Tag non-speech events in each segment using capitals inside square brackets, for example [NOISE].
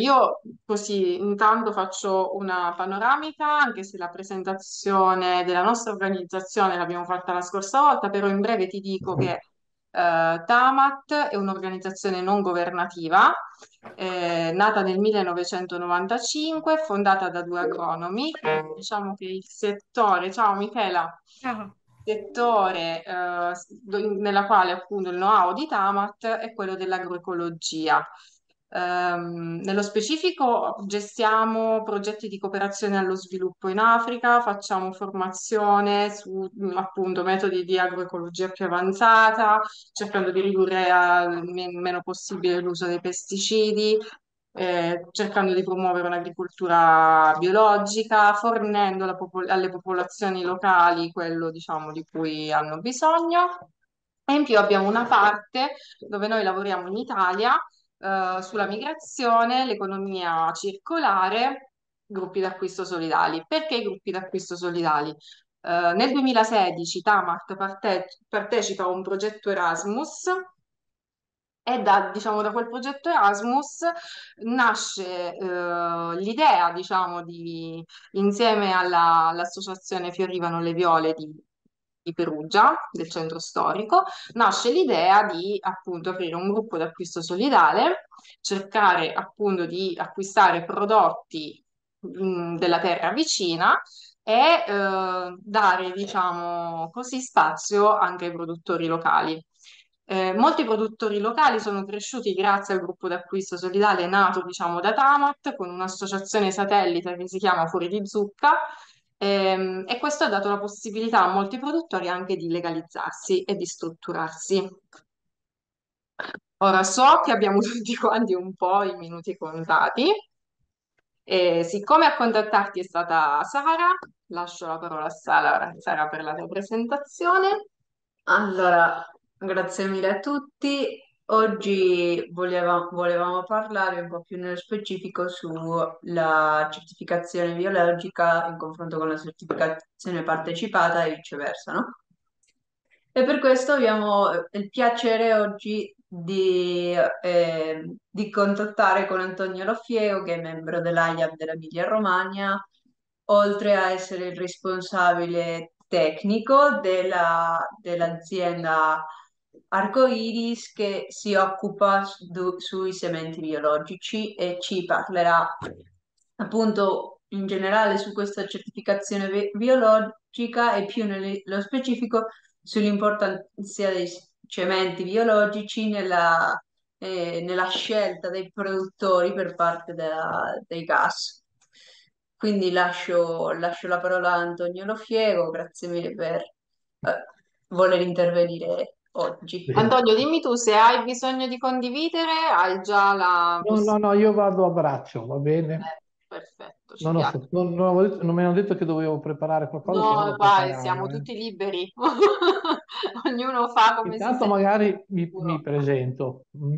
io così intanto faccio una panoramica, anche se la presentazione della nostra organizzazione l'abbiamo fatta la scorsa volta, però in breve ti dico che eh, Tamat è un'organizzazione non governativa, eh, nata nel 1995, fondata da due agronomi. Diciamo che il settore, ciao Michela, Ciao. settore eh, nella quale appunto il know-how di Tamat è quello dell'agroecologia. Ehm, nello specifico gestiamo progetti di cooperazione allo sviluppo in Africa, facciamo formazione su appunto metodi di agroecologia più avanzata, cercando di ridurre al meno possibile l'uso dei pesticidi, eh, cercando di promuovere un'agricoltura biologica, fornendo popol- alle popolazioni locali quello, diciamo, di cui hanno bisogno. E in più abbiamo una parte dove noi lavoriamo in Italia eh, sulla migrazione, l'economia circolare, gruppi d'acquisto solidali. Perché i gruppi d'acquisto solidali? Eh, nel 2016 Tamat parte- partecipa a un progetto Erasmus e da, diciamo, da quel progetto Erasmus nasce eh, l'idea, diciamo, di, insieme alla- all'associazione Fiorivano le Viole di, di Perugia, del centro storico, nasce l'idea di appunto aprire un gruppo d'acquisto solidale, cercare appunto di acquistare prodotti mh, della terra vicina e eh, dare, diciamo così, spazio anche ai produttori locali. Eh, molti produttori locali sono cresciuti grazie al gruppo d'acquisto solidale nato, diciamo, da Tamat con un'associazione satellite che si chiama Fuori di Zucca ehm, e questo ha dato la possibilità a molti produttori anche di legalizzarsi e di strutturarsi. Ora so che abbiamo [LAUGHS] tutti quanti un po' i minuti contati e siccome a contattarti è stata Sara, lascio la parola a Sara, Sara per la tua presentazione. Allora, grazie mille a tutti. Oggi voleva- volevamo parlare un po' più nello specifico sulla certificazione biologica in confronto con la certificazione partecipata e viceversa, no? E per questo abbiamo il piacere oggi di, eh, di contattare con Antonio Lofiego, che è membro dell'AIAB dell'Emilia Romagna, oltre a essere il responsabile tecnico della- dell'azienda Arcoiris che si occupa su- sui sementi biologici e ci parlerà appunto in generale su questa certificazione bi- biologica e più nello specifico sull'importanza dei cementi biologici nella, eh, nella scelta dei produttori per parte della- dei gas. Quindi lascio, lascio la parola a Antonio Lofiego, grazie mille per eh, voler intervenire oggi. Antonio, dimmi tu se hai bisogno di condividere, hai già la No, no, no, io vado a braccio, va bene? Eh, perfetto, Non, ho- non- non avevo detto- non mi hanno detto che dovevo preparare qualcosa, no vai, siamo eh. tutti liberi. [LAUGHS] Ognuno fa come si Intanto sente magari mi, mi presento. Mm.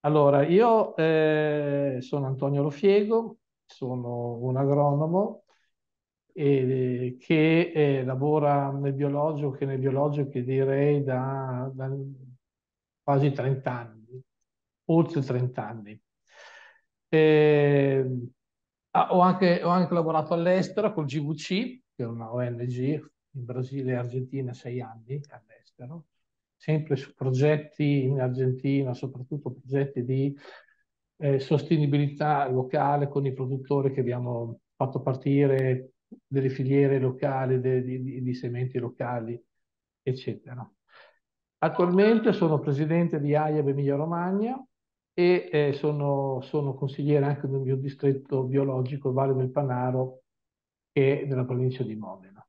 Allora, io eh, sono Antonio Lofiego, sono un agronomo eh, che eh, lavora nel biologico, che nel biologico che direi da, da quasi 30 anni, oltre 30 anni. Eh, ho anche, ho anche lavorato all'estero col GVC, che è una ONG in Brasile e Argentina, sei anni all'estero, sempre su progetti in Argentina, soprattutto progetti di eh, sostenibilità locale con i produttori che abbiamo fatto partire delle filiere locali, de- di, di- sementi locali, eccetera. Attualmente sono presidente di AIAB Emilia Romagna e eh, sono, sono consigliere anche del mio distretto biologico, Valle del Panaro, che è nella provincia di Modena.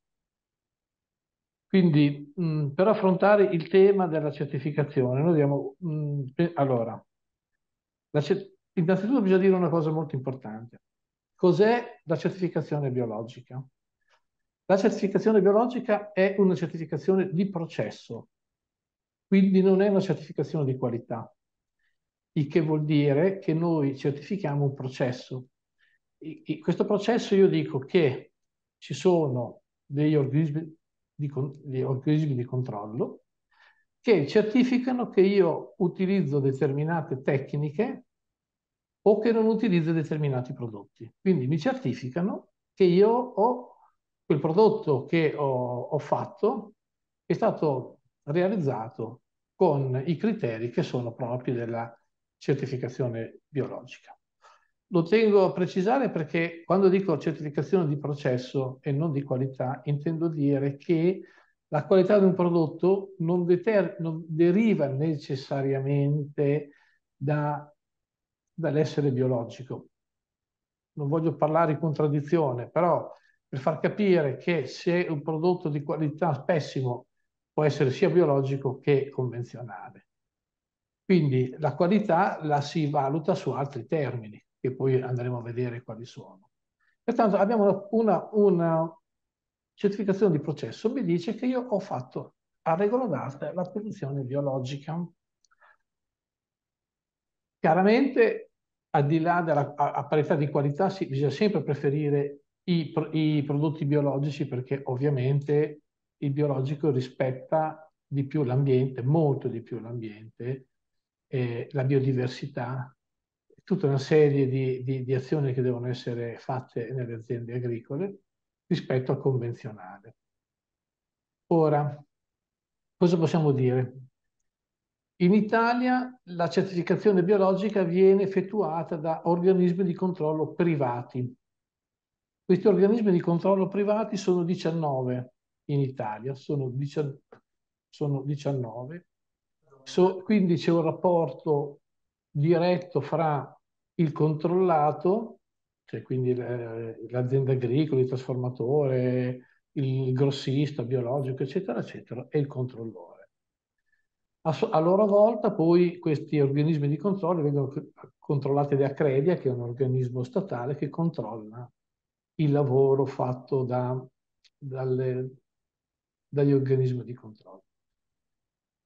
Quindi, mh, per affrontare il tema della certificazione, noi abbiamo, mh, pe- allora, la innanzitutto bisogna dire una cosa molto importante. Cos'è la certificazione biologica? La certificazione biologica è una certificazione di processo, quindi non è una certificazione di qualità, il che vuol dire che noi certifichiamo un processo. In questo processo io dico che ci sono degli organismi di, degli organismi di controllo che certificano che io utilizzo determinate tecniche o che non utilizza determinati prodotti. Quindi mi certificano che io ho quel prodotto che ho, ho fatto è stato realizzato con i criteri che sono propri della certificazione biologica. Lo tengo a precisare perché quando dico certificazione di processo e non di qualità, intendo dire che la qualità di un prodotto non, non deriva necessariamente da, dall'essere biologico. Non voglio parlare in contraddizione, però per far capire che se un prodotto di qualità pessimo può essere sia biologico che convenzionale. Quindi la qualità la si valuta su altri termini, che poi andremo a vedere quali sono. Pertanto abbiamo una, una certificazione di processo, mi dice che io ho fatto a regola d'arte la produzione biologica. Chiaramente, al di là della a, a parità di qualità, sì, bisogna sempre preferire i, i prodotti biologici perché ovviamente il biologico rispetta di più l'ambiente, molto di più l'ambiente, eh, la biodiversità, tutta una serie di, di, di, azioni che devono essere fatte nelle aziende agricole rispetto al convenzionale. Ora, cosa possiamo dire? In Italia la certificazione biologica viene effettuata da organismi di controllo privati. Questi organismi di controllo privati sono 19 in Italia, sono, 19, sono 19. So, quindi c'è un rapporto diretto fra il controllato, cioè quindi l'azienda agricola, il trasformatore, il grossista biologico, eccetera, eccetera, e il controllore. A, loro volta poi questi organismi di controllo vengono controllati da Accredia, che è un organismo statale che controlla il lavoro fatto da, dalle, dagli organismi di controllo.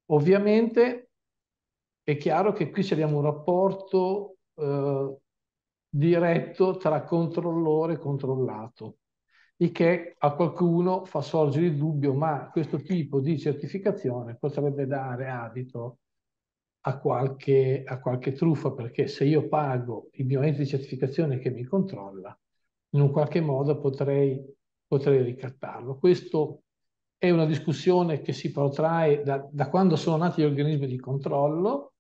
Ovviamente è chiaro che qui abbiamo un rapporto eh, diretto tra controllore e controllato, il che a qualcuno fa sorgere il dubbio, ma questo tipo di certificazione potrebbe dare adito a qualche, a qualche truffa, perché se io pago il mio ente di certificazione che mi controlla, in un qualche modo potrei, potrei ricattarlo. Questo è una discussione che si protrae da, da quando sono nati gli organismi di controllo,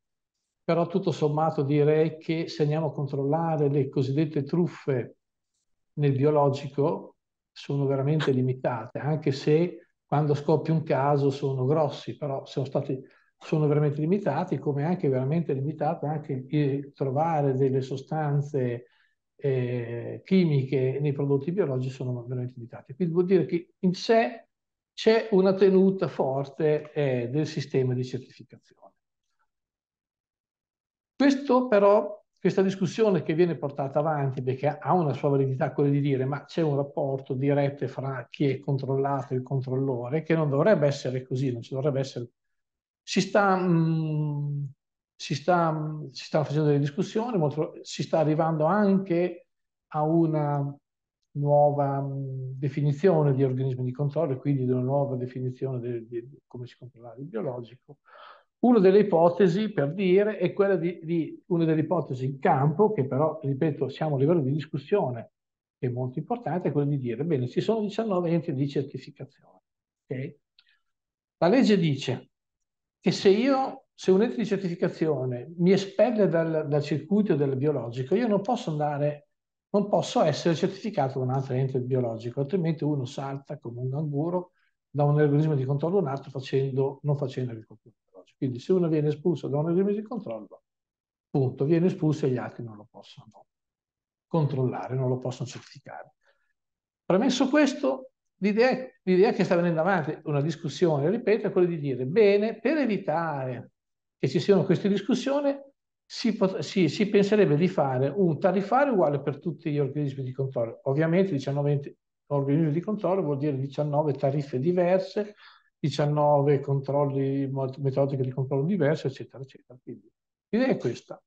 però tutto sommato direi che se andiamo a controllare le cosiddette truffe nel biologico sono veramente limitate, anche se quando scoppia un caso sono grossi, però sono, stati, sono veramente limitati, come anche veramente limitato anche trovare delle sostanze eh, chimiche nei prodotti biologici sono veramente limitati. Quindi vuol dire che in sé c'è una tenuta forte eh, del sistema di certificazione. Questo però, questa discussione che viene portata avanti, perché ha una sua validità, quella di dire ma c'è un rapporto diretto fra chi è controllato e il controllore, che non dovrebbe essere così, non ci dovrebbe essere... Si sta, mh, mm, si sta, mh, si stanno facendo delle discussioni, molto, si sta arrivando anche a una nuova mh, definizione di organismi di controllo e quindi di una nuova definizione di, di come si controlla il biologico. Una delle ipotesi, per dire, è quella di, di una delle ipotesi in campo, che però, ripeto, siamo a livello di discussione, che è molto importante, è quella di dire, bene, ci sono 19 enti di certificazione. Okay? La legge dice che se io, se un ente di certificazione mi espelle dal, dal circuito del biologico, io non posso andare, non posso essere certificato da un altro ente biologico, altrimenti uno salta come un anguro da un organismo di controllo a un altro facendo, non facendo agricoltura. Quindi se uno viene espulso da un regime di controllo, punto, viene espulso e gli altri non lo possono controllare, non lo possono certificare. Premesso questo, l'idea che sta venendo avanti, una discussione, ripeto, è quella di dire, bene, per evitare che ci siano queste discussioni, si, si, si, penserebbe di fare un tariffario uguale per tutti gli organismi di controllo. Ovviamente 19 organismi di controllo vuol dire 19 tariffe diverse, 19 controlli, metodiche di controllo diverse, eccetera, eccetera. Quindi l'idea è questa,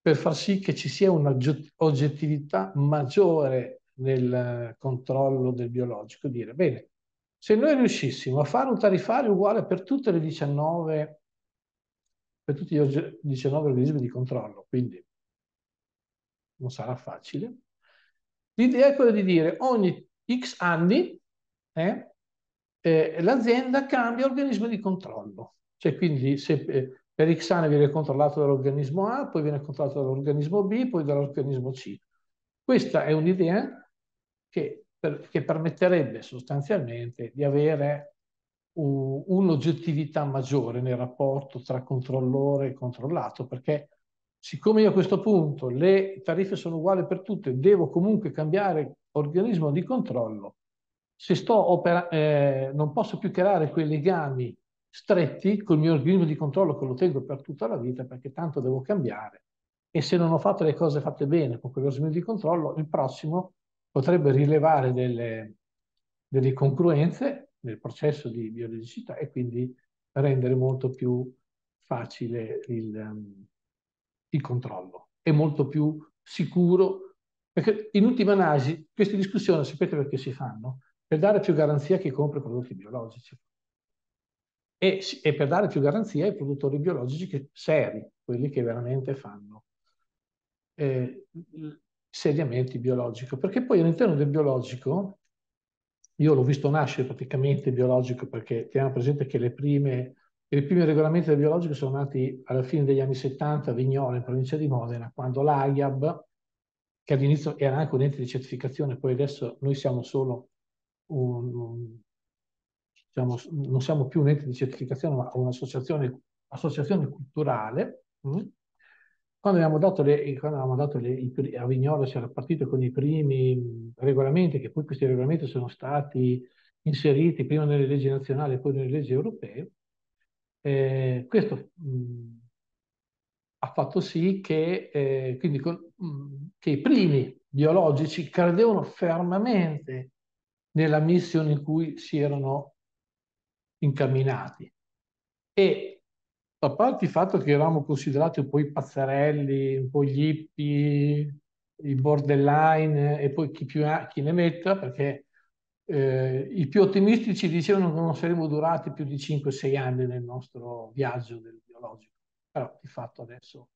per far sì che ci sia un'oggettività maggiore nel controllo del biologico, dire, bene, se noi riuscissimo a fare un tariffario uguale per tutte le 19, per tutti gli 19 organismi di controllo, quindi non sarà facile. L'idea è quella di dire ogni x anni eh, eh, l'azienda cambia organismo di controllo. Cioè quindi se eh, per x anni viene controllato dall'organismo A, poi viene controllato dall'organismo B, poi dall'organismo C. Questa è un'idea che, per, che, permetterebbe sostanzialmente di avere un'oggettività maggiore nel rapporto tra controllore e controllato, perché siccome io a questo punto le tariffe sono uguali per tutte, devo comunque cambiare organismo di controllo, se sto eh, non posso più creare quei legami stretti col mio organismo di controllo che lo tengo per tutta la vita perché tanto devo cambiare e se non ho fatto le cose fatte bene con quell'organismo di controllo, il prossimo potrebbe rilevare delle, delle congruenze nel processo di biologicità e quindi rendere molto più facile il, um, il controllo e molto più sicuro perché in ultima analisi queste discussioni sapete perché si fanno? Per dare più garanzia a chi compra prodotti biologici e, e, per dare più garanzia ai produttori biologici che, seri, quelli che veramente fanno eh, seriamente biologico. Perché poi all'interno del biologico, io l'ho visto nascere praticamente biologico perché teniamo presente che le prime, i primi regolamenti del biologico sono nati alla fine degli anni 70 a Vignola, in provincia di Modena, quando l'AIAB, che all'inizio era anche un ente di certificazione, poi adesso noi siamo solo un, diciamo, non siamo più un ente di certificazione, ma un'associazione associazione culturale. Mm? Quando abbiamo dato, le, quando abbiamo dato le, i, a Vignola si era partito con i primi regolamenti, che poi questi regolamenti sono stati inseriti prima nelle leggi nazionali e poi nelle leggi europee, eh, questo mh, ha fatto sì che, eh, con, mh, che i primi biologici credevano fermamente nella missione in cui si erano incamminati. E a parte il fatto che eravamo considerati un po' i pazzarelli, un po' gli hippie, i borderline e poi chi, più ha, chi ne metta, perché eh, i più ottimistici dicevano che non saremmo durati più di 5-6 anni nel nostro viaggio del biologico. Però di fatto adesso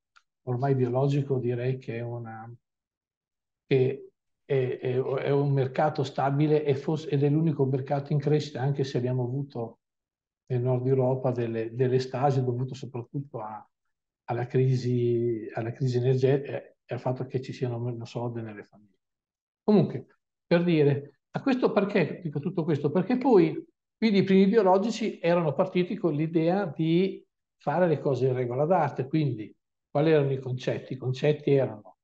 ormai biologico direi che è, una, che è, è, è un mercato stabile ed è l'unico mercato in crescita, anche se abbiamo avuto nel nord Europa delle, delle stasi dovute soprattutto a, alla, crisi, alla crisi energetica e al fatto che ci siano meno soldi nelle famiglie. Comunque, per dire, a questo perché dico tutto questo? Perché poi quindi i primi biologici erano partiti con l'idea di fare le cose in regola d'arte, quindi quali erano i concetti? I concetti erano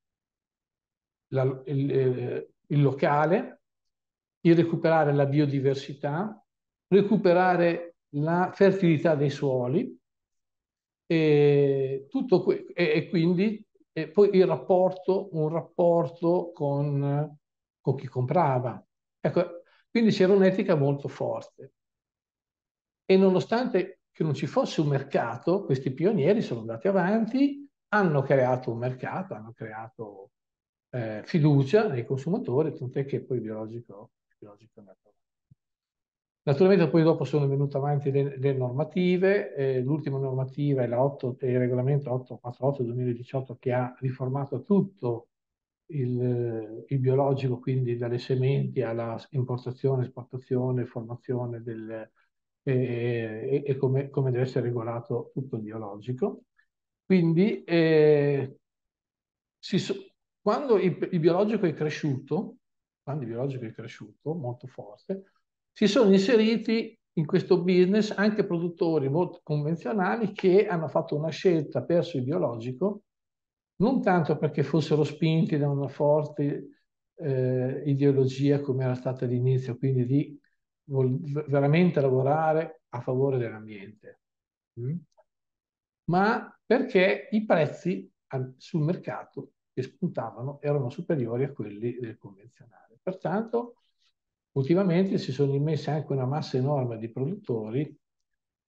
la, il, eh, il locale, il recuperare la biodiversità, recuperare la fertilità dei suoli e, tutto e, e quindi e poi il rapporto, un rapporto con, con chi comprava. Ecco, quindi c'era un'etica molto forte. E nonostante che non ci fosse un mercato, questi pionieri sono andati avanti, hanno creato un mercato, hanno creato eh, fiducia nei consumatori, tant'è che poi il biologico, il biologico è andato Naturalmente poi dopo sono venute avanti le, le normative, eh, l'ultima normativa è, la 8, è il regolamento 848-2018 che ha riformato tutto il, il, biologico, quindi dalle sementi alla importazione, esportazione, formazione del, e, e come, come, deve essere regolato tutto il biologico. Quindi eh, si, quando il, il biologico è cresciuto, quando il biologico è cresciuto molto forte, si sono inseriti in questo business anche produttori molto convenzionali che hanno fatto una scelta verso il biologico, non tanto perché fossero spinti da una forte eh, ideologia come era stata all'inizio, quindi di veramente lavorare a favore dell'ambiente, mm? ma perché i prezzi sul mercato che spuntavano erano superiori a quelli del convenzionale. Pertanto Ultimamente si sono immesse anche una massa enorme di produttori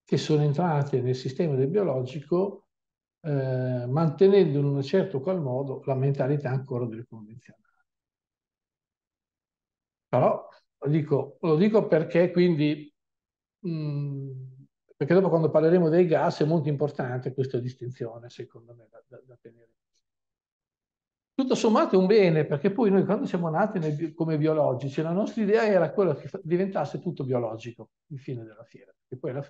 che sono entrati nel sistema del biologico eh, mantenendo in un certo qual modo la mentalità ancora del convenzionale. Però lo dico, lo dico perché quindi, mh, mm, perché dopo quando parleremo dei gas è molto importante questa distinzione secondo me da, da, da tenere. Tutto sommato è un bene, perché poi noi quando siamo nati nel, come biologici, la nostra idea era quella che diventasse tutto biologico, il fine della fiera. Perché poi la,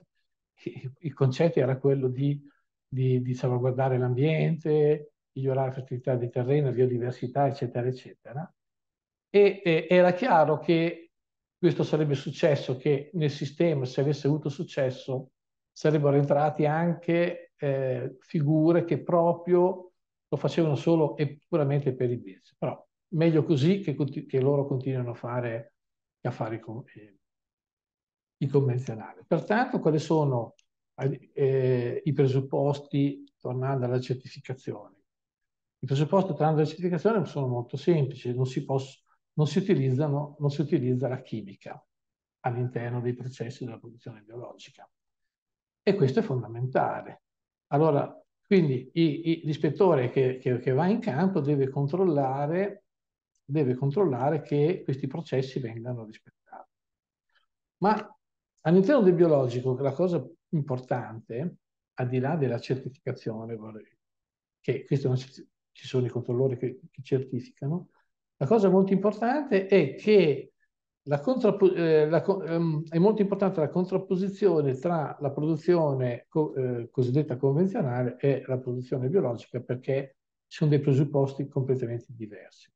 [LAUGHS] il concetto era quello di, di, di salvaguardare l'ambiente, migliorare la fertilità dei terreni, la biodiversità, eccetera, eccetera. E, e era chiaro che questo sarebbe successo, che nel sistema, se avesse avuto successo, sarebbero entrati anche eh, figure che proprio lo facevano solo e puramente per il business. Però meglio così che, che loro continuino a fare a fare eh, i convenzionali. Pertanto, quali sono eh, i presupposti tornando alla certificazione? I presupposti tornando alla certificazione sono molto semplici, non si, posso, non si, utilizzano, non si utilizza la chimica all'interno dei processi della produzione biologica. E questo è fondamentale. Allora, quindi l'ispettore che, che, che, va in campo deve controllare, deve controllare che questi processi vengano rispettati. Ma all'interno del biologico la cosa importante, al di là della certificazione, che questo non ci, ci sono i controllori che, che certificano, la cosa molto importante è che la eh, la, ehm, è molto importante la contrapposizione tra la produzione co eh, cosiddetta convenzionale e la produzione biologica perché sono dei presupposti completamente diversi.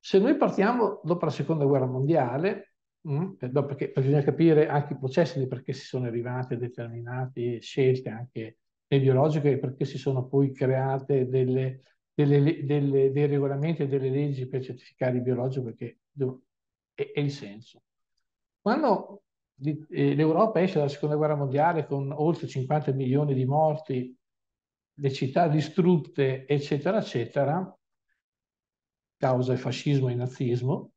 Se noi partiamo dopo la seconda guerra mondiale, mh, mm, perché bisogna capire anche i processi di perché si sono arrivate determinate scelte anche nel biologico e perché si sono poi create delle, delle, delle, dei regolamenti e delle leggi per certificare il biologico perché è, è il senso. Quando eh, l'Europa esce dalla seconda guerra mondiale con oltre 50 milioni di morti, le città distrutte, eccetera, eccetera, causa il fascismo e il nazismo,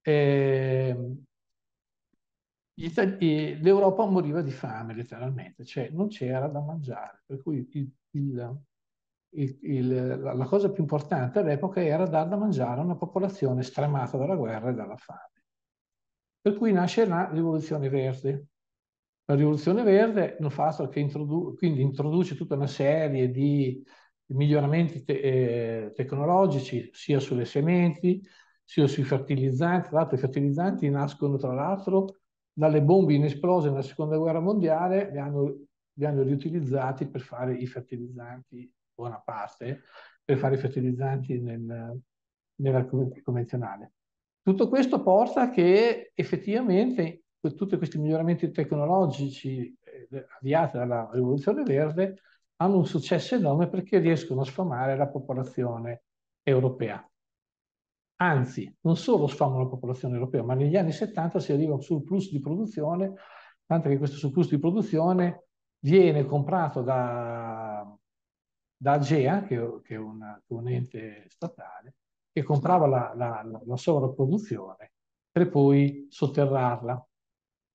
eh, l'Europa moriva di fame letteralmente, cioè non c'era da mangiare, per cui il, il, il, il, la cosa più importante all'epoca era dar da mangiare a una popolazione stremata dalla guerra e dalla fame. Per cui nasce la rivoluzione verde. La rivoluzione verde non fa altro che introdu quindi introduce tutta una serie di miglioramenti te eh, tecnologici sia sulle sementi sia sui fertilizzanti. Tra l'altro i fertilizzanti nascono tra l'altro dalle bombe inesplose nella seconda guerra mondiale, li hanno, li hanno riutilizzati per fare i fertilizzanti buona parte, per fare i fertilizzanti nel, nella convenzionale. Tutto questo porta che effettivamente tutti questi miglioramenti tecnologici eh, avviati dalla rivoluzione verde hanno un successo enorme perché riescono a sfamare la popolazione europea. Anzi, non solo sfamano la popolazione europea, ma negli anni 70 si arriva a un surplus di produzione, tanto che questo surplus di produzione viene comprato da, da Agea, che, che, è una, un ente statale, che comprava la, la, la, sovrapproduzione per poi sotterrarla.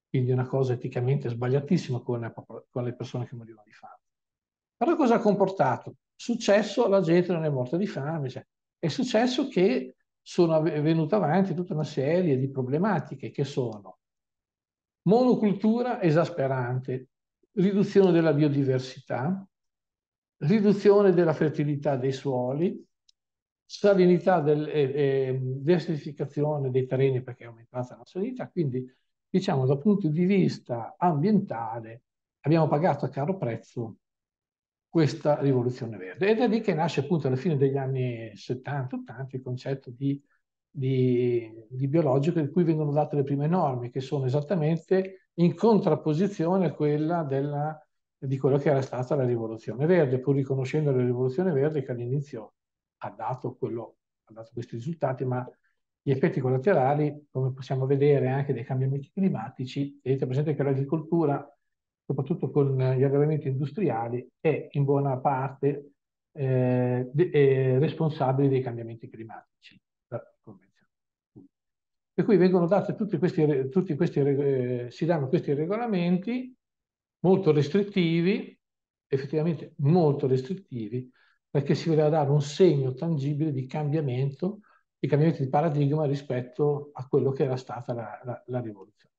Quindi una cosa eticamente sbagliatissima con, con le persone che morivano di fame. Però cosa ha comportato? Successo, la gente non è morta di fame, cioè, è successo che sono venute avanti tutta una serie di problematiche che sono monocultura esasperante, riduzione della biodiversità, riduzione della fertilità dei suoli, salinità del, eh, eh, desertificazione dei terreni perché è aumentata la salinità, quindi diciamo dal punto di vista ambientale abbiamo pagato a caro prezzo questa rivoluzione verde. Ed è lì che nasce appunto alla fine degli anni 70-80 il concetto di, di, di biologico di cui vengono date le prime norme che sono esattamente in contrapposizione a quella della di quello che era stata la rivoluzione verde, pur riconoscendo la rivoluzione verde che all'inizio ha dato, ha dato questi risultati, ma gli effetti collaterali, come possiamo vedere anche dei cambiamenti climatici, tenete presente che l'agricoltura, soprattutto con gli allevamenti industriali, è in buona parte eh, è responsabile dei cambiamenti climatici. Per cui vengono dati tutti questi, tutti questi eh, si danno questi regolamenti molto restrittivi, effettivamente molto restrittivi, perché si voleva dare un segno tangibile di cambiamento, di cambiamento di paradigma rispetto a quello che era stata la, la, la rivoluzione.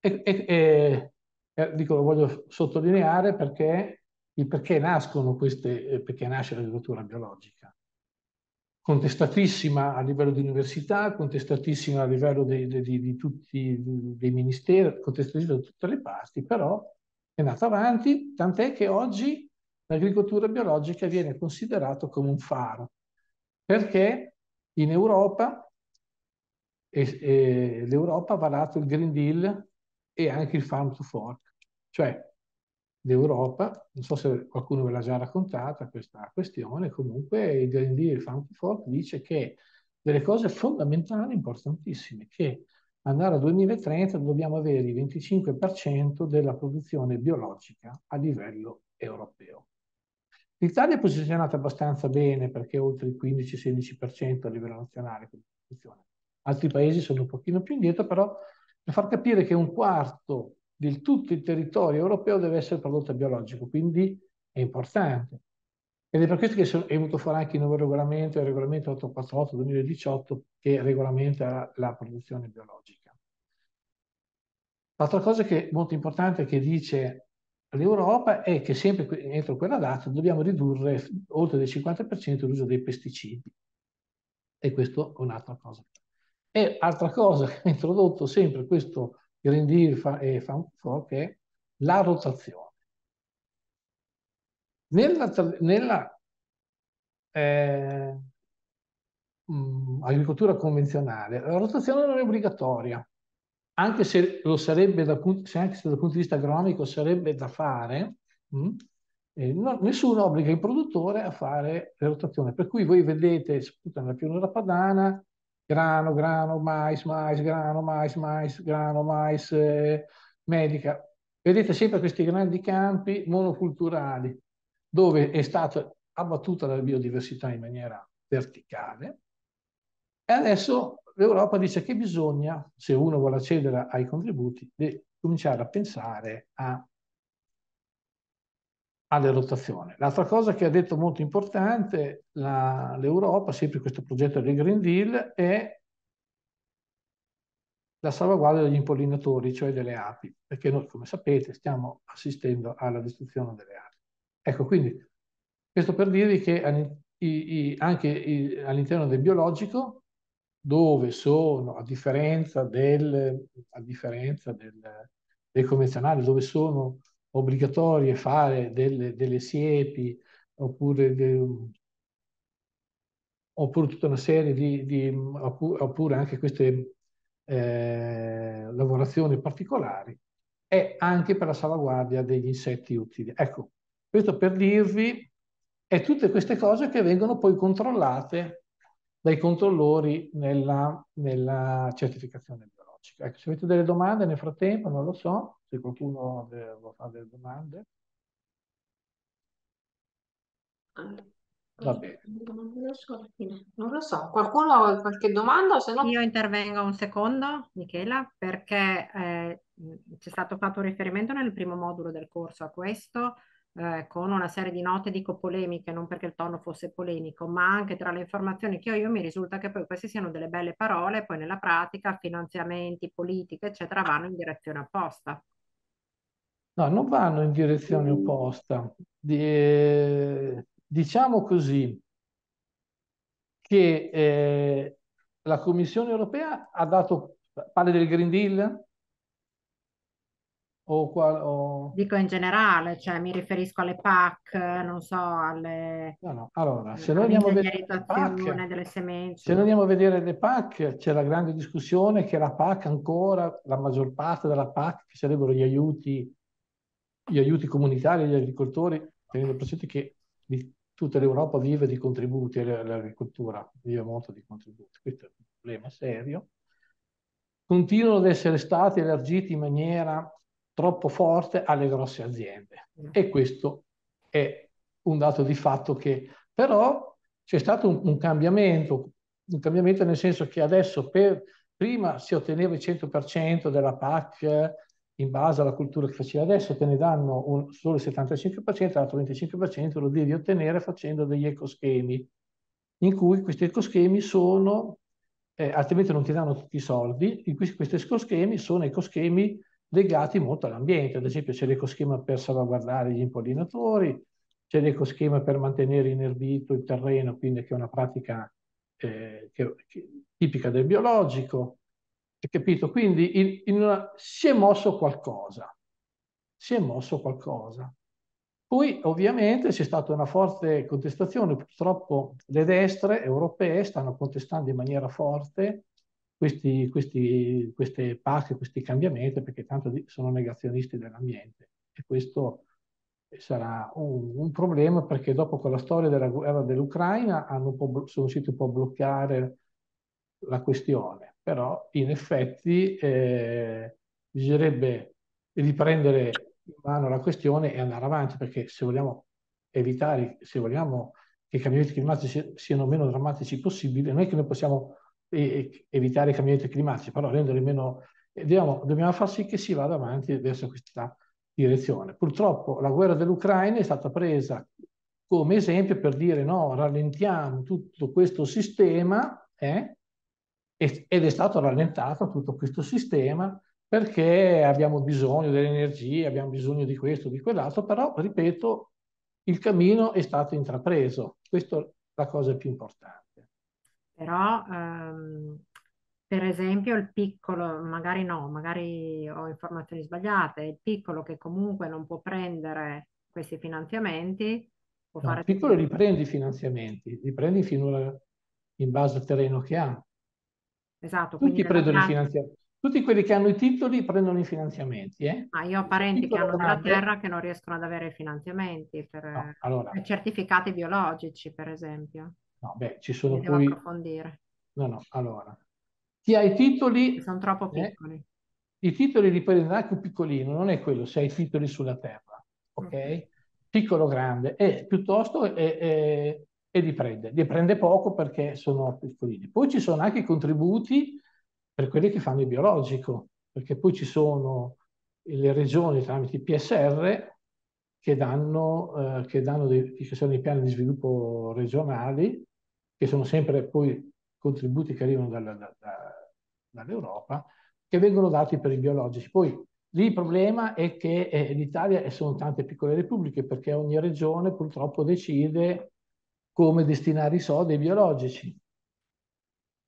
E, e, e, dico, lo voglio sottolineare perché perché nascono queste, eh, perché nasce l'agricoltura biologica. Contestatissima a livello di università, contestatissima a livello di, di, di tutti dei ministeri, contestatissima da tutte le parti, però è nata avanti, tant'è che oggi l'agricoltura biologica viene considerata come un faro, perché in Europa l'Europa ha varato il Green Deal e anche il Farm to Fork, cioè l'Europa, non so se qualcuno ve l'ha già raccontata questa questione, comunque il Green Deal, to Fork dice che delle cose fondamentali, importantissime, che andare al 2030 dobbiamo avere il 25% della produzione biologica a livello europeo. L'Italia è posizionata abbastanza bene perché è oltre il 15-16% a livello nazionale. Altri paesi sono un pochino più indietro, però per far capire che un quarto di tutto il territorio europeo deve essere prodotto biologico, quindi è importante. Ed è per questo che è venuto fuori anche il nuovo regolamento, il regolamento 848-2018, che regolamenta la produzione biologica. L'altra cosa che è molto importante che dice l'Europa è che sempre entro quella data dobbiamo ridurre oltre del 50% l'uso dei pesticidi. E questo è un'altra cosa. E altra cosa che ha introdotto sempre questo Green Deal e Farm for è la rotazione. Nella, nella eh, mm, agricoltura convenzionale la rotazione non è obbligatoria, anche se lo sarebbe dal punto, anche se dal punto di vista agronomico sarebbe da fare, mh, mm, eh, no, nessuno obbliga il produttore a fare la rotazione. Per cui voi vedete, soprattutto nella pianura padana, grano, grano, mais, mais, grano, mais, mais, grano, mais, eh, medica. Vedete sempre questi grandi campi monoculturali dove è stata abbattuta la biodiversità in maniera verticale e adesso l'Europa dice che bisogna, se uno vuole accedere ai contributi, cominciare a pensare a alle rotazioni. L'altra cosa che ha detto molto importante l'Europa, sempre questo progetto del Green Deal, è la salvaguardia degli impollinatori, cioè delle api, perché noi, come sapete, stiamo assistendo alla distruzione delle api. Ecco, quindi, questo per dirvi che anche all'interno del biologico, dove sono, a differenza del, a differenza del, del convenzionale, dove sono obbligatorie fare delle, delle siepi oppure, de, oppure, tutta una serie di, di oppure anche queste eh, lavorazioni particolari e anche per la salvaguardia degli insetti utili. Ecco, questo per dirvi è tutte queste cose che vengono poi controllate dai controllori nella, nella certificazione biologica. Ecco, se avete delle domande nel frattempo, non lo so, se qualcuno vuole fare delle domande. Va bene. Non lo so. Qualcuno ha qualche domanda? Se no... Io intervengo un secondo, Michela, perché eh, c'è stato fatto riferimento nel primo modulo del corso a questo, eh, con una serie di note, dico polemiche, non perché il tono fosse polemico, ma anche tra le informazioni che ho io mi risulta che poi queste siano delle belle parole, poi nella pratica finanziamenti, politiche, eccetera, vanno in direzione opposta. No, non vanno in direzione opposta. Eh, diciamo così che eh, la Commissione europea ha dato, parla del Green Deal? O, qual, o... Dico in generale, cioè mi riferisco alle PAC, non so, alle... No, no. Allora, se noi andiamo a vedere le PAC, delle. Se noi andiamo a vedere le PAC, c'è la grande discussione che la PAC ancora, la maggior parte della PAC, che sarebbero gli aiuti gli aiuti comunitari agli agricoltori, tenendo presente che tutta l'Europa vive di contributi all'agricoltura, vive molto di contributi. Questo è un problema serio. Continuano ad essere stati elargiti in maniera troppo forte alle grosse aziende. E questo è un dato di fatto che però c'è stato un, un cambiamento, un cambiamento nel senso che adesso per, prima si otteneva il 100% della PAC in base alla cultura che facevi adesso, te ne danno un, solo il 75%, l'altro 25% lo devi ottenere facendo degli ecoschemi, in cui questi ecoschemi sono, eh, altrimenti non ti danno tutti i soldi, in cui questi ecoschemi sono ecoschemi legati molto all'ambiente. Ad esempio c'è l'ecoschema per salvaguardare gli impollinatori, c'è l'ecoschema per mantenere inerbito il terreno, quindi che è una pratica eh, che, che, tipica del biologico. Capito? Quindi in, in una, si è mosso qualcosa. Si è mosso qualcosa. Poi ovviamente c'è stata una forte contestazione, purtroppo le destre europee stanno contestando in maniera forte questi, questi, queste PAC, questi cambiamenti, perché tanto sono negazionisti dell'ambiente. E questo sarà un, un, problema perché dopo con la storia della guerra dell'Ucraina sono riusciti un po' a bloccare la questione, però in effetti eh, bisognerebbe riprendere in mano la questione e andare avanti perché se vogliamo evitare, se vogliamo che i cambiamenti climatici siano meno drammatici possibili, non è che noi possiamo e, evitare i cambiamenti climatici, però renderli meno... Dobbiamo, dobbiamo far sì che si vada avanti verso questa direzione. Purtroppo la guerra dell'Ucraina è stata presa come esempio per dire no, rallentiamo tutto questo sistema eh, ed è stato rallentato tutto questo sistema perché abbiamo bisogno dell'energia, abbiamo bisogno di questo, di quell'altro, però ripeto, il cammino è stato intrapreso, questa è la cosa più importante. Però, ehm, per esempio, il piccolo, magari no, magari ho informazioni sbagliate, il piccolo che comunque non può prendere questi finanziamenti può no, fare... Il piccolo riprende i finanziamenti, li prendi finora in base al terreno che ha. Esatto. Tutti prendono i finanziamenti. Tutti quelli che hanno i titoli prendono i finanziamenti. Eh? Ah, io ho parenti che hanno della terra che non riescono ad avere finanziamenti per, no, allora... per certificati biologici, per esempio. No, beh, ci sono Mi poi... devo approfondire. No, no, allora. Chi ha i titoli... Sono troppo eh, piccoli. I titoli li prende anche un piccolino, non è quello, se hai i titoli sulla terra, ok? okay. Piccolo grande, e piuttosto è, è, e li prende. Li prende poco perché sono piccolini. Poi ci sono anche i contributi per quelli che fanno il biologico, perché poi ci sono le regioni tramite PSR che danno, eh, che danno dei, che sono i piani di sviluppo regionali che sono sempre poi contributi che arrivano dalla, da, da, dall'Europa, che vengono dati per i biologici. Poi lì il problema è che eh, l'Italia sono tante piccole repubbliche perché ogni regione purtroppo decide come destinare i soldi ai biologici.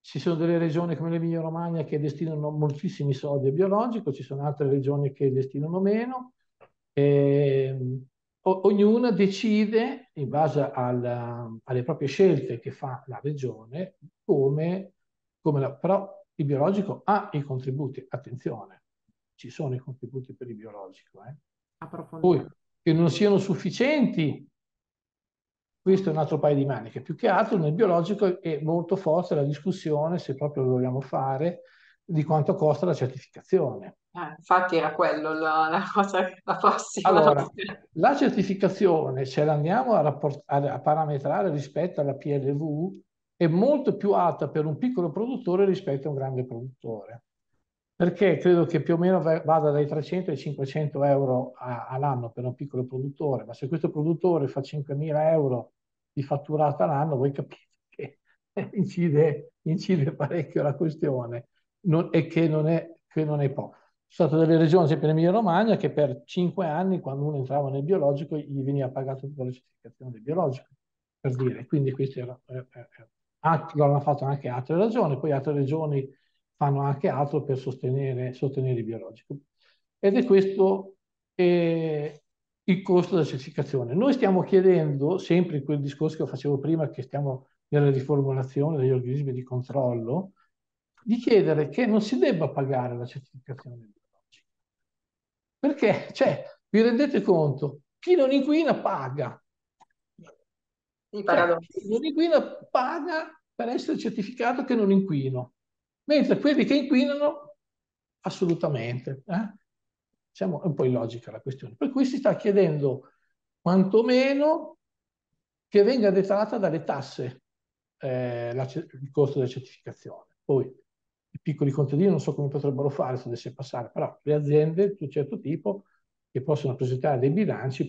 Ci sono delle regioni come l'Emilia Romagna che destinano moltissimi soldi al biologico, ci sono altre regioni che destinano meno. E, ehm, ognuna decide, in base alla, alle proprie scelte che fa la regione, come, come la, però il biologico ha i contributi, attenzione, ci sono i contributi per il biologico. Eh. Poi, che non siano sufficienti, questo è un altro paio di maniche. Più che altro nel biologico è molto forte la discussione, se proprio lo vogliamo fare, di quanto costa la certificazione. Eh, infatti era quello la, la cosa, la prossima. Allora, [LAUGHS] la certificazione, se la andiamo a, rapport- a, parametrare rispetto alla PLV, è molto più alta per un piccolo produttore rispetto a un grande produttore. Perché credo che più o meno vada dai 300 ai 500 euro a, all'anno per un piccolo produttore, ma se questo produttore fa 5.000 euro di fatturata all'anno, voi capite che [LAUGHS] incide, incide parecchio la questione non, e che non è, che non è poco. Ci sono state delle regioni, sempre in Emilia Romagna, che per cinque anni, quando uno entrava nel biologico, gli veniva pagato tutta la certificazione del biologico, per dire. Quindi questi erano, eh, eh, eh lo hanno fatto anche altre regioni, poi altre regioni fanno anche altro per sostenere, sostenere il biologico. Ed è questo eh, il costo della certificazione. Noi stiamo chiedendo, sempre in quel discorso che facevo prima, che stiamo nella riformulazione degli organismi di controllo, di chiedere che non si debba pagare la certificazione biologica. Perché, cioè, vi rendete conto? Chi non inquina paga. Cioè, chi non inquina paga per essere certificato che non inquino, mentre quelli che inquinano assolutamente. Eh? Siamo, è un po' illogica la questione. Per cui si sta chiedendo quantomeno che venga detrata dalle tasse eh, la, il costo della certificazione. Poi i piccoli contadini non so come potrebbero fare se dovesse passare, però le aziende di un certo tipo che possono presentare dei bilanci,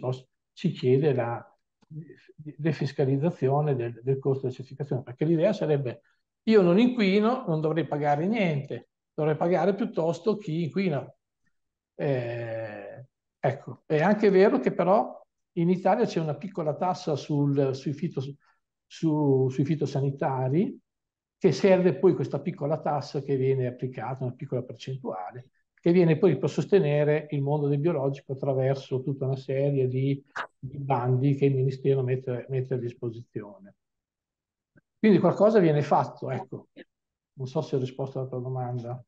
si chiede la defiscalizzazione del, del costo della certificazione, perché l'idea sarebbe io non inquino, non dovrei pagare niente, dovrei pagare piuttosto chi inquina. Eh, ecco, è anche vero che però in Italia c'è una piccola tassa sul, sui, fitos, su, sui fitosanitari che serve poi questa piccola tassa che viene applicata, una piccola percentuale, che viene poi per sostenere il mondo del biologico attraverso tutta una serie di, di bandi che il Ministero mette, mette, a disposizione. Quindi qualcosa viene fatto, ecco. Non so se ho risposto alla tua domanda.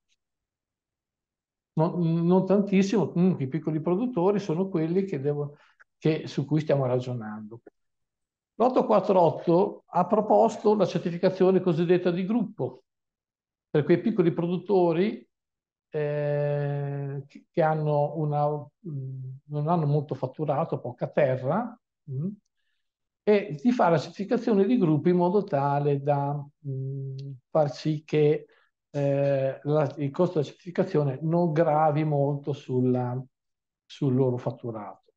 Non, non tantissimo, comunque i piccoli produttori sono quelli che devo, che, su cui stiamo ragionando. L'848 ha proposto la certificazione cosiddetta di gruppo per quei piccoli produttori eh, che hanno una, non hanno molto fatturato, poca terra, mh, e di fare la certificazione di gruppo in modo tale da mh, far sì che eh, la, il costo della certificazione non gravi molto sulla, sul loro fatturato.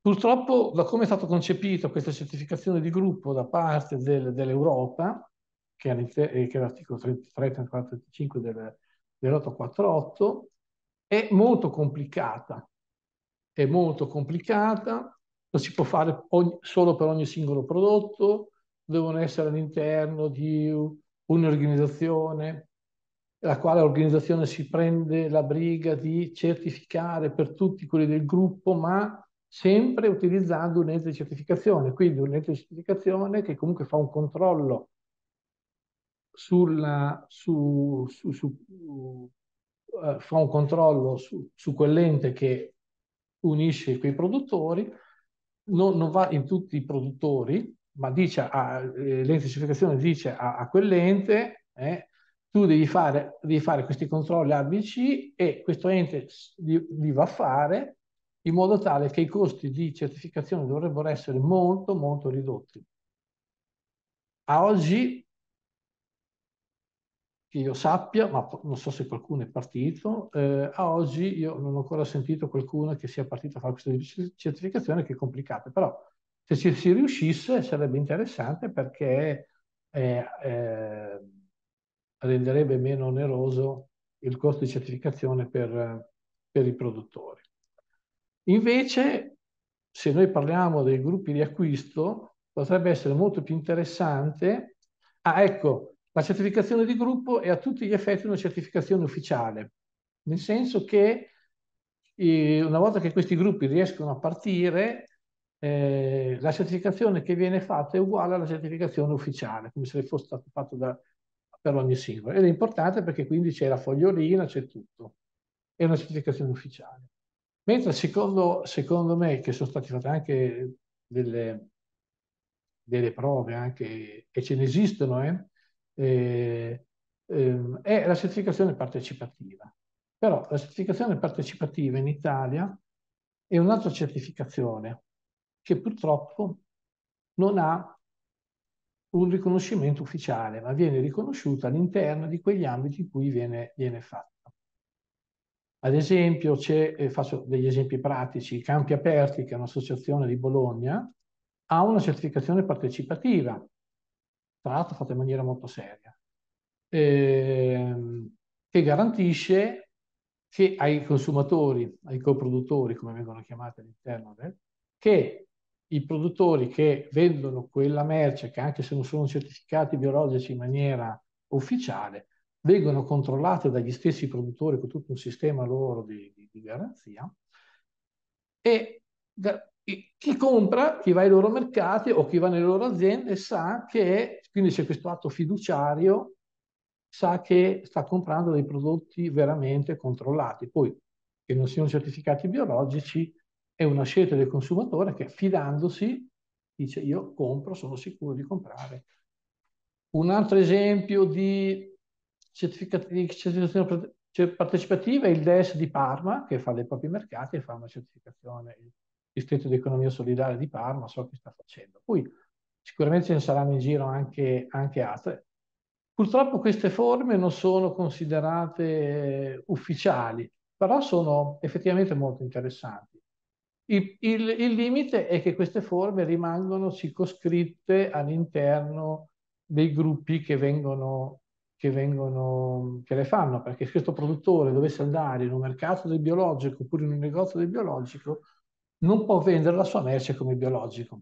Purtroppo, da come è stato concepito questa certificazione di gruppo da parte del, dell'Europa, che è, l'articolo 33, 34, 35 del, dell'848, è molto complicata. È molto complicata, lo si può fare ogni, solo per ogni singolo prodotto, devono essere all'interno di un'organizzazione, la quale organizzazione si prende la briga di certificare per tutti quelli del gruppo, ma sempre utilizzando un ente di certificazione, quindi un ente di certificazione che comunque fa un controllo sulla, su, su, su, uh, fa un controllo su, su quell'ente che unisce quei produttori, non, non, va in tutti i produttori, ma dice a, eh, l'ente certificazione dice a, a quell'ente eh, tu devi fare, devi fare, questi controlli ABC e questo ente li, li va a fare in modo tale che i costi di certificazione dovrebbero essere molto molto ridotti. A oggi, che io sappia, ma non so se qualcuno è partito, eh, a oggi io non ho ancora sentito qualcuno che sia partito a fare questa certificazione che è complicata, però se ci si riuscisse sarebbe interessante perché eh, eh, renderebbe meno oneroso il costo di certificazione per, per i produttori. Invece, se noi parliamo dei gruppi di acquisto, potrebbe essere molto più interessante. Ah, ecco, la certificazione di gruppo è a tutti gli effetti una certificazione ufficiale, nel senso che eh, una volta che questi gruppi riescono a partire, eh, la certificazione che viene fatta è uguale alla certificazione ufficiale, come se fosse stato fatto da, per ogni singolo. Ed è importante perché quindi c'è la fogliolina, c'è tutto. È una certificazione ufficiale. Mentre secondo, secondo me, che sono state fatte anche delle, delle prove, anche, e ce ne esistono, eh, eh, eh, è la certificazione partecipativa. Però la certificazione partecipativa in Italia è un'altra certificazione che purtroppo non ha un riconoscimento ufficiale, ma viene riconosciuta all'interno di quegli ambiti in cui viene, viene fatta. Ad esempio, eh, faccio degli esempi pratici, Campi Aperti, che è un'associazione di Bologna, ha una certificazione partecipativa, tra l'altro fatta in maniera molto seria, ehm, che garantisce che ai consumatori, ai coproduttori, come vengono chiamati all'interno del, che i produttori che vendono quella merce, che anche se non sono certificati biologici in maniera ufficiale, vengono controllate dagli stessi produttori con tutto un sistema loro di, di, di garanzia e da, chi compra, chi va ai loro mercati o chi va nelle loro aziende sa che, quindi c'è questo atto fiduciario, sa che sta comprando dei prodotti veramente controllati. Poi, che non siano certificati biologici, è una scelta del consumatore che fidandosi dice io compro, sono sicuro di comprare. Un altro esempio di certificazione partecipativa è il DES di Parma, che fa dei propri mercati e fa una certificazione, distretto di economia solidale di Parma, so che sta facendo. Poi sicuramente ce ne saranno in giro anche, anche altre. Purtroppo queste forme non sono considerate ufficiali, però sono effettivamente molto interessanti. Il, il, il limite è che queste forme rimangono circoscritte all'interno dei gruppi che vengono che vengono, che le fanno, perché se questo produttore dovesse andare in un mercato del biologico oppure in un negozio del biologico, non può vendere la sua merce come biologico.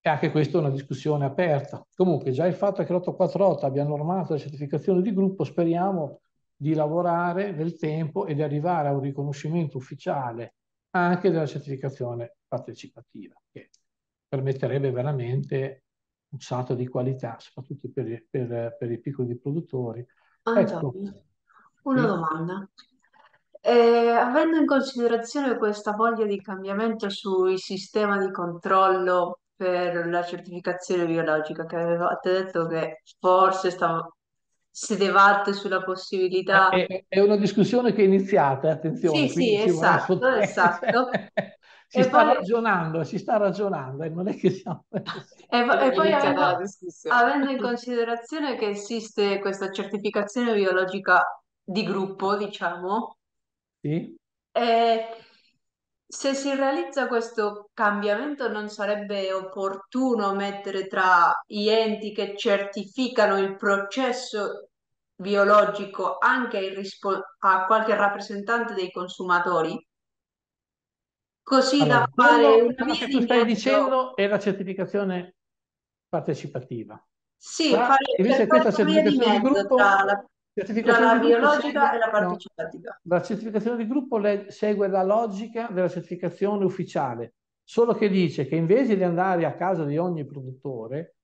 E anche questa è una discussione aperta. Comunque già il fatto che l'848 abbia normato la certificazione di gruppo, speriamo di lavorare nel tempo e di arrivare a un riconoscimento ufficiale anche della certificazione partecipativa, che permetterebbe veramente un salto di qualità, soprattutto per, per, per i piccoli produttori. Antonio, ecco. una domanda. Eh, avendo in considerazione questa voglia di cambiamento sul sistema di controllo per la certificazione biologica, che avevate detto che forse stavo, sedevate sulla possibilità. È, è, una discussione che è iniziata, attenzione. Sì, sì, esatto, esatto. [LAUGHS] si e sta poi... ragionando, si sta ragionando e non è che siamo... [LAUGHS] e, [LAUGHS] e poi avendo, avendo in considerazione che esiste questa certificazione biologica di gruppo, diciamo, sì. eh, se si realizza questo cambiamento, non sarebbe opportuno mettere tra gli enti che certificano il processo biologico anche a qualche rappresentante dei consumatori? Così allora, da fare una via che tu stai mezzo... dicendo è la certificazione partecipativa. Sì, tra, fare, invece questa certificazione di gruppo tra la tra la biologica segue, e la partecipativa. No, la certificazione di gruppo segue la logica della certificazione ufficiale, solo che dice che invece di andare a casa di ogni produttore,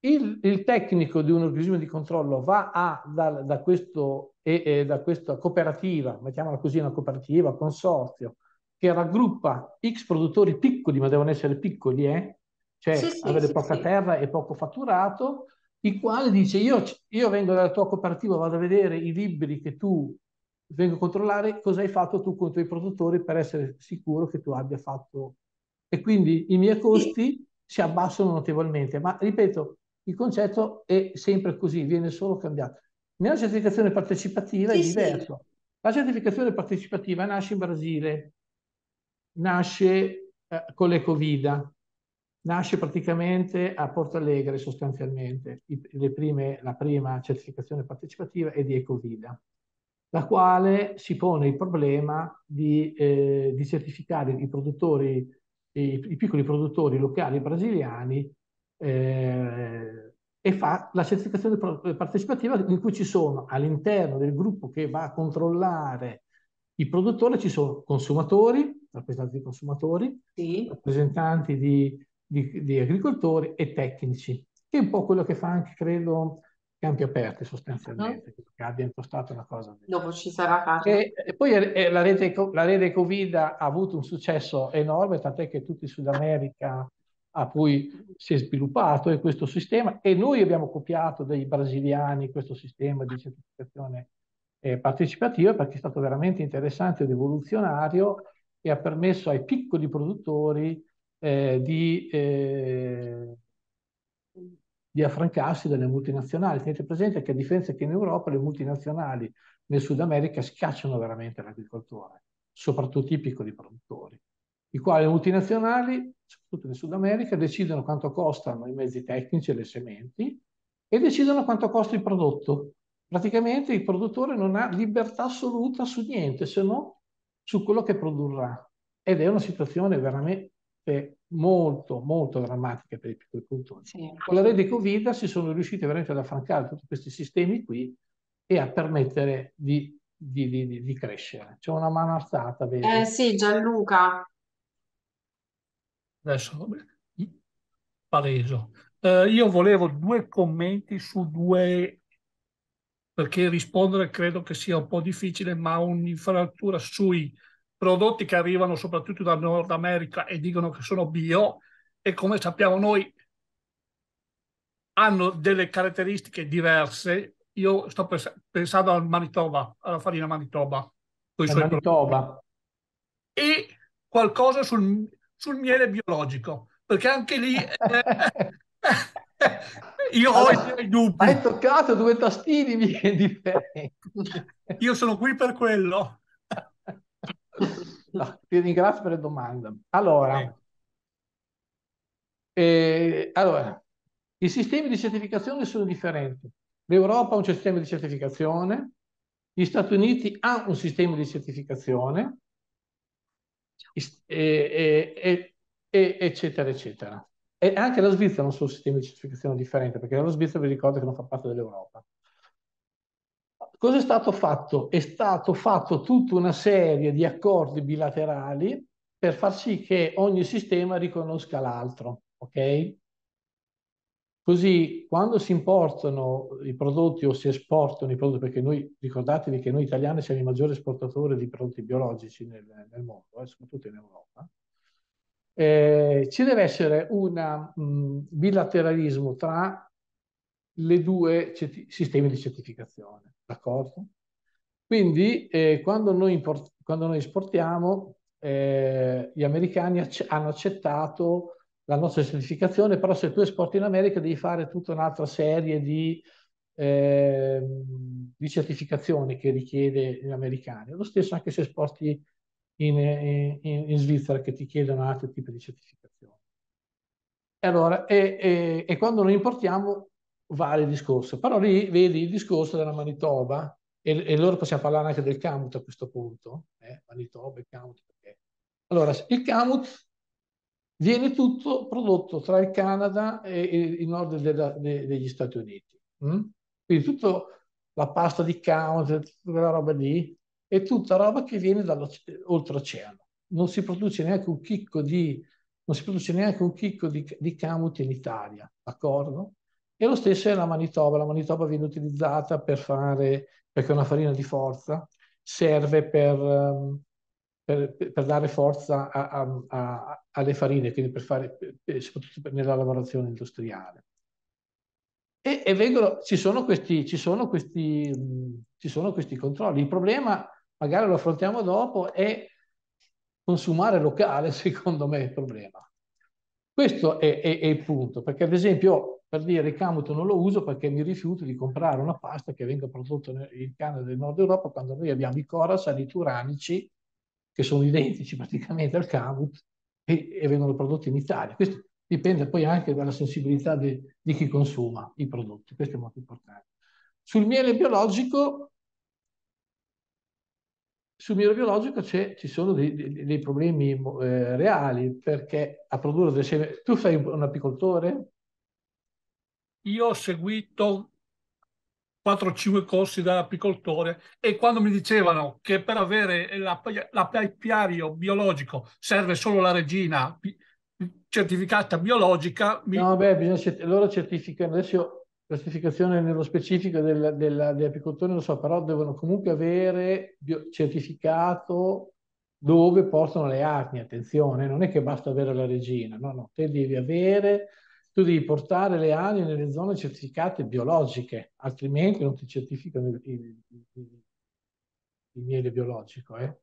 il, il tecnico di un organismo di controllo va a, da, da, questo, e, e, da questa cooperativa, mettiamola così, una cooperativa, consorzio, che raggruppa X produttori piccoli, ma devono essere piccoli, eh? cioè sì, sì, avere sì, poca terra e poco fatturato, il quale dice io, io vengo dalla tua cooperativa, vado a vedere i libri che tu vengo a controllare, cosa hai fatto tu con i tuoi produttori per essere sicuro che tu abbia fatto. E quindi i miei costi si abbassano notevolmente. Ma ripeto, il concetto è sempre così, viene solo cambiato. Nella certificazione partecipativa sì, è diverso. Sì. La certificazione partecipativa nasce in Brasile, nasce eh, con l'Ecovida, nasce praticamente a Porto Alegre sostanzialmente. Prime, la prima certificazione partecipativa è di Ecovida, la quale si pone il problema di, eh, di certificare i produttori, i, i, piccoli produttori locali brasiliani eh, e fa la certificazione partecipativa in cui ci sono all'interno del gruppo che va a controllare i produttori, ci sono consumatori, rappresentanti di consumatori, sì. rappresentanti di di, di, agricoltori e tecnici, che è un po' quello che fa anche, credo, Campi Aperti sostanzialmente, uh-huh. che abbia impostato una cosa. Dopo ci sarà Carlo. E, e poi e la, rete, la rete Covid ha avuto un successo enorme, tant'è che tutto il Sud America a cui si è sviluppato è questo sistema e noi abbiamo copiato dai brasiliani questo sistema di certificazione eh, partecipativa perché è stato veramente interessante ed evoluzionario e ha permesso ai piccoli produttori eh, di, eh, di, affrancarsi dalle multinazionali. Tenete presente che a differenza che in Europa le multinazionali nel Sud America schiacciano veramente l'agricoltore, soprattutto i piccoli produttori, i quali le multinazionali, soprattutto nel Sud America, decidono quanto costano i mezzi tecnici e le sementi e decidono quanto costa il prodotto. Praticamente il produttore non ha libertà assoluta su niente se non su quello che produrrà. Ed è una situazione veramente molto, molto drammatiche per i piccoli produttori. Sì. Con la rete Covid si sono riusciti veramente ad affrancare tutti questi sistemi qui e a permettere di, di, di, di crescere. C'è una mano alzata, vedi? Eh sì, Gianluca. Adesso paleso. Eh, io volevo due commenti su due, perché rispondere credo che sia un po' difficile, ma un'infrastruttura sui prodotti che arrivano soprattutto dal Nord America e dicono che sono bio e come sappiamo noi hanno delle caratteristiche diverse. Io sto pens- pensando al Manitoba, alla farina Manitoba. Manitoba. E qualcosa sul, sul, miele biologico, perché anche lì eh, [LAUGHS] io allora, ho i dubbi. Hai toccato due tastini differenti. io sono qui per quello. No, ti ringrazio per la domanda. Allora, eh, allora, i sistemi di certificazione sono differenti. L'Europa ha un sistema di certificazione, gli Stati Uniti ha un sistema di certificazione, e, e, e, eccetera, eccetera. E anche la Svizzera ha un suo sistema di certificazione differente, perché la Svizzera vi ricordo che non fa parte dell'Europa. Cosa è stato fatto? È stato fatto tutta una serie di accordi bilaterali per far sì che ogni sistema riconosca l'altro, ok? Così quando si importano i prodotti o si esportano i prodotti, perché noi ricordatevi che noi italiani siamo i maggiori esportatori di prodotti biologici nel, nel mondo, eh, soprattutto in Europa, eh, ci deve essere un bilateralismo tra le due sistemi di certificazione, d'accordo? Quindi eh, quando, noi quando, noi esportiamo, eh, gli americani ac hanno accettato la nostra certificazione, però se tu esporti in America devi fare tutta un'altra serie di, eh, di, certificazioni che richiede gli americani. Lo stesso anche se esporti in, in, in Svizzera che ti chiedono altri tipi di certificazioni. E allora, e, e, e quando noi importiamo vale il discorso, però lì vedi il discorso della Manitoba e, e loro possiamo parlare anche del Camut a questo punto, eh? Manitoba e Camut. Perché... Allora, il Camut viene tutto prodotto tra il Canada e il nord della, de, degli Stati Uniti. Mm? Quindi tutta la pasta di Camut, tutta quella roba lì, è tutta roba che viene dall'oltreoceano. Non si produce neanche un chicco di, non si produce neanche un chicco di, di Camut in Italia, d'accordo? E lo stesso è la Manitoba. La Manitoba viene utilizzata per fare, perché è una farina di forza, serve per, um, per, per dare forza a, a, a, alle farine, quindi per fare, soprattutto nella lavorazione industriale. E, e vengono, ci sono questi, ci sono questi, ci sono questi controlli. Il problema, magari lo affrontiamo dopo, è consumare locale, [LAUGHS] secondo me è il problema. Questo è, è, è il punto, perché ad esempio per dire il Camuto non lo uso perché mi rifiuto di comprare una pasta che venga prodotta in Canada del Nord Europa quando noi abbiamo i Corazan, i Turanici, che sono identici praticamente al Camut e, e, vengono prodotti in Italia. Questo dipende poi anche dalla sensibilità di, di chi consuma i prodotti, questo è molto importante. Sul miele biologico sul miele biologico ci sono dei, dei, dei problemi eh, reali perché a produrre del seme... Tu sei un apicoltore? Io ho seguito 4-5 corsi da apicoltore e quando mi dicevano che per avere l'apiario biologico serve solo la regina certificata biologica... Mi... No, beh, bisogna, loro certificano, adesso la certificazione nello specifico del, del, degli so, però devono comunque avere certificato dove portano le armi, attenzione, non è che basta avere la regina, no, no, te devi avere tu devi portare le ali nelle zone certificate biologiche, altrimenti non ti certificano il, il, il, il miele biologico. Eh?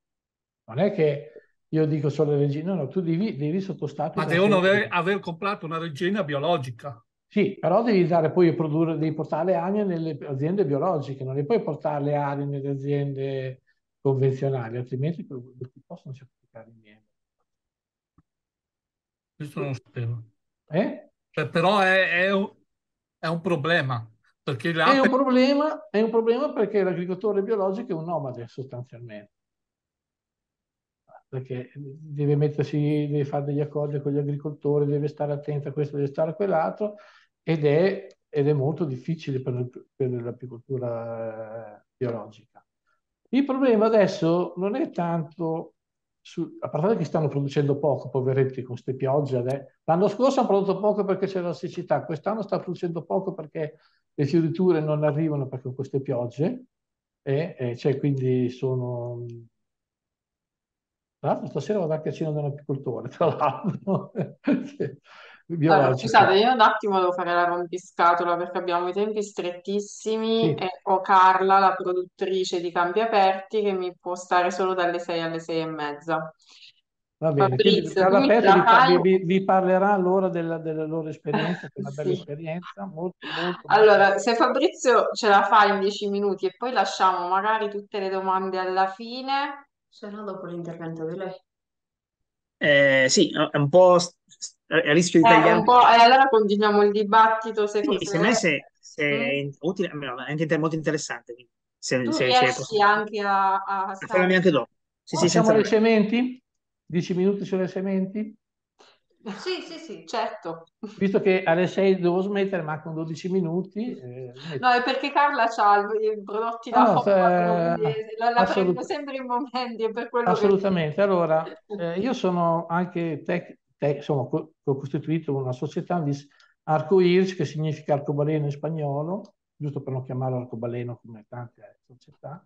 Non è che io dico solo le regine, no, no, tu devi, devi sottostare. Ma devono aver, aver, comprato una regina biologica. Sì, però devi dare poi a produrre, devi portare le ali nelle aziende biologiche, non le puoi portare le ali nelle aziende convenzionali, altrimenti non ti possono certificare il miele. Questo non lo sapevo. Eh? Cioè, però è, è, un, è, un, problema. Perché è, un problema è un problema perché l'agricoltore biologico è un nomade sostanzialmente. Perché deve mettersi, deve fare degli accordi con gli agricoltori, deve stare attento a questo, deve stare a quell'altro ed è, ed è molto difficile per, per l'agricoltura biologica. Il problema adesso non è tanto su, a parte che stanno producendo poco, poveretti, con queste piogge. L'anno scorso hanno prodotto poco perché c'era la siccità, quest'anno sta producendo poco perché le fioriture non arrivano perché con queste piogge, e, e cioè, quindi sono... Tra l'altro stasera vado anche a cena da un apicoltore, tra l'altro. [LAUGHS] Allora, scusate, io un attimo devo fare la rompiscatola perché abbiamo i tempi strettissimi Sì. e ho Carla, la produttrice di Campi Aperti, che mi può stare solo dalle 6 alle 6 e mezza. Va bene, quindi Fabrizio, tu Carla mi ce Petri la vi, pa- fai? vi- vi parlerà allora della, della loro esperienza, che è una bella Sì. esperienza, molto, molto, molto. Allora, se Fabrizio ce la fa in 10 minuti e poi lasciamo magari tutte le domande alla fine. Se no, dopo l'intervento di lei. Eh, sì, è un po' a rischio di Eh, tagliare un po', e allora continuiamo il dibattito se, Sì, se- se me se, se è utile, è molto interessante. quindi Se, Tu se, se riesci anche a, a a farmi anche dopo. Sì, sì, Siamo problemi. sementi? Dieci minuti sulle sementi? Sì, sì, sì, certo. Visto che alle 6 devo smettere, mancano 12 minuti. eh. No, è perché Carla ha i prodotti da No, eh, quindi la, la assolut- prendo sempre in momenti, è per quello che... Assolutamente. Allora, eh, io sono anche tec, tec- insomma, co- ho costituito una società di s- arcoiris, che significa arcobaleno in spagnolo, giusto per non chiamarlo arcobaleno come tante società,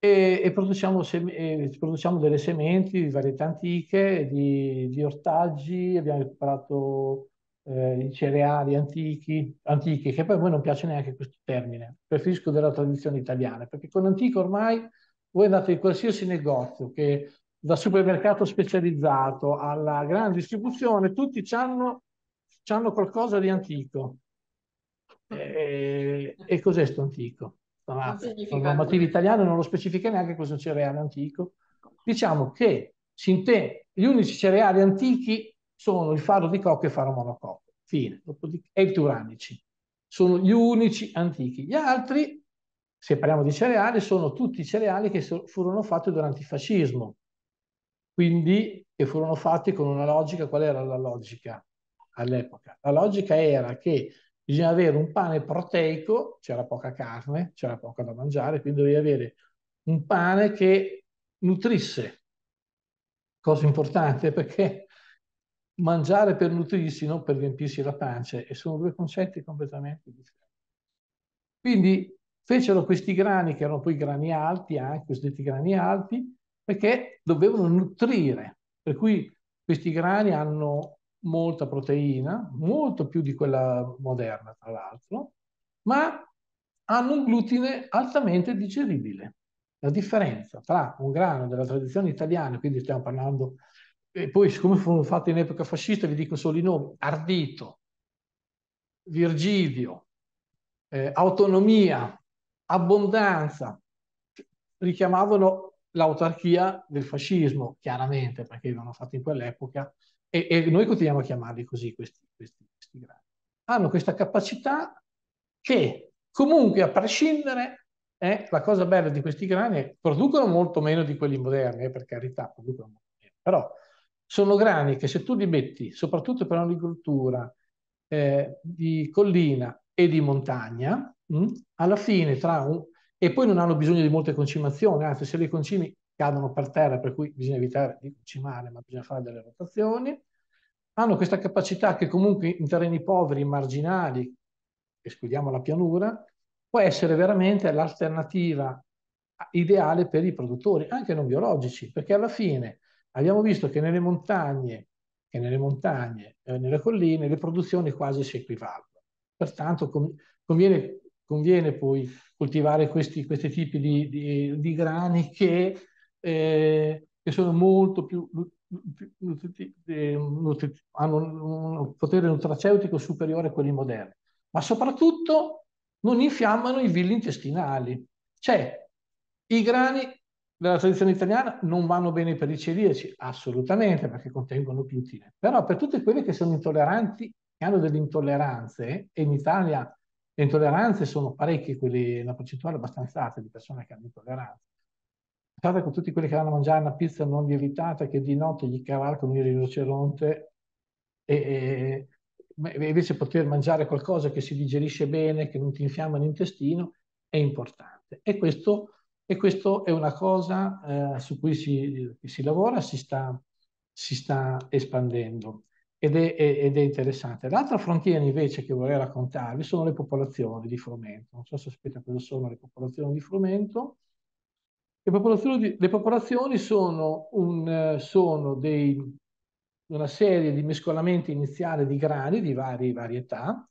e, e produciamo, sem- e produciamo delle sementi di varietà antiche, di, di ortaggi, abbiamo recuperato eh, i cereali antichi, antichi, che poi a voi non piace neanche questo termine, preferisco della tradizione italiana, perché con antico ormai voi andate in qualsiasi negozio, che da supermercato specializzato alla grande distribuzione, tutti hanno qualcosa di antico. E, e cos'è sto antico? La significa normativa italiana non lo specifica neanche è un cereale antico. Diciamo che si gli unici cereali antichi sono il faro di cocco e il faro monococco. Fine. E i turanici. Sono gli unici antichi. Gli altri, se parliamo di cereali, sono tutti cereali che furono fatti durante il fascismo. Quindi che furono fatti con una logica. Qual era la logica all'epoca? La logica era che bisogna avere un pane proteico, c'era poca carne, c'era poco da mangiare, quindi dovevi avere un pane che nutrisse. Cosa importante perché mangiare per nutrirsi, non per riempirsi la pancia, e sono due concetti completamente differenti. Quindi fecero questi grani, che erano poi grani alti, anche cosiddetti grani alti, perché dovevano nutrire. Per cui questi grani hanno molta proteina, molto più di quella moderna, tra l'altro, ma hanno un glutine altamente digeribile. La differenza tra un grano della tradizione italiana, quindi stiamo parlando, e poi siccome furono fatti in epoca fascista, vi dico solo i nomi, Ardito, Virgilio, eh, autonomia, abbondanza, richiamavano l'autarchia del fascismo, chiaramente, perché erano fatti in quell'epoca, e, e noi continuiamo a chiamarli così questi, questi, questi grani. Hanno questa capacità che comunque, a prescindere, eh, la cosa bella di questi grani producono molto meno di quelli moderni, eh, per carità, producono molto meno, però sono grani che se tu li metti, soprattutto per un'agricoltura eh, di collina e di montagna, mh, alla fine tra un... e poi non hanno bisogno di molte concimazioni, anzi se li concimi cadono per terra, per cui bisogna evitare di concimare, ma bisogna fare delle rotazioni, hanno questa capacità che comunque in terreni poveri, marginali, escludiamo la pianura, può essere veramente l'alternativa ideale per i produttori, anche non biologici, perché alla fine abbiamo visto che nelle montagne, che nelle montagne, eh, nelle colline, le produzioni quasi si equivalgono. Pertanto conviene, conviene poi coltivare questi, questi tipi di, di, di grani che, eh, che, sono molto più, più eh, hanno un potere nutraceutico superiore a quelli moderni, ma soprattutto non infiammano i villi intestinali. Cioè, i grani della tradizione italiana non vanno bene per i celiaci, assolutamente, perché contengono glutine. Però per tutte quelle che sono intolleranti, che hanno delle intolleranze, e in Italia le intolleranze sono parecchie, quelle, una percentuale abbastanza alta di persone che hanno intolleranze. Guardate con tutti quelli che vanno a mangiare una pizza non lievitata, che di notte gli cavalcano il rinoceronte, e, e, invece poter mangiare qualcosa che si digerisce bene, che non ti infiamma l'intestino, è importante. E questo e questo è una cosa eh, su cui si, si lavora, si sta, si sta espandendo ed è, ed è, interessante. L'altra frontiera invece che vorrei raccontarvi sono le popolazioni di frumento. Non so se sapete cosa sono le popolazioni di frumento. Le popolazioni, di, le popolazioni sono, un, sono dei, una serie di mescolamenti iniziali di grani di varie varietà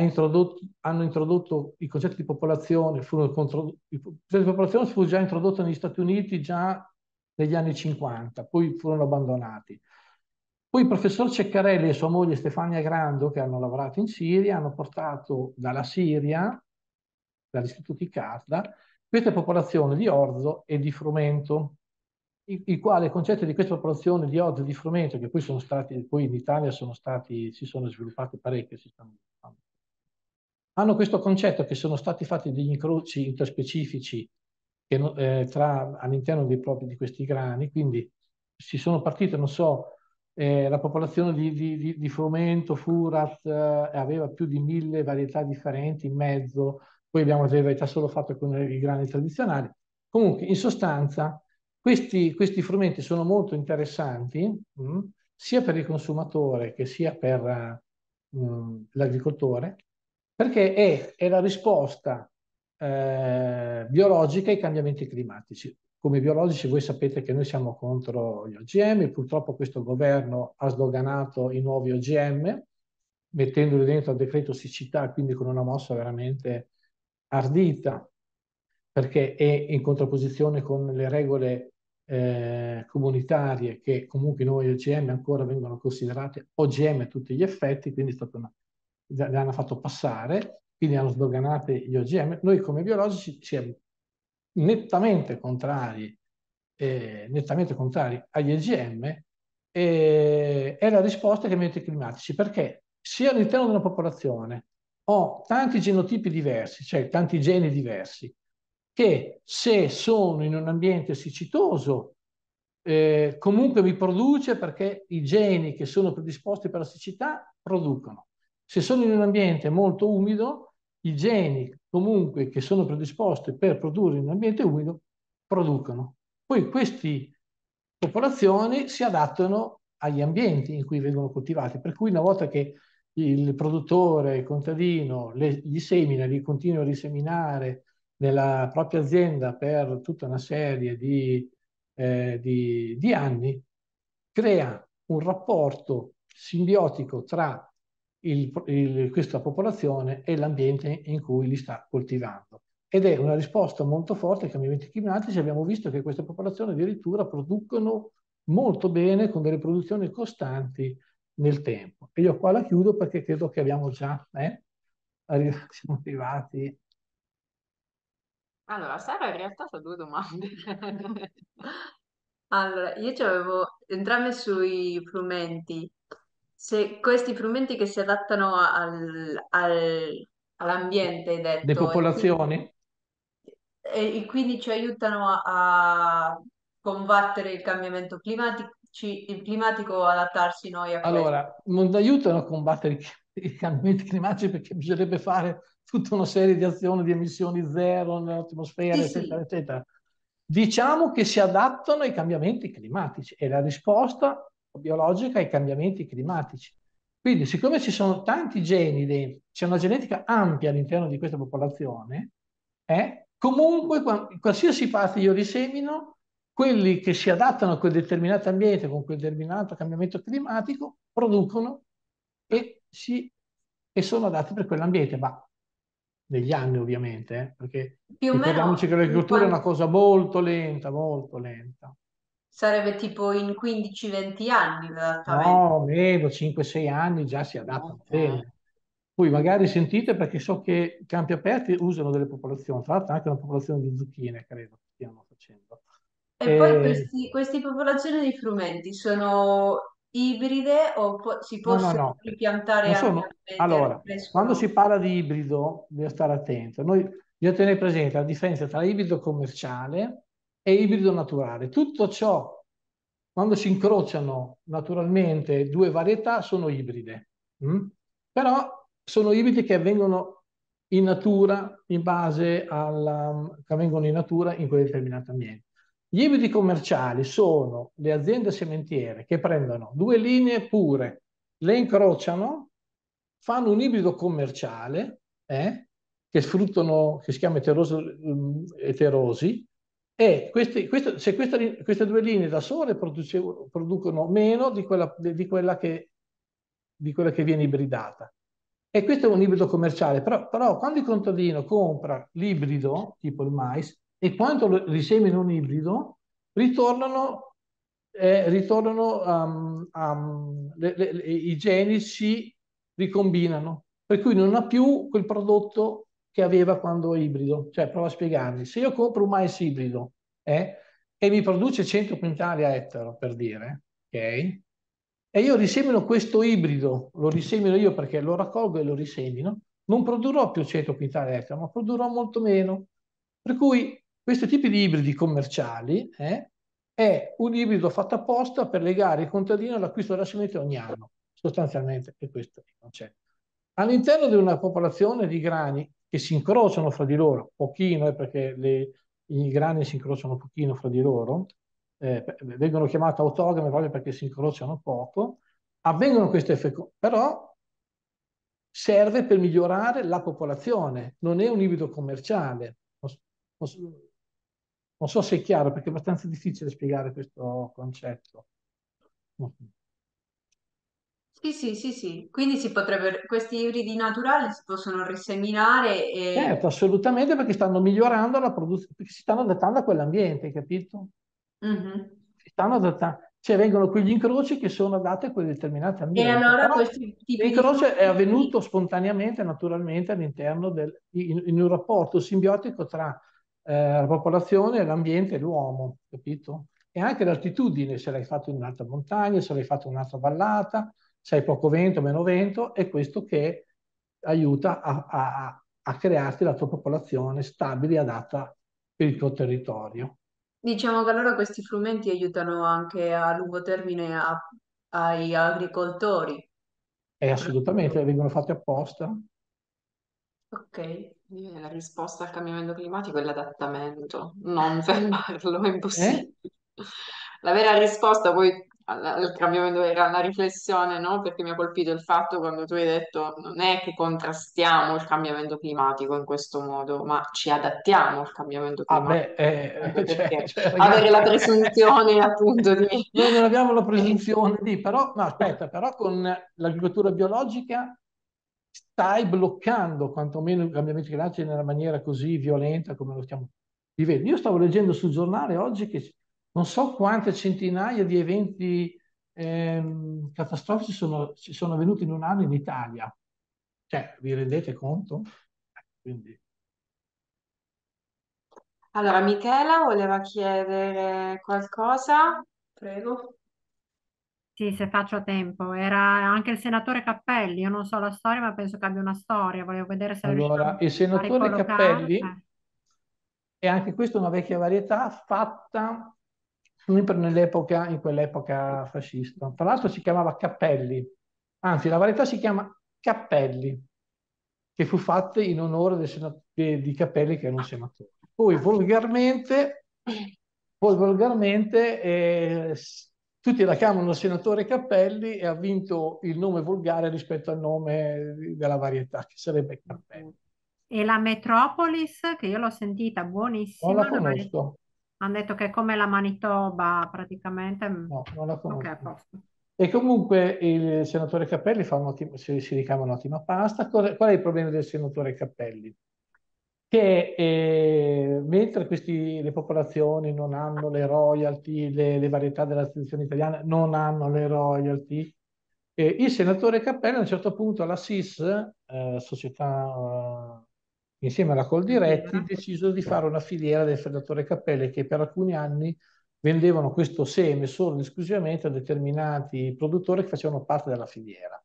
introdotto, hanno introdotto i concetti di popolazione, furono il concetto di popolazione fu già introdotto negli Stati Uniti già negli anni 50, poi furono abbandonati. Poi il professor Ceccarelli e sua moglie Stefania Grando, che hanno lavorato in Siria, hanno portato dalla Siria, dall'istituto di Casda, queste popolazioni di orzo e di frumento, il, quale il concetto di questa popolazione di orzo e di frumento, che poi sono stati, poi in Italia sono stati, si sono sviluppati parecchie, si stanno hanno questo concetto che sono stati fatti degli incroci interspecifici che, eh, all'interno di questi grani, quindi si sono partite, non so, eh, la popolazione di, di, di frumento, furat, eh, aveva più di mille varietà differenti in mezzo, poi abbiamo delle varietà solo fatte con i grani tradizionali. Comunque, in sostanza, questi, questi frumenti sono molto interessanti, mh, mm, sia per il consumatore che sia per uh, l'agricoltore, perché è, è, la risposta eh, biologica ai cambiamenti climatici. Come biologici voi sapete che noi siamo contro gli OGM, purtroppo questo governo ha sdoganato i nuovi OGM, mettendoli dentro al decreto siccità, quindi con una mossa veramente ardita, perché è in contrapposizione con le regole eh, comunitarie che comunque noi OGM ancora vengono considerate OGM a tutti gli effetti, quindi una, le hanno fatto passare, quindi hanno sdoganato gli OGM. Noi come biologici siamo nettamente contrari, eh, nettamente contrari agli OGM e è la risposta ai cambiamenti climatici, perché sia all'interno della popolazione ho tanti genotipi diversi, cioè tanti geni diversi, che se sono in un ambiente siccitoso eh, comunque mi produce perché i geni che sono predisposti per la siccità producono. Se sono in un ambiente molto umido, i geni comunque che sono predisposti per produrre in ambiente umido producono. Poi queste popolazioni si adattano agli ambienti in cui vengono coltivati, per cui una volta che il produttore, il contadino, le, gli semina, li continua a riseminare, nella propria azienda per tutta una serie di, eh, di, di anni, crea un rapporto simbiotico tra il, il, questa popolazione e l'ambiente in cui li sta coltivando. Ed è una risposta molto forte ai cambiamenti climatici. Abbiamo visto che queste popolazioni addirittura producono molto bene con delle produzioni costanti nel tempo. E io qua la chiudo perché credo che abbiamo già, eh, [LAUGHS] siamo arrivati allora, Sara in realtà ha due domande. [LAUGHS] Allora, io avevo entrambe sui frumenti. Se questi frumenti che si adattano al, al- all'ambiente, hai Le detto, e quindi, popolazioni? e quindi ci aiutano a, a combattere il cambiamento climatico, il climatico, adattarsi noi a questo. Allora, non aiutano a combattere i, [LAUGHS] i cambiamenti climatici perché bisognerebbe fare tutta una serie di azioni di emissioni zero nell'atmosfera, Sì, eccetera, sì. eccetera. Diciamo che si adattano ai cambiamenti climatici, è la risposta biologica ai cambiamenti climatici. Quindi, siccome ci sono tanti geni dentro, c'è una genetica ampia all'interno di questa popolazione, eh, comunque qualsiasi parte io risemino, quelli che si adattano a quel determinato ambiente, con quel determinato cambiamento climatico, producono e, si, e sono adatti per quell'ambiente. Ma negli anni ovviamente, eh, perché Più ricordiamoci che meno in l'agricoltura è una cosa molto lenta, molto lenta. Sarebbe tipo in 15-20 anni l'adattamento. No, meno, 5-6 anni già si adattano Ok. bene. Poi magari sentite perché so che Campi Aperti usano delle popolazioni, tra l'altro anche una popolazione di zucchine, credo, che stiano facendo. E poi Eh, questi, queste popolazioni di frumenti sono ibride o po- si no, no, possono no, ripiantare sono... e Allora, quando si parla di ibrido, bisogna stare attento. Noi bisogna tenere presente la differenza tra ibrido commerciale e ibrido naturale. Tutto ciò, quando si incrociano naturalmente due varietà, sono ibride. mm? Però sono ibridi che avvengono in natura, in base alla... che avvengono in natura in quel determinato ambiente. Gli ibridi commerciali sono le aziende sementiere che prendono due linee pure, le incrociano, fanno un ibrido commerciale eh, che sfruttano, che si chiama eterosi, um, eterosi e questi, questo, se queste, queste, due linee da sole produce, producono meno di quella, di, quella che, di quella che viene ibridata. E questo è un ibrido commerciale, però, però quando il contadino compra l'ibrido, tipo il mais, e quando risemina un ibrido, ritornano, eh, ritornano um, um, le, le, le, i geni si ricombinano, per cui non ha più quel prodotto che aveva quando è ibrido. Cioè, prova a spiegarmi, se io compro un mais ibrido eh, e mi produce 100 quintali a ettaro, per dire, ok? E io risemino questo ibrido, lo risemino io perché lo raccolgo e lo risemino, non produrrò più 100 quintali all'ettaro, ma produrrò molto meno. Per cui questi tipi di ibridi commerciali eh, è un ibrido fatto apposta per legare il contadino all'acquisto della semente ogni anno, sostanzialmente è questo il concetto. All'interno di una popolazione di grani che si incrociano fra di loro, pochino, eh, perché le, i grani si incrociano pochino fra di loro, eh, vengono chiamate autogame proprio perché si incrociano poco, avvengono queste fecondazioni, però serve per migliorare la popolazione, non è un ibrido commerciale. Non, non, non so se è chiaro perché è abbastanza difficile spiegare questo concetto. Sì, sì, sì, sì. Quindi si potrebbe, questi ibridi naturali si possono riseminare e... Certo, assolutamente perché stanno migliorando la produzione, perché si stanno adattando a quell'ambiente, capito? Mm-hmm. Si stanno adattando, cioè vengono quegli incroci che sono adatti a quei determinati ambienti. E allora Però questi tipi l'incrocio di è avvenuto spontaneamente, naturalmente, all'interno del, in, in un rapporto simbiotico tra eh, la popolazione, l'ambiente e l'uomo, capito? E anche l'altitudine, se l'hai fatto in un'altra montagna, se l'hai fatto in un'altra vallata, se hai poco vento, meno vento, è questo che aiuta a, a, a crearti la tua popolazione stabile e adatta per il tuo territorio. Diciamo che allora questi frumenti aiutano anche a lungo termine a- ai agricoltori. E assolutamente vengono fatti apposta. Ok. Eh, La risposta al cambiamento climatico è l'adattamento, non [LAUGHS] fermarlo, è impossibile. La vera risposta poi al, cambiamento era la riflessione, no? Perché mi ha colpito il fatto quando tu hai detto non è che contrastiamo il cambiamento climatico in questo modo, ma ci adattiamo al cambiamento Ah climatico. beh, eh, Anche cioè, cioè, avere la ragazzi, presunzione [LAUGHS] appunto di... Noi non abbiamo la presunzione di, però, no, aspetta, però con l'agricoltura biologica stai bloccando quantomeno il cambiamento climatico nella maniera così violenta come lo stiamo vivendo. Io stavo leggendo sul giornale oggi che non so quante centinaia di eventi ehm, catastrofici sono, ci sono avvenuti in un anno in Italia. Cioè, vi rendete conto? Quindi, Allora, Michela voleva chiedere qualcosa? Prego. Sì, se faccio a tempo. Era anche il senatore Cappelli. Io non so la storia, ma penso che abbia una storia. Volevo vedere se allora, il senatore. Cappelli Eh. è anche questa una vecchia varietà fatta sempre nell'epoca, in quell'epoca fascista. Tra l'altro si chiamava Cappelli, anzi la varietà si chiama Cappelli, che fu fatta in onore del sena- di, Cappelli che era un senatore. Poi volgarmente, poi volgarmente eh, tutti la chiamano senatore Cappelli e ha vinto il nome volgare rispetto al nome della varietà, che sarebbe Cappelli. E la Metropolis, che io l'ho sentita Non buonissima, la una varietà- conosco, hanno detto che è come la Manitoba praticamente. no, non la conosco. posto. E comunque il senatore Cappelli fa un'ottima, si, si ricava un'ottima pasta. Qual qual è il problema del senatore Cappelli? Che eh, mentre questi, le popolazioni non hanno le royalty, le, le varietà della tradizione italiana non hanno le royalty, eh, il senatore Cappelli a un certo punto alla SIS, eh, società eh, insieme alla Coldiretti, deciso di fare una filiera del senatore Cappelli che per alcuni anni vendevano questo seme solo ed esclusivamente a determinati produttori che facevano parte della filiera.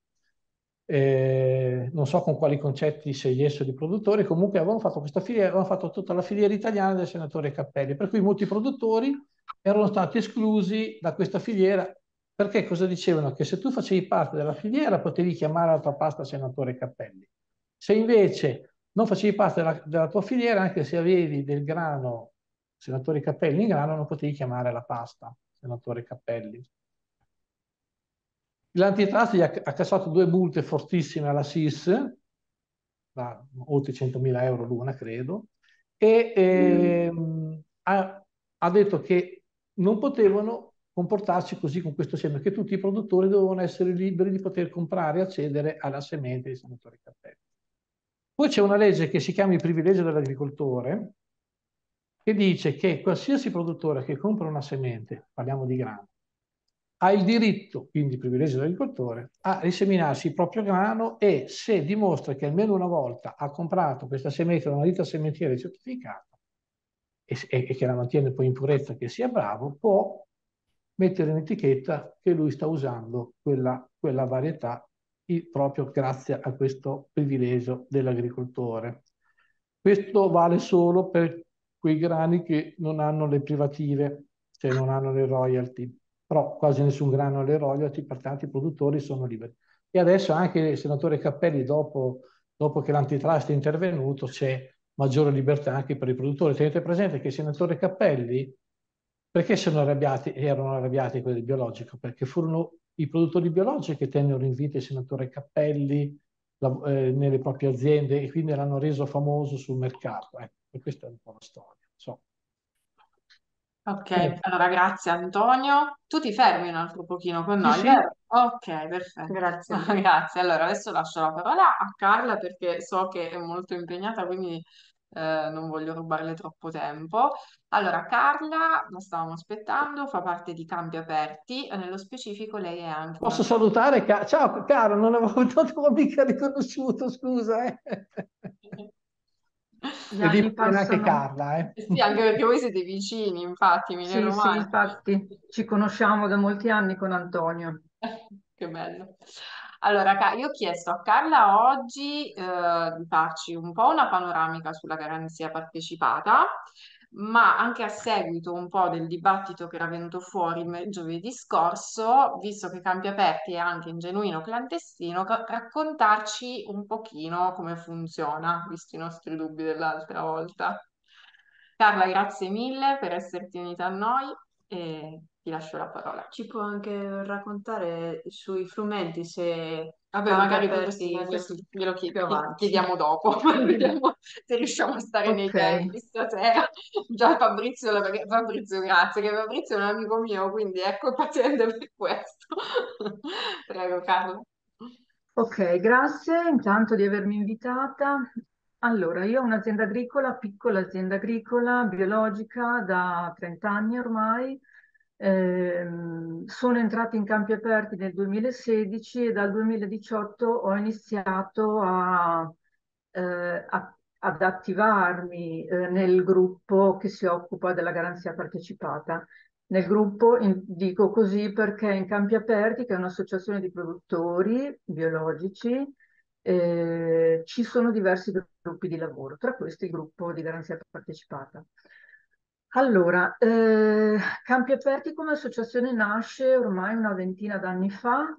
Eh, non so con quali concetti scegliessero di produttori, comunque avevano fatto questa filiera, avevano fatto tutta la filiera italiana del senatore Cappelli, per cui molti produttori erano stati esclusi da questa filiera perché cosa dicevano? Che se tu facevi parte della filiera potevi chiamare la tua pasta senatore Cappelli. Se invece non facevi parte della, della tua filiera, anche se avevi del grano, senatore Cappelli in grano, non potevi chiamare la pasta senatore Cappelli. L'antitrust ha, ha cassato due multe fortissime alla SIS, da oltre 100.000 euro l'una, credo, e ehm, ha, ha detto che non potevano comportarsi così con questo seme, che tutti i produttori dovevano essere liberi di poter comprare e accedere alla semente di senatore Cappelli. Poi c'è una legge che si chiama il privilegio dell'agricoltore, che dice che qualsiasi produttore che compra una semente, parliamo di grano, ha il diritto, quindi il privilegio dell'agricoltore, a riseminarsi il proprio grano e se dimostra che almeno una volta ha comprato questa semente da una ditta sementiera certificata e, e che la mantiene poi in purezza, che sia bravo, può mettere in etichetta che lui sta usando quella, quella varietà proprio grazie a questo privilegio dell'agricoltore. Questo vale solo per quei grani che non hanno le privative, cioè non hanno le royalty, però quasi nessun grano ha le royalty, per tanti produttori sono liberi. E adesso anche il senatore Cappelli, dopo, dopo che l'antitrust è intervenuto, c'è maggiore libertà anche per i produttori. Tenete presente che il senatore Cappelli, perché sono arrabbiati, erano arrabbiati quelli del biologico? Perché furono i produttori biologici che tennero in vita il senatore Cappelli la, eh, nelle proprie aziende e quindi l'hanno reso famoso sul mercato. Ecco, e questa è un po' la storia. So. Ok, eh. allora grazie Antonio. Tu ti fermi un altro pochino con noi, sì? Ok, perfetto. Grazie. [LAUGHS] grazie. Allora adesso lascio la parola a Carla perché so che è molto impegnata, quindi eh, non voglio rubarle troppo tempo. Allora, Carla, la stavamo aspettando, fa parte di Campi Aperti, e nello specifico lei è anche... Posso una... salutare? Ca- Ciao caro, non avevo, [LAUGHS] mica riconosciuto, scusa. Eh. [LAUGHS] E passano... anche Carla, eh. Sì, anche perché voi siete vicini, infatti, mi sì, sì, infatti, [LAUGHS] ci conosciamo da molti anni con Antonio. che bello. Allora, io ho chiesto a Carla oggi eh, di farci un po' una panoramica sulla garanzia partecipata, ma anche a seguito un po' del dibattito che era venuto fuori giovedì scorso, visto che Campi Aperti è anche in genuino clandestino, raccontarci un pochino come funziona, visto i nostri dubbi dell'altra volta. Carla, grazie mille per esserti unita a noi e ti lascio la parola. Ci può anche raccontare sui frumenti se Vabbè, magari aperti, questo, glielo chied- chiediamo dopo, [LAUGHS] vediamo se riusciamo a stare okay. nei tempi stasera. Già Fabrizio, Fabrizio, grazie, che Fabrizio è un amico mio, quindi ecco paziente [LAUGHS] per questo. Prego Carlo. Ok, grazie intanto di avermi invitata. Allora, io ho un'azienda agricola, piccola azienda agricola, biologica, da 30 anni ormai, eh, sono entrata in campi aperti nel 2016 e dal 2018 ho iniziato a, eh, a, ad attivarmi eh, nel gruppo che si occupa della garanzia partecipata. Nel gruppo in, dico così perché in Campi Aperti, che è un'associazione di produttori biologici, eh, ci sono diversi gruppi di lavoro, tra questi il gruppo di garanzia partecipata. Allora, eh, Campi Aperti come associazione nasce ormai una ventina d'anni fa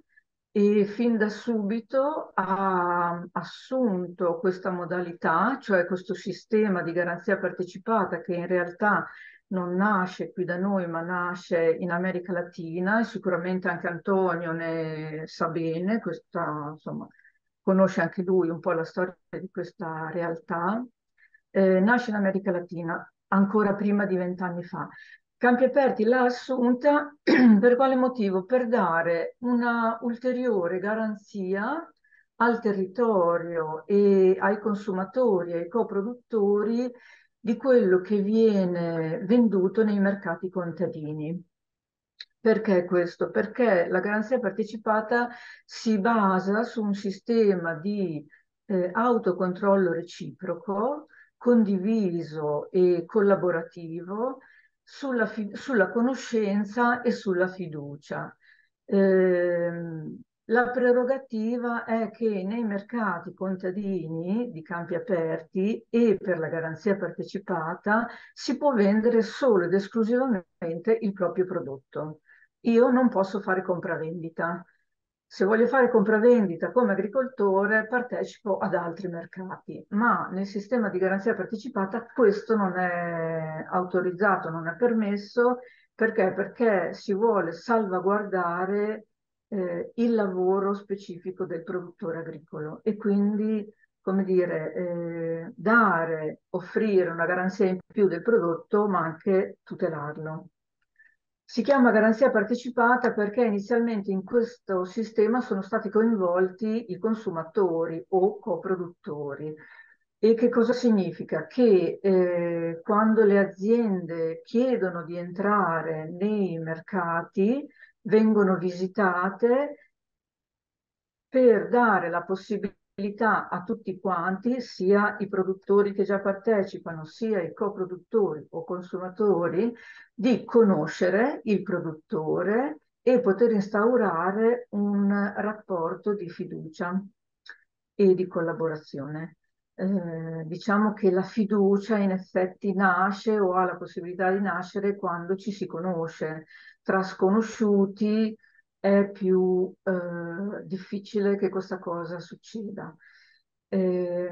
e fin da subito ha assunto questa modalità, cioè questo sistema di garanzia partecipata che in realtà non nasce qui da noi, ma nasce in America Latina e sicuramente anche Antonio ne sa bene, questa, insomma, conosce anche lui un po' la storia di questa realtà. Eh, nasce in America Latina ancora prima di vent'anni fa. Campi Aperti l'ha assunta [CLEARS THROAT] per quale motivo? Per dare una ulteriore garanzia al territorio e ai consumatori, ai coproduttori di quello che viene venduto nei mercati contadini. Perché questo? Perché la garanzia partecipata si basa su un sistema di eh, autocontrollo reciproco condiviso e collaborativo sulla, sulla conoscenza e sulla fiducia. Eh, la prerogativa è che nei mercati contadini di campi aperti e per la garanzia partecipata si può vendere solo ed esclusivamente il proprio prodotto. Io non posso fare compravendita, se voglio fare compravendita come agricoltore partecipo ad altri mercati, ma nel sistema di garanzia partecipata questo non è autorizzato, non è permesso perché? Perché si vuole salvaguardare eh, il lavoro specifico del produttore agricolo e quindi, come dire, eh, dare, offrire una garanzia in più del prodotto, ma anche tutelarlo. Si chiama garanzia partecipata perché inizialmente in questo sistema sono stati coinvolti i consumatori o coproduttori. E che cosa significa? Che eh, quando le aziende chiedono di entrare nei mercati, vengono visitate per dare la possibilità a tutti quanti, sia i produttori che già partecipano, sia i coproduttori o consumatori, di conoscere il produttore e poter instaurare un rapporto di fiducia e di collaborazione. Eh, diciamo che la fiducia in effetti nasce o ha la possibilità di nascere quando ci si conosce. Tra sconosciuti è più eh, difficile che questa cosa succeda. Eh,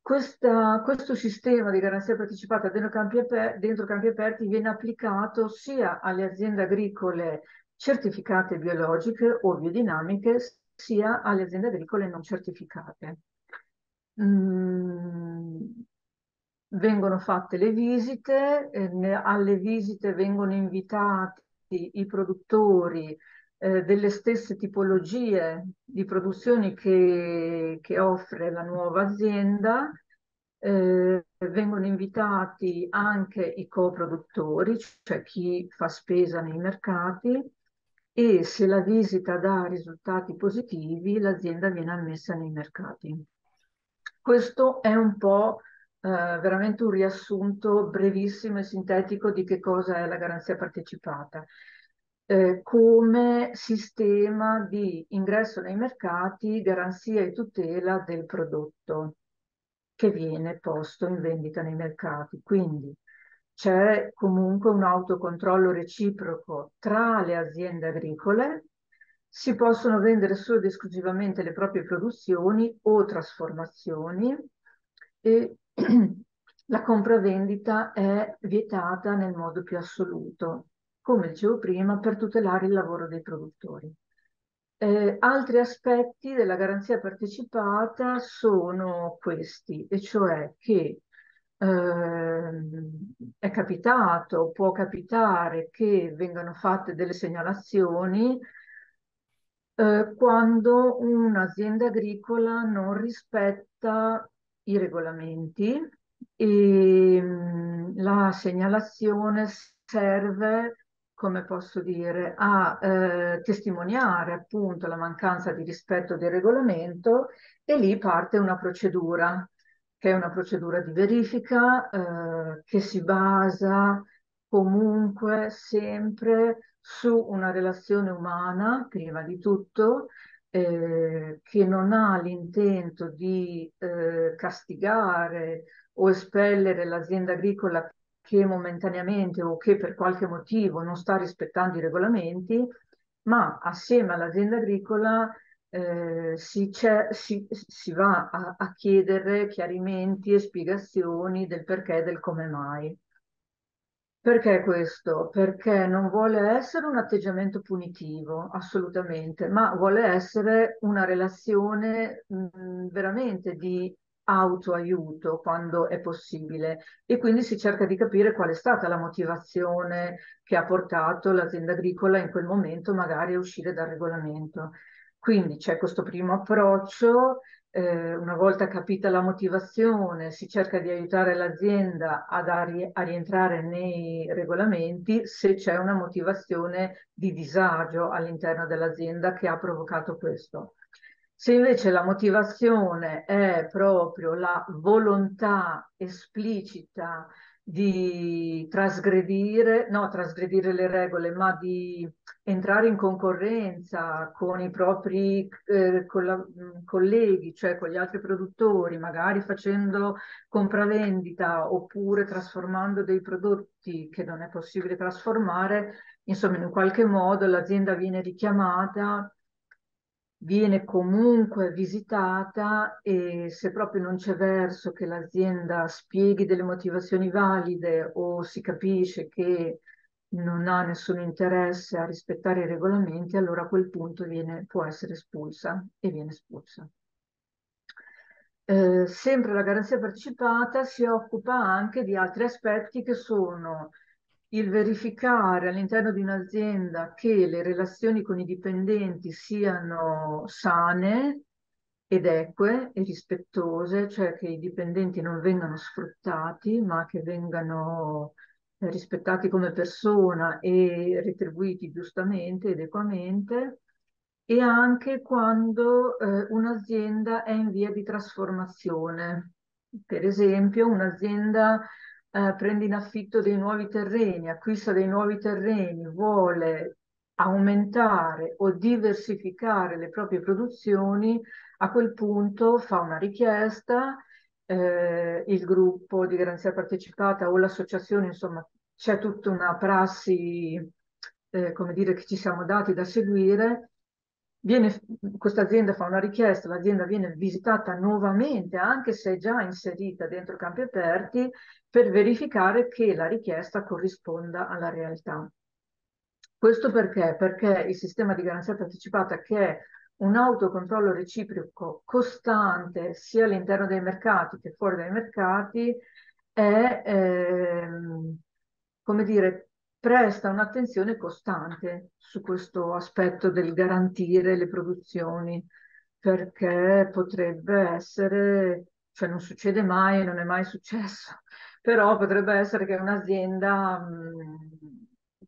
questa, questo sistema di garanzia partecipata dentro campi, aperti, dentro campi aperti viene applicato sia alle aziende agricole certificate biologiche o biodinamiche, sia alle aziende agricole non certificate. Mm, vengono fatte le visite, eh, alle visite vengono invitati i produttori eh, delle stesse tipologie di produzioni che, che offre la nuova azienda, eh, vengono invitati anche i coproduttori, cioè chi fa spesa nei mercati, e se la visita dà risultati positivi, l'azienda viene ammessa nei mercati. Questo è un po' eh, veramente un riassunto brevissimo e sintetico di che cosa è la garanzia partecipata eh, come sistema di ingresso nei mercati, garanzia e tutela del prodotto che viene posto in vendita nei mercati. Quindi c'è comunque un autocontrollo reciproco tra le aziende agricole, si possono vendere solo ed esclusivamente le proprie produzioni o trasformazioni e [CLEARS THROAT] la compravendita è vietata nel modo più assoluto come dicevo prima, per tutelare il lavoro dei produttori. Eh, altri aspetti della garanzia partecipata sono questi, e cioè che eh, è capitato, può capitare che vengano fatte delle segnalazioni eh, quando un'azienda agricola non rispetta i regolamenti e mh, la segnalazione serve come posso dire, a eh, testimoniare appunto la mancanza di rispetto del regolamento e lì parte una procedura, che è una procedura di verifica eh, che si basa comunque sempre su una relazione umana, prima di tutto, eh, che non ha l'intento di eh, castigare o espellere l'azienda agricola che momentaneamente o che per qualche motivo non sta rispettando i regolamenti, ma assieme all'azienda agricola eh, si, si, si, va a, a, chiedere chiarimenti e spiegazioni del perché e del come mai. Perché questo? Perché non vuole essere un atteggiamento punitivo, assolutamente, ma vuole essere una relazione mh, veramente di autoaiuto quando è possibile e quindi si cerca di capire qual è stata la motivazione che ha portato l'azienda agricola in quel momento magari a uscire dal regolamento. Quindi c'è questo primo approccio, eh, una volta capita la motivazione si cerca di aiutare l'azienda a, a rientrare nei regolamenti se c'è una motivazione di disagio all'interno dell'azienda che ha provocato questo. Se invece la motivazione è proprio la volontà esplicita di trasgredire, no, trasgredire le regole, ma di entrare in concorrenza con i propri eh, colleghi, cioè con gli altri produttori, magari facendo compravendita oppure trasformando dei prodotti che non è possibile trasformare, insomma in qualche modo l'azienda viene richiamata viene comunque visitata e se proprio non c'è verso che l'azienda spieghi delle motivazioni valide o si capisce che non ha nessun interesse a rispettare i regolamenti, allora a quel punto viene, può essere espulsa e viene espulsa. Eh, sempre la garanzia partecipata si occupa anche di altri aspetti che sono il verificare all'interno di un'azienda che le relazioni con i dipendenti siano sane ed eque e rispettose, cioè che i dipendenti non vengano sfruttati, ma che vengano eh, rispettati come persona e retribuiti giustamente ed equamente, e anche quando eh, un'azienda è in via di trasformazione. Per esempio, un'azienda eh, prende in affitto dei nuovi terreni, acquista dei nuovi terreni, vuole aumentare o diversificare le proprie produzioni, a quel punto fa una richiesta, eh, il gruppo di garanzia partecipata o l'associazione, insomma, c'è tutta una prassi, eh, come dire, che ci siamo dati da seguire. Viene, questa azienda fa una richiesta, l'azienda viene visitata nuovamente, anche se è già inserita dentro campi aperti, per verificare che la richiesta corrisponda alla realtà. Questo perché? Perché il sistema di garanzia partecipata, che è un autocontrollo reciproco costante sia all'interno dei mercati che fuori dai mercati, è, ehm, come dire, presta un'attenzione costante su questo aspetto del garantire le produzioni, perché potrebbe essere, cioè non succede mai, non è mai successo, [LAUGHS] però potrebbe essere che un'azienda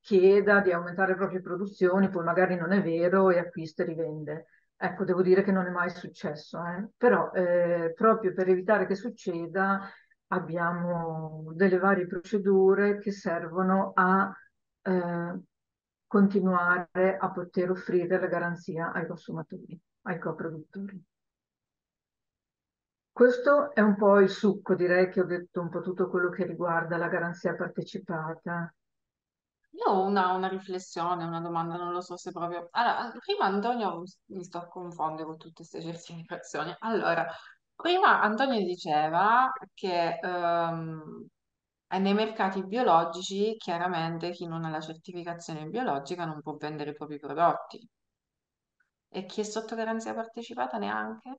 chieda di aumentare le proprie produzioni, poi magari non è vero e acquista e rivende. Ecco, devo dire che non è mai successo, eh? però eh, proprio per evitare che succeda abbiamo delle varie procedure che servono a eh, continuare a poter offrire la garanzia ai consumatori, ai coproduttori. Questo è un po' il succo, direi che ho detto un po' tutto quello che riguarda la garanzia partecipata. Io ho una, una riflessione, una domanda, non lo so se proprio... Allora, prima Antonio, mi sto a confondere con tutte queste certificazioni. Allora, prima Antonio diceva che ehm, nei mercati biologici, chiaramente chi non ha la certificazione biologica non può vendere i propri prodotti. E chi è sotto garanzia partecipata neanche?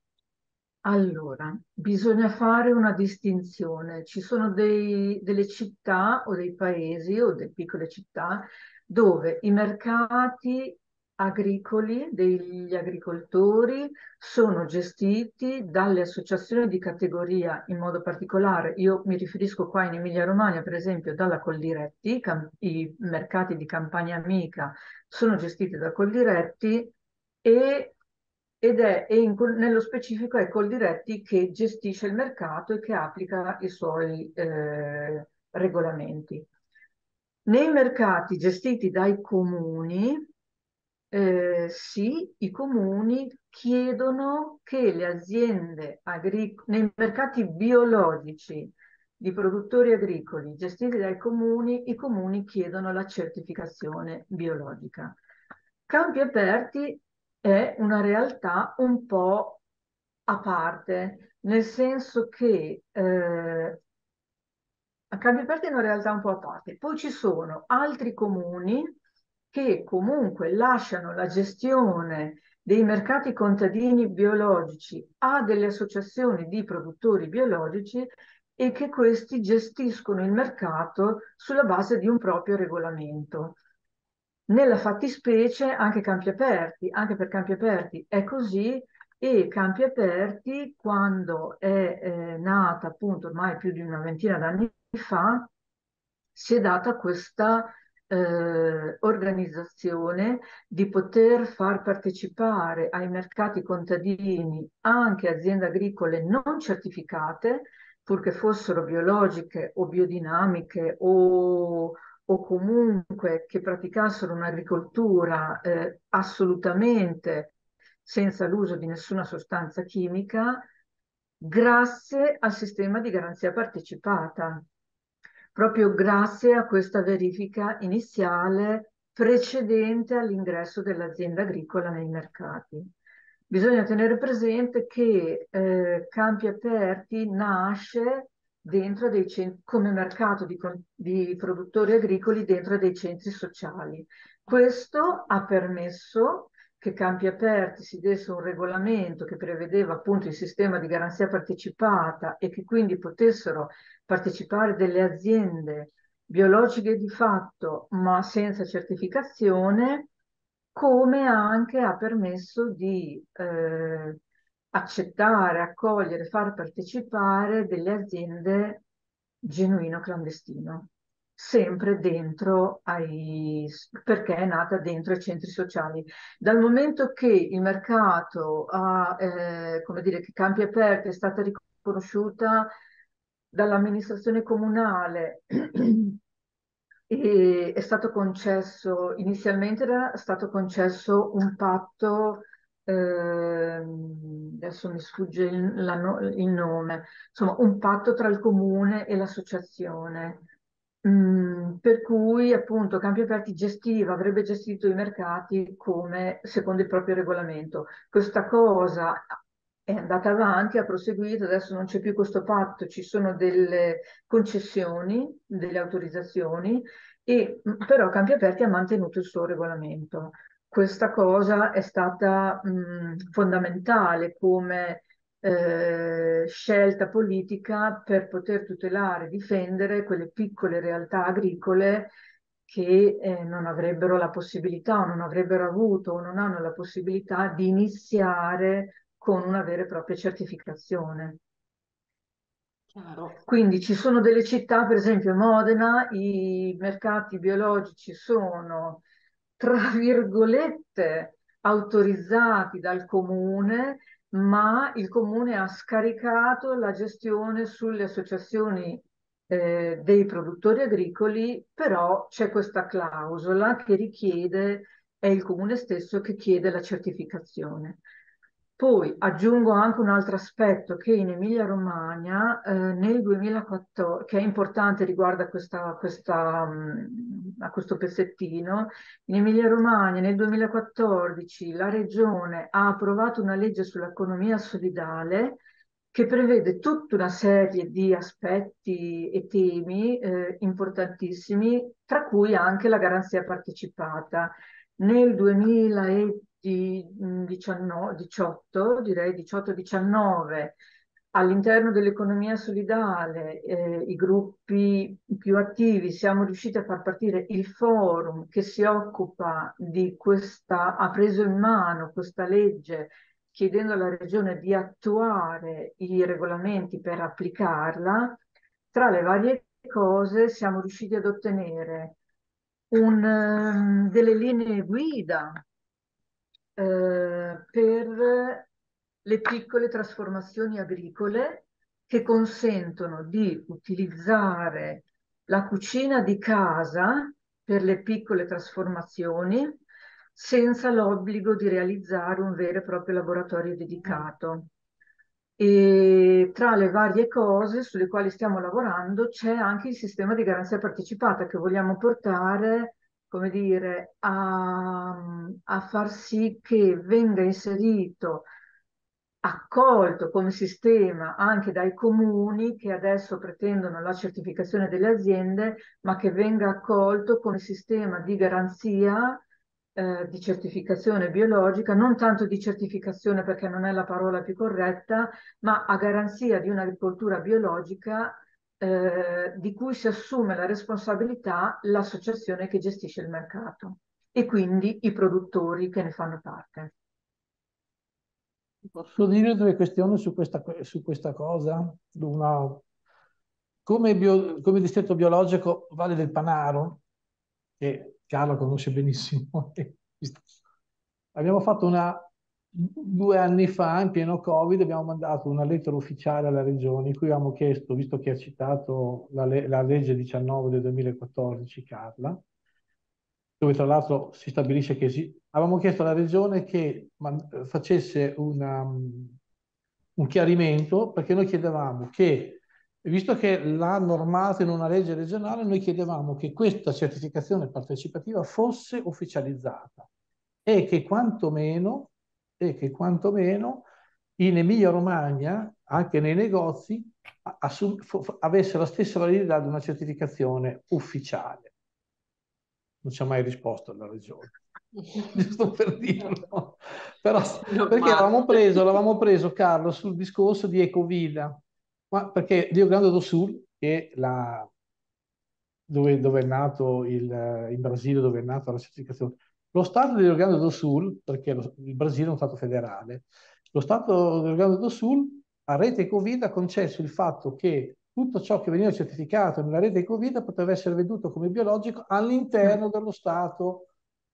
Allora, bisogna fare una distinzione. Ci sono dei, delle città o dei paesi o delle piccole città dove i mercati agricoli degli agricoltori sono gestiti dalle associazioni di categoria, in modo particolare, io mi riferisco qua in Emilia-Romagna, per esempio, dalla Coldiretti, i mercati di campagna amica sono gestiti da Coldiretti e ed è, e in, nello specifico è Coldiretti che gestisce il mercato e che applica i suoi eh, regolamenti. Nei mercati gestiti dai comuni, eh, sì, i comuni chiedono che le aziende agricole, nei mercati biologici di produttori agricoli gestiti dai comuni, i comuni chiedono la certificazione biologica. Campi aperti è una realtà un po' a parte, nel senso che eh, Campi Aperti è una realtà un po' a parte. Poi ci sono altri comuni che comunque lasciano la gestione dei mercati contadini biologici a delle associazioni di produttori biologici e che questi gestiscono il mercato sulla base di un proprio regolamento. Nella fattispecie anche campi aperti, anche per campi aperti è così e campi aperti quando è eh, nata appunto ormai più di una ventina d'anni fa si è data questa eh, organizzazione di poter far partecipare ai mercati contadini anche aziende agricole non certificate, purché fossero biologiche o biodinamiche o o comunque che praticassero un'agricoltura eh, assolutamente senza l'uso di nessuna sostanza chimica, grazie al sistema di garanzia partecipata, proprio grazie a questa verifica iniziale precedente all'ingresso dell'azienda agricola nei mercati. Bisogna tenere presente che eh, Campi Aperti nasce dentro dei centri, come mercato di, di produttori agricoli dentro dei centri sociali. Questo ha permesso che Campi Aperti si desse un regolamento che prevedeva appunto il sistema di garanzia partecipata e che quindi potessero partecipare delle aziende biologiche di fatto ma senza certificazione, come anche ha permesso di eh, accettare, accogliere, far partecipare delle aziende genuino clandestino, sempre dentro ai, perché è nata dentro ai centri sociali. Dal momento che il mercato ha, eh, come dire, che Campi Aperti è stata riconosciuta dall'amministrazione comunale [CLEARS THROAT] e è stato concesso, inizialmente era stato concesso un patto, eh, adesso mi sfugge il, la, il, nome, insomma un patto tra il comune e l'associazione, mm, per cui appunto Campi Aperti gestiva, avrebbe gestito i mercati come secondo il proprio regolamento. Questa cosa è andata avanti, ha proseguito, adesso non c'è più questo patto, ci sono delle concessioni, delle autorizzazioni, e, però Campi Aperti ha mantenuto il suo regolamento. Questa cosa è stata mh, fondamentale come eh, scelta politica per poter tutelare, difendere quelle piccole realtà agricole che eh, non avrebbero la possibilità o non avrebbero avuto o non hanno la possibilità di iniziare con una vera e propria certificazione. Chiaro. Quindi ci sono delle città, per esempio Modena, i mercati biologici sono, tra [LAUGHS] virgolette, autorizzati dal comune, ma il comune ha scaricato la gestione sulle associazioni eh, dei produttori agricoli, però c'è questa clausola che richiede, è il comune stesso che chiede la certificazione. Poi aggiungo anche un altro aspetto che in Emilia-Romagna eh, nel 2014, che è importante riguardo a, questa, questa, mm, a questo pezzettino, in Emilia-Romagna nel 2014 la Regione ha approvato una legge sull'economia solidale che prevede tutta una serie di aspetti e temi eh, importantissimi, tra cui anche la garanzia partecipata. Nel 2013 di 19, 18, direi 18-19, all'interno dell'economia solidale, eh, i gruppi più attivi, siamo riusciti a far partire il forum che si occupa di questa, ha preso in mano questa legge chiedendo alla regione di attuare i regolamenti per applicarla. Tra le varie cose siamo riusciti ad ottenere un, um, delle linee guida eh, per le piccole trasformazioni agricole che consentono di utilizzare la cucina di casa per le piccole trasformazioni senza l'obbligo di realizzare un vero e proprio laboratorio dedicato. E tra le varie cose sulle quali stiamo lavorando c'è anche il sistema di garanzia partecipata che vogliamo portare come dire, a, a far sì che venga inserito, accolto come sistema anche dai comuni che adesso pretendono la certificazione delle aziende, ma che venga accolto come sistema di garanzia eh, di certificazione biologica, non tanto di certificazione perché non è la parola più corretta, ma a garanzia di un'agricoltura biologica eh, di cui si assume la responsabilità l'associazione che gestisce il mercato e quindi i produttori che ne fanno parte. Posso dire due questioni su questa, su questa cosa? Una, come, bio, come distretto biologico Valle del Panaro, che Carlo conosce benissimo, [LAUGHS] abbiamo fatto una due anni fa, in pieno Covid, abbiamo mandato una lettera ufficiale alla Regione in cui abbiamo chiesto, visto che ha citato la, le la legge 19 del 2014, Carla, dove tra l'altro si stabilisce che si... Avevamo chiesto alla Regione che facesse una, un chiarimento perché noi chiedevamo che, visto che l'ha normato in una legge regionale, noi chiedevamo che questa certificazione partecipativa fosse ufficializzata e che quantomeno e che quantomeno in Emilia-Romagna, anche nei negozi, avesse la stessa validità di una certificazione ufficiale. Non ci ha mai risposto la regione, [LAUGHS] giusto per dirlo. Però, perché l'avevamo preso, l'avevamo preso, Carlo, sul discorso di Ecovida, ma perché Rio Grande do Sul, che la, dove, dove, è nato il, in Brasile, dove è nata la certificazione, lo Stato di Rio Grande do Sul, perché lo, il Brasile è un Stato federale, lo Stato di Rio Grande do Sul a rete Covid ha concesso il fatto che tutto ciò che veniva certificato nella rete Covid poteva essere venduto come biologico all'interno dello Stato,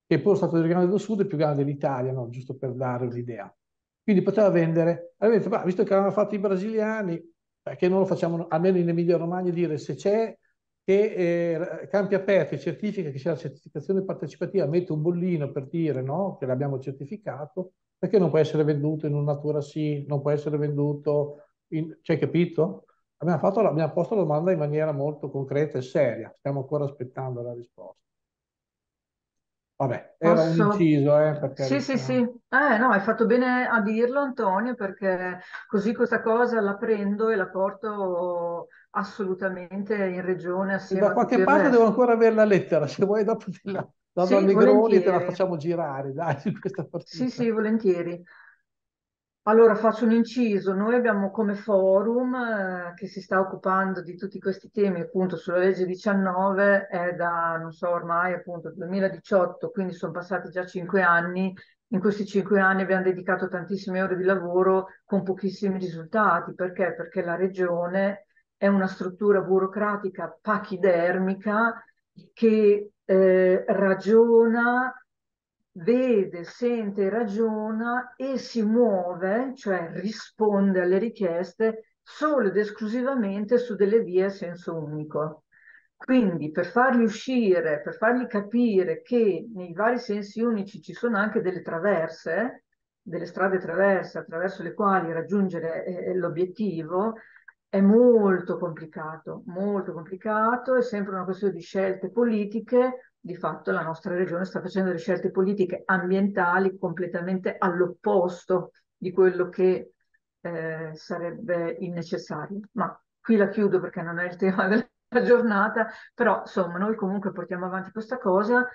che poi lo Stato di Rio Grande do Sud è più grande dell'Italia, no? giusto per dare un'idea. Quindi poteva vendere, detto, visto che l'hanno fatto i brasiliani, perché non lo facciamo almeno in Emilia Romagna dire se c'è che eh, Campi Aperti certifica che sia la certificazione partecipativa, mette un bollino per dire no, che l'abbiamo certificato, perché non può essere venduto in un Natura sì, non può essere venduto in... C'hai capito? Abbiamo, fatto, abbiamo posto la domanda in maniera molto concreta e seria, stiamo ancora aspettando la risposta. Vabbè, era un Posso? inciso, eh, per Sì, sì, carità. sì. Eh, no, hai fatto bene a dirlo, Antonio, perché così questa cosa la prendo e la porto assolutamente in regione assieme da a qualche il parte devo resto. ancora avere la lettera, [LAUGHS] se vuoi dopo te la, la do a Sì, Negroni e te la volentieri. facciamo girare, dai, su questa Sì, partita. sì, volentieri. Allora faccio un inciso. Noi abbiamo come forum eh, che si sta occupando di tutti questi temi appunto sulla legge 19, è da, non so, ormai appunto 2018, quindi sono passati già cinque anni. In questi cinque anni abbiamo dedicato tantissime ore di lavoro con pochissimi risultati. Perché? Perché la regione è una struttura burocratica pachidermica che eh, ragiona vede, sente, ragiona e si muove, cioè risponde alle richieste solo ed esclusivamente su delle vie a senso unico. Quindi per farli uscire, per fargli capire che nei vari sensi unici ci sono anche delle traverse, delle strade traverse attraverso le quali raggiungere eh, l'obiettivo, è molto complicato, molto complicato, è sempre una questione di scelte politiche. Di fatto la nostra regione sta facendo delle scelte politiche ambientali completamente all'opposto di quello che eh, sarebbe il necessario. Ma qui la chiudo perché non è il tema [LAUGHS] della giornata, però insomma noi comunque portiamo avanti questa cosa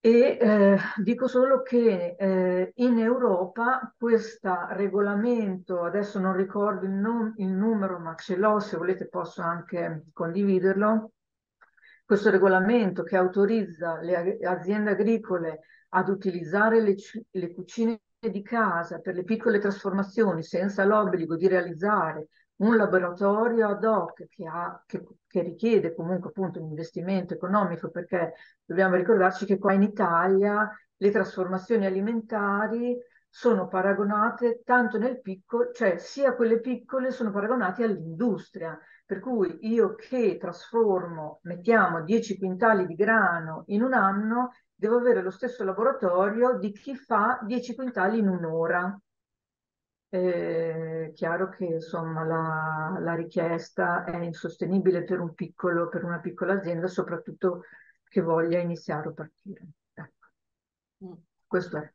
e eh, dico solo che eh, in Europa questo regolamento, adesso non ricordo il, nom- il numero, ma ce l'ho, se volete posso anche condividerlo, questo regolamento che autorizza le aziende agricole ad utilizzare le, le cucine di casa per le piccole trasformazioni senza l'obbligo di realizzare un laboratorio ad hoc che, ha, che, che, richiede comunque appunto un investimento economico perché dobbiamo ricordarci che qua in Italia le trasformazioni alimentari sono paragonate tanto nel piccolo, cioè sia quelle piccole sono paragonate all'industria, per cui io che trasformo, mettiamo 10 quintali di grano in un anno, devo avere lo stesso laboratorio di chi fa 10 quintali in un'ora. È chiaro che insomma la, la, richiesta è insostenibile per un piccolo, per una piccola azienda, soprattutto che voglia iniziare a partire. Ecco. Questo è.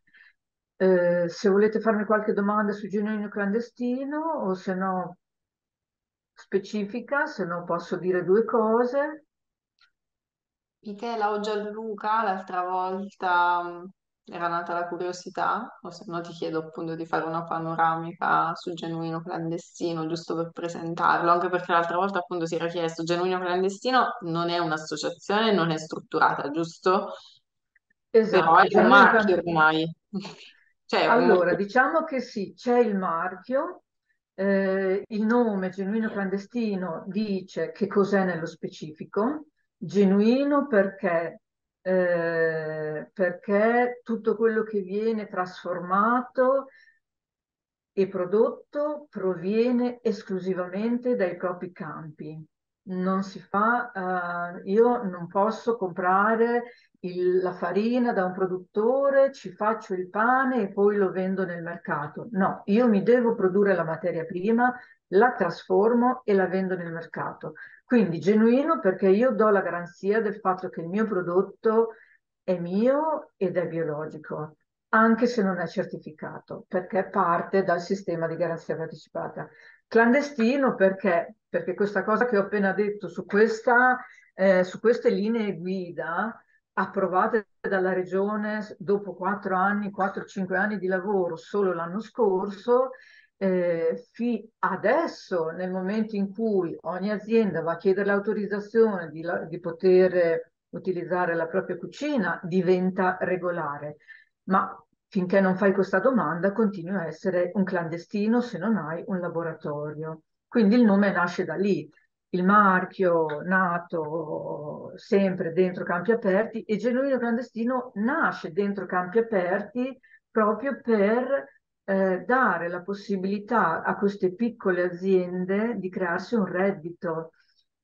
Eh, se volete farmi qualche domanda sul genuino clandestino o se no specifica, se no posso dire due cose. Michela o Gianluca, l'altra volta era nata la curiosità, o se no ti chiedo appunto di fare una panoramica sul genuino clandestino, giusto per presentarlo, anche perché l'altra volta appunto si era chiesto, genuino clandestino non è un'associazione, non è strutturata, giusto? Però Esatto, è un marchio ormai. [LAUGHS] Cioè, un- Allora, diciamo che sì, c'è il marchio, eh, il nome genuino clandestino dice che cos'è nello specifico, genuino perché, eh, perché tutto quello che viene trasformato e prodotto proviene esclusivamente dai propri campi. Non si fa, eh, io non posso comprare il- la farina da un produttore, ci faccio il pane e poi lo vendo nel mercato. No, io mi devo produrre la materia prima, la trasformo e la vendo nel mercato. Quindi genuino perché io do la garanzia del fatto che il mio prodotto è mio ed è biologico, anche se non è certificato, perché parte dal sistema di garanzia partecipata. Clandestino perché? Perché questa cosa che ho appena detto su, questa, eh, su queste linee guida approvate dalla regione dopo quattro anni, 4-5 anni di lavoro solo l'anno scorso, eh, adesso nel momento in cui ogni azienda va a chiedere l'autorizzazione di, la- di poter utilizzare la propria cucina, diventa regolare. Ma finché non fai questa domanda continui a essere un clandestino se non hai un laboratorio. Quindi il nome nasce da lì il marchio nato sempre dentro campi aperti e Genuino Clandestino nasce dentro campi aperti proprio per eh, dare la possibilità a queste piccole aziende di crearsi un reddito.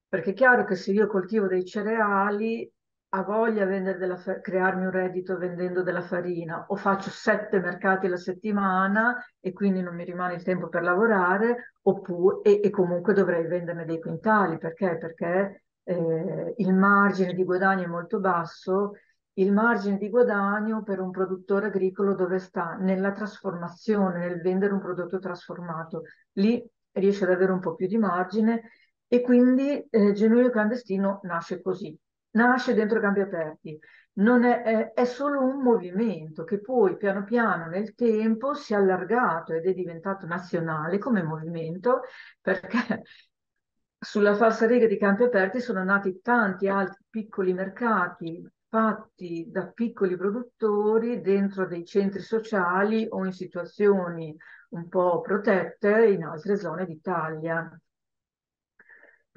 Perché è chiaro che se io coltivo dei cereali, ha voglia di crearmi un reddito vendendo della farina o faccio sette mercati alla settimana e quindi non mi rimane il tempo per lavorare oppure, e, e comunque dovrei venderne dei quintali. Perché? Perché eh, il margine di guadagno è molto basso. Il margine di guadagno per un produttore agricolo dove sta? Nella trasformazione, nel vendere un prodotto trasformato. Lì riesce ad avere un po' più di margine e quindi eh, Genuino Clandestino nasce così nasce dentro campi aperti. È, è, è, solo un movimento che poi piano piano nel tempo si è allargato ed è diventato nazionale come movimento perché [LAUGHS] sulla falsariga di campi aperti sono nati tanti altri piccoli mercati fatti da piccoli produttori dentro dei centri sociali o in situazioni un po' protette in altre zone d'Italia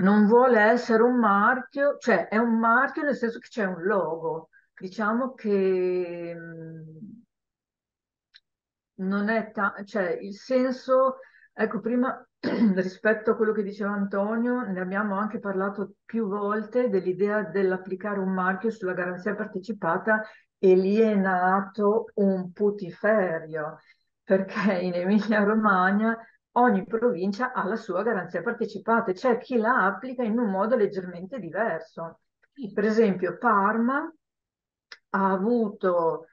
non vuole essere un marchio, cioè è un marchio nel senso che c'è un logo. Diciamo che mm, non è ta- cioè il senso, ecco, prima [CLEARS THROAT] rispetto a quello che diceva Antonio, ne abbiamo anche parlato più volte dell'idea dell'applicare un marchio sulla garanzia partecipata e lì è nato un putiferio, perché in Emilia-Romagna ogni provincia ha la sua garanzia partecipata, c'è chi la applica in un modo leggermente diverso. Per esempio, Parma ha avuto,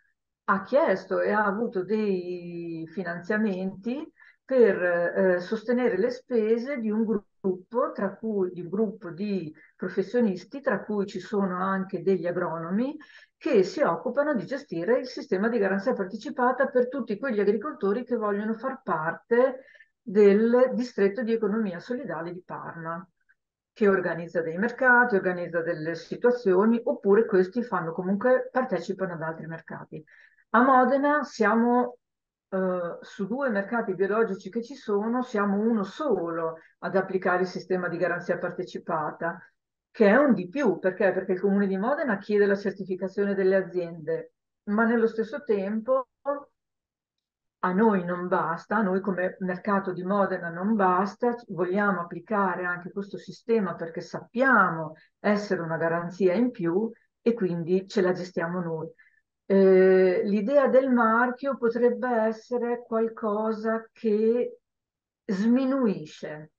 ha chiesto e ha avuto dei finanziamenti per eh, sostenere le spese di un gruppo, tra cui, di un gruppo di professionisti, tra cui ci sono anche degli agronomi, che si occupano di gestire il sistema di garanzia partecipata per tutti quegli agricoltori che vogliono far parte del distretto di economia solidale di Parma, che organizza dei mercati, organizza delle situazioni, oppure questi fanno comunque, partecipano ad altri mercati. A Modena siamo Uh, su due mercati biologici che ci sono, siamo uno solo ad applicare il sistema di garanzia partecipata, che è un di più, perché? Perché il Comune di Modena chiede la certificazione delle aziende, ma nello stesso tempo a noi non basta, a noi come mercato di Modena non basta, vogliamo applicare anche questo sistema perché sappiamo essere una garanzia in più e quindi ce la gestiamo noi. Eh, l'idea del marchio potrebbe essere qualcosa che sminuisce.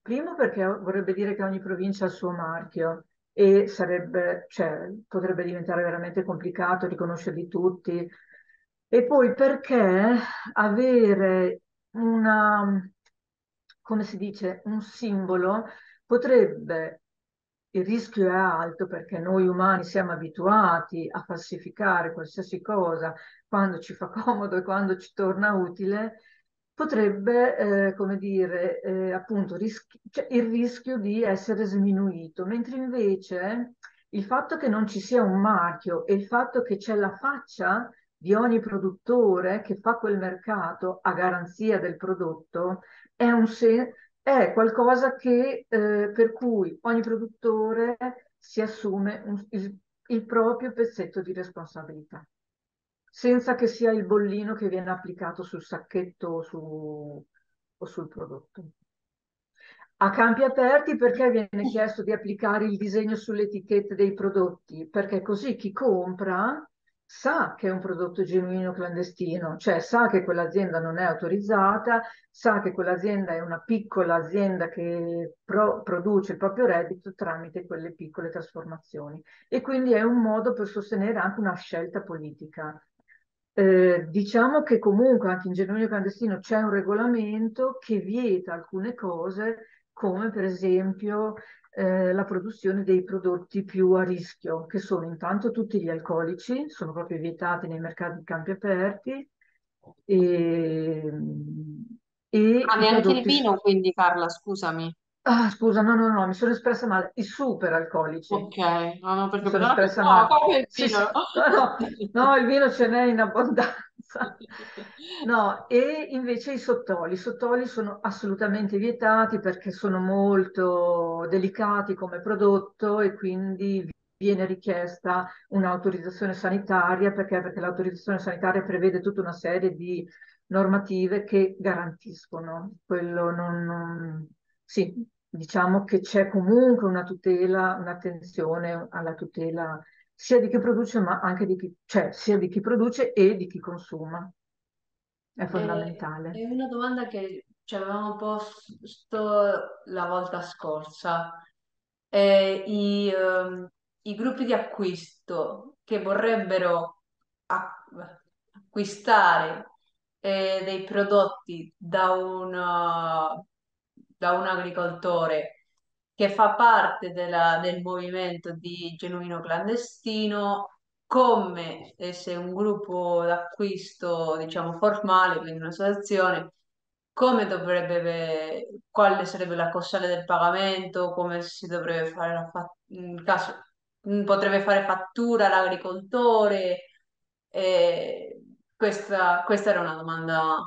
Primo perché vorrebbe dire che ogni provincia ha il suo marchio e sarebbe, cioè, potrebbe diventare veramente complicato riconoscerli tutti, e poi perché avere una, come si dice, un simbolo potrebbe, il rischio è alto perché noi umani siamo abituati a falsificare qualsiasi cosa quando ci fa comodo e quando ci torna utile, potrebbe, eh, come dire, eh, appunto, rischi- cioè il rischio di essere sminuito, mentre invece il fatto che non ci sia un marchio e il fatto che c'è la faccia di ogni produttore che fa quel mercato a garanzia del prodotto è, un se- è qualcosa che, eh, per cui ogni produttore si assume un, il, il proprio pezzetto di responsabilità, senza che sia il bollino che viene applicato sul sacchetto o, su, o sul prodotto a campi aperti perché viene chiesto di applicare il disegno sulle etichette dei prodotti? Perché così chi compra sa che è un prodotto genuino clandestino, cioè sa che quell'azienda non è autorizzata, sa che quell'azienda è una piccola azienda che pro produce il proprio reddito tramite quelle piccole trasformazioni e quindi è un modo per sostenere anche una scelta politica. Eh, diciamo che comunque anche in genuino clandestino c'è un regolamento che vieta alcune cose come per esempio eh, la produzione dei prodotti più a rischio, che sono intanto tutti gli alcolici, sono proprio vietati nei mercati di campi aperti. E, e ah, neanche il vino, quindi Carla, scusami. Ah, scusa, no, no, no, mi sono espressa male. I super alcolici. Ok, no, no, perché mi sono espressa no, male. come il Sì, sì, no, no, no, il vino ce n'è in abbondanza. No, e invece i sottoli. I sottoli sono assolutamente vietati perché sono molto delicati come prodotto e quindi viene richiesta un'autorizzazione sanitaria perché, perché l'autorizzazione sanitaria prevede tutta una serie di normative che garantiscono quello non, non... Sì, diciamo che c'è comunque una tutela, un'attenzione alla tutela sia di chi produce, ma anche di chi, cioè, sia di chi produce e di chi consuma. È fondamentale. È una domanda che ci avevamo posto la volta scorsa. Eh, i, ehm, i gruppi di acquisto che vorrebbero acquistare eh, dei prodotti da un, da un agricoltore che fa parte della- del movimento di genuino clandestino, come se un gruppo d'acquisto, diciamo, formale, quindi un'associazione, come dovrebbe, quale sarebbe la costale del pagamento, come si dovrebbe fare la fa- in caso, potrebbe fare fattura l'agricoltore. E questa, questa era una domanda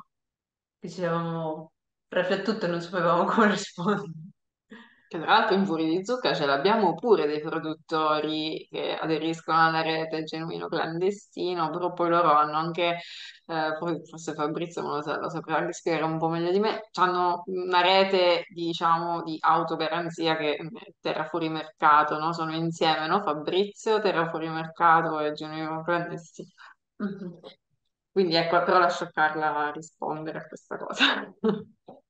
che ci avevamo riflettuto e non sapevamo [LAUGHS] come rispondere. Che tra l'altro in Fuori di Zucca ce l'abbiamo pure dei produttori che aderiscono alla rete genuino clandestino, però poi loro hanno anche, eh, forse Fabrizio me lo, sa- lo saprà anche spiegare un po' meglio di me, hanno una rete diciamo di autogaranzia che Terra Fuori Mercato, no? Sono insieme, no? Fabrizio, Terra Fuori Mercato e genuino clandestino. Mhm. Quindi ecco, però lascio Carla rispondere a questa cosa. [LAUGHS]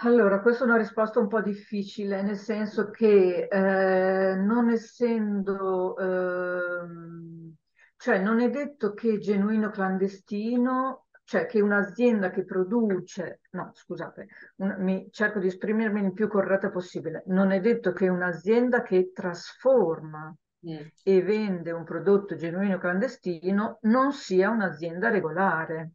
Allora, questa è una risposta un po' difficile, nel senso che eh, non essendo, ehm, cioè non è detto che genuino clandestino, cioè che un'azienda che produce, no, scusate, un- mi, cerco di esprimermi il più corretta possibile, non è detto che un'azienda che trasforma Mm. e vende un prodotto genuino clandestino non sia un'azienda regolare.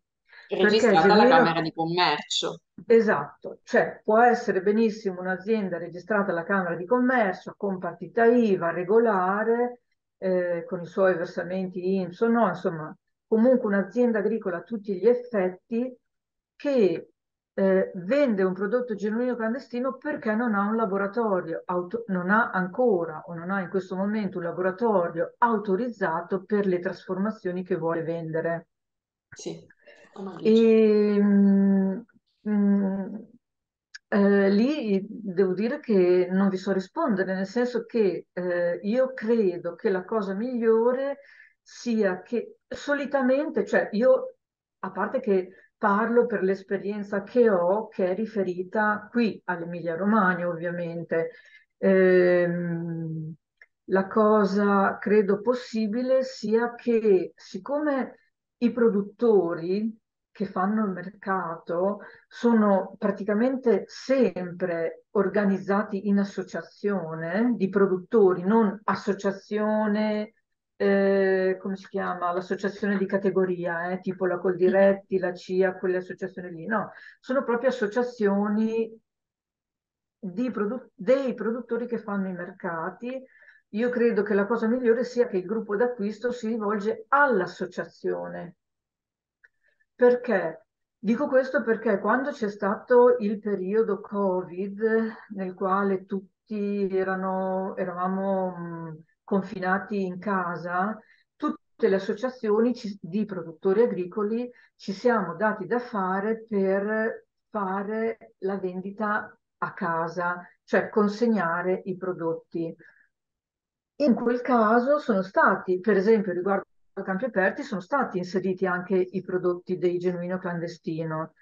Registrata alla. Camera di Commercio. Esatto, cioè può essere benissimo un'azienda registrata alla Camera di Commercio con partita IVA regolare, eh, con i suoi versamenti INPS o no, insomma, comunque un'azienda agricola a tutti gli effetti che eh, vende un prodotto genuino clandestino perché non ha un laboratorio, auto- non ha ancora o non ha in questo momento un laboratorio autorizzato per le trasformazioni che vuole vendere. Sì. E, mm, mm, eh, lì devo dire che non vi so rispondere, nel senso che eh, io credo che la cosa migliore sia che solitamente, cioè io, a parte che parlo per l'esperienza che ho, che è riferita qui all'Emilia Romagna, ovviamente, ehm, la cosa credo possibile sia che siccome i produttori che fanno il mercato sono praticamente sempre organizzati in associazione di produttori, non associazione, eh, come si chiama? L'associazione di categoria, eh, tipo la Coldiretti, la CIA, quelle associazioni lì. No, sono proprio associazioni produ- dei produttori che fanno i mercati. Io credo che la cosa migliore sia che il gruppo d'acquisto si rivolge all'associazione perché? Dico questo perché quando c'è stato il periodo Covid, nel quale tutti erano, eravamo confinati in casa, tutte le associazioni ci- di produttori agricoli ci siamo dati da fare per fare la vendita a casa, cioè consegnare i prodotti. In quel caso sono stati, per esempio, riguardo a Campi Aperti, sono stati inseriti anche i prodotti dei genuino clandestino.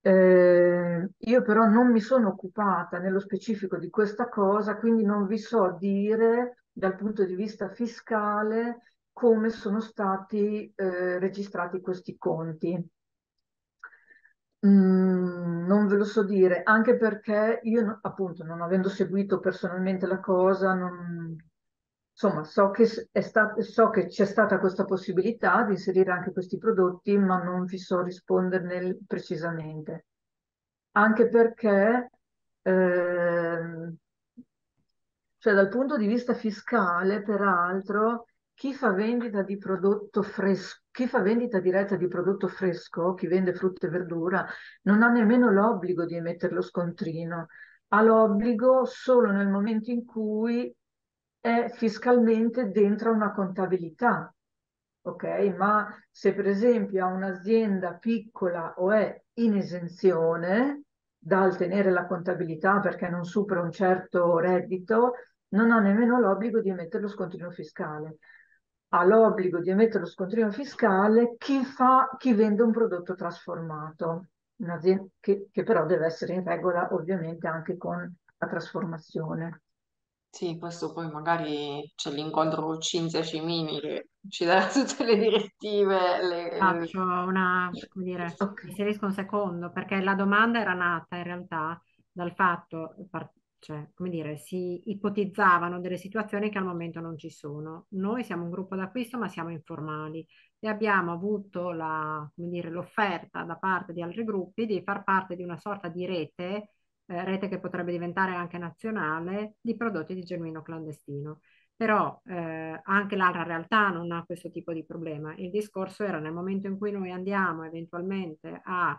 Eh, io però non mi sono occupata nello specifico di questa cosa, quindi non vi so dire dal punto di vista fiscale come sono stati eh, registrati questi conti. Mm, non ve lo so dire, anche perché io, appunto, non avendo seguito personalmente la cosa, non, insomma, so che, so che c'è stata questa possibilità di inserire anche questi prodotti, ma non vi so rispondere nel- precisamente. Anche perché, ehm, cioè dal punto di vista fiscale, peraltro, chi fa vendita di prodotto fresco, chi fa vendita diretta di prodotto fresco, chi vende frutta e verdura, non ha nemmeno l'obbligo di emettere lo scontrino, ha l'obbligo solo nel momento in cui è fiscalmente dentro una contabilità. Ok, ma se per esempio ha un'azienda piccola o è in esenzione, dal tenere la contabilità perché non supera un certo reddito, non ha nemmeno l'obbligo di emettere lo scontrino fiscale. Ha l'obbligo di emettere lo scontrino fiscale chi, fa, chi vende un prodotto trasformato, che, che però deve essere in regola ovviamente anche con la trasformazione. Sì, questo poi magari c'è l'incontro con Cinzia Cimini che ci darà [LAUGHS] tutte le direttive. Le... Faccio una, come dire, Ok. inserisco un secondo, perché la domanda era nata in realtà dal fatto, par- cioè, come dire, si ipotizzavano delle situazioni che al momento non ci sono. Noi siamo un gruppo d'acquisto, ma siamo informali e abbiamo avuto la, come dire, l'offerta da parte di altri gruppi di far parte di una sorta di rete eh, rete che potrebbe diventare anche nazionale, di prodotti di genuino clandestino. Però eh, anche l'altra realtà non ha questo tipo di problema. Il discorso era nel momento in cui noi andiamo eventualmente a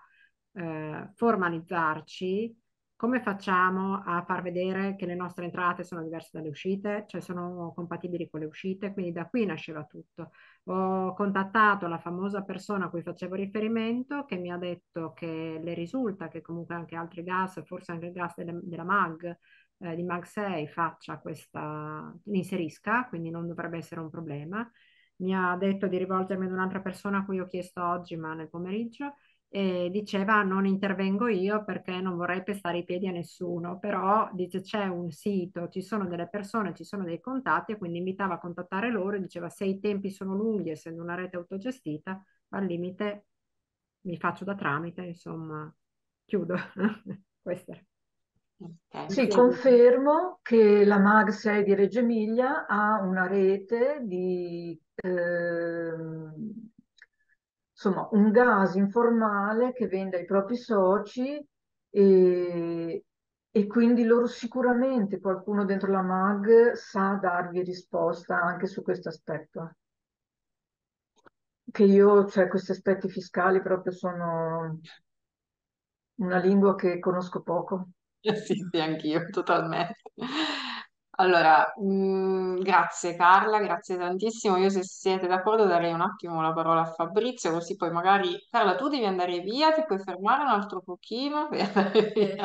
eh, formalizzarci, come facciamo a far vedere che le nostre entrate sono diverse dalle uscite, cioè sono compatibili con le uscite? Quindi da qui nasceva tutto. Ho contattato la famosa persona a cui facevo riferimento che mi ha detto che le risulta che comunque anche altri gas, forse anche il gas delle- della MAG, eh, di MAG 6 faccia questa, l'inserisca, quindi non dovrebbe essere un problema. Mi ha detto di rivolgermi ad un'altra persona a cui ho chiesto oggi, ma nel pomeriggio, e diceva non intervengo io perché non vorrei pestare i piedi a nessuno, però dice c'è un sito, ci sono delle persone, ci sono dei contatti e quindi invitava a contattare loro e diceva se i tempi sono lunghi, essendo una rete autogestita, al limite mi faccio da tramite, insomma, chiudo. [LAUGHS] Questo era. Ok. Sì, confermo che la MAG 6 di Reggio Emilia ha una rete di, ehm, insomma, un gas informale che vende ai propri soci e, e quindi loro sicuramente qualcuno dentro la MAG sa darvi risposta anche su questo aspetto. Che io, cioè, questi aspetti fiscali proprio sono una lingua che conosco poco. [LAUGHS] Sì, sì, anch'io, totalmente. Allora, mh, grazie Carla, grazie tantissimo. Io se siete d'accordo darei un attimo la parola a Fabrizio, così poi magari... Carla, tu devi andare via, ti puoi fermare un altro pochino [LAUGHS] per andare.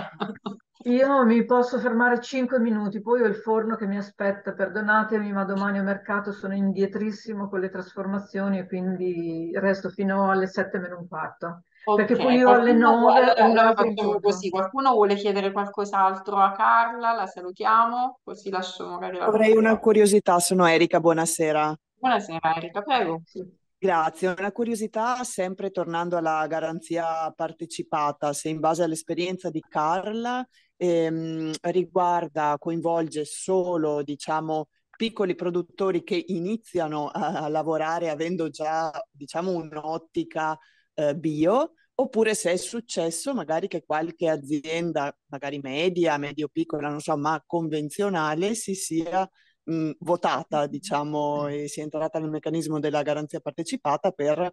Io mi posso fermare 5 minuti, poi ho il forno che mi aspetta, perdonatemi, ma domani a mercato sono indietrissimo con le trasformazioni e quindi resto fino alle 7 meno un quarto. Perché Ok, poi io alle qualcuno vuole- 9 allora, facciamo così, qualcuno vuole chiedere qualcos'altro a Carla, la salutiamo, così lascio magari la Avrei una parola. curiosità, sono Erika, buonasera. Buonasera Erika, prego. Sì. Grazie. Una curiosità, sempre tornando alla garanzia partecipata, se in base all'esperienza di Carla ehm, riguarda, coinvolge solo, diciamo, piccoli produttori che iniziano a, a lavorare avendo già, diciamo, un'ottica eh, bio, oppure se è successo magari che qualche azienda, magari media, medio-piccola, non so, ma convenzionale, si sia mh, votata, diciamo, e si è entrata nel meccanismo della garanzia partecipata per,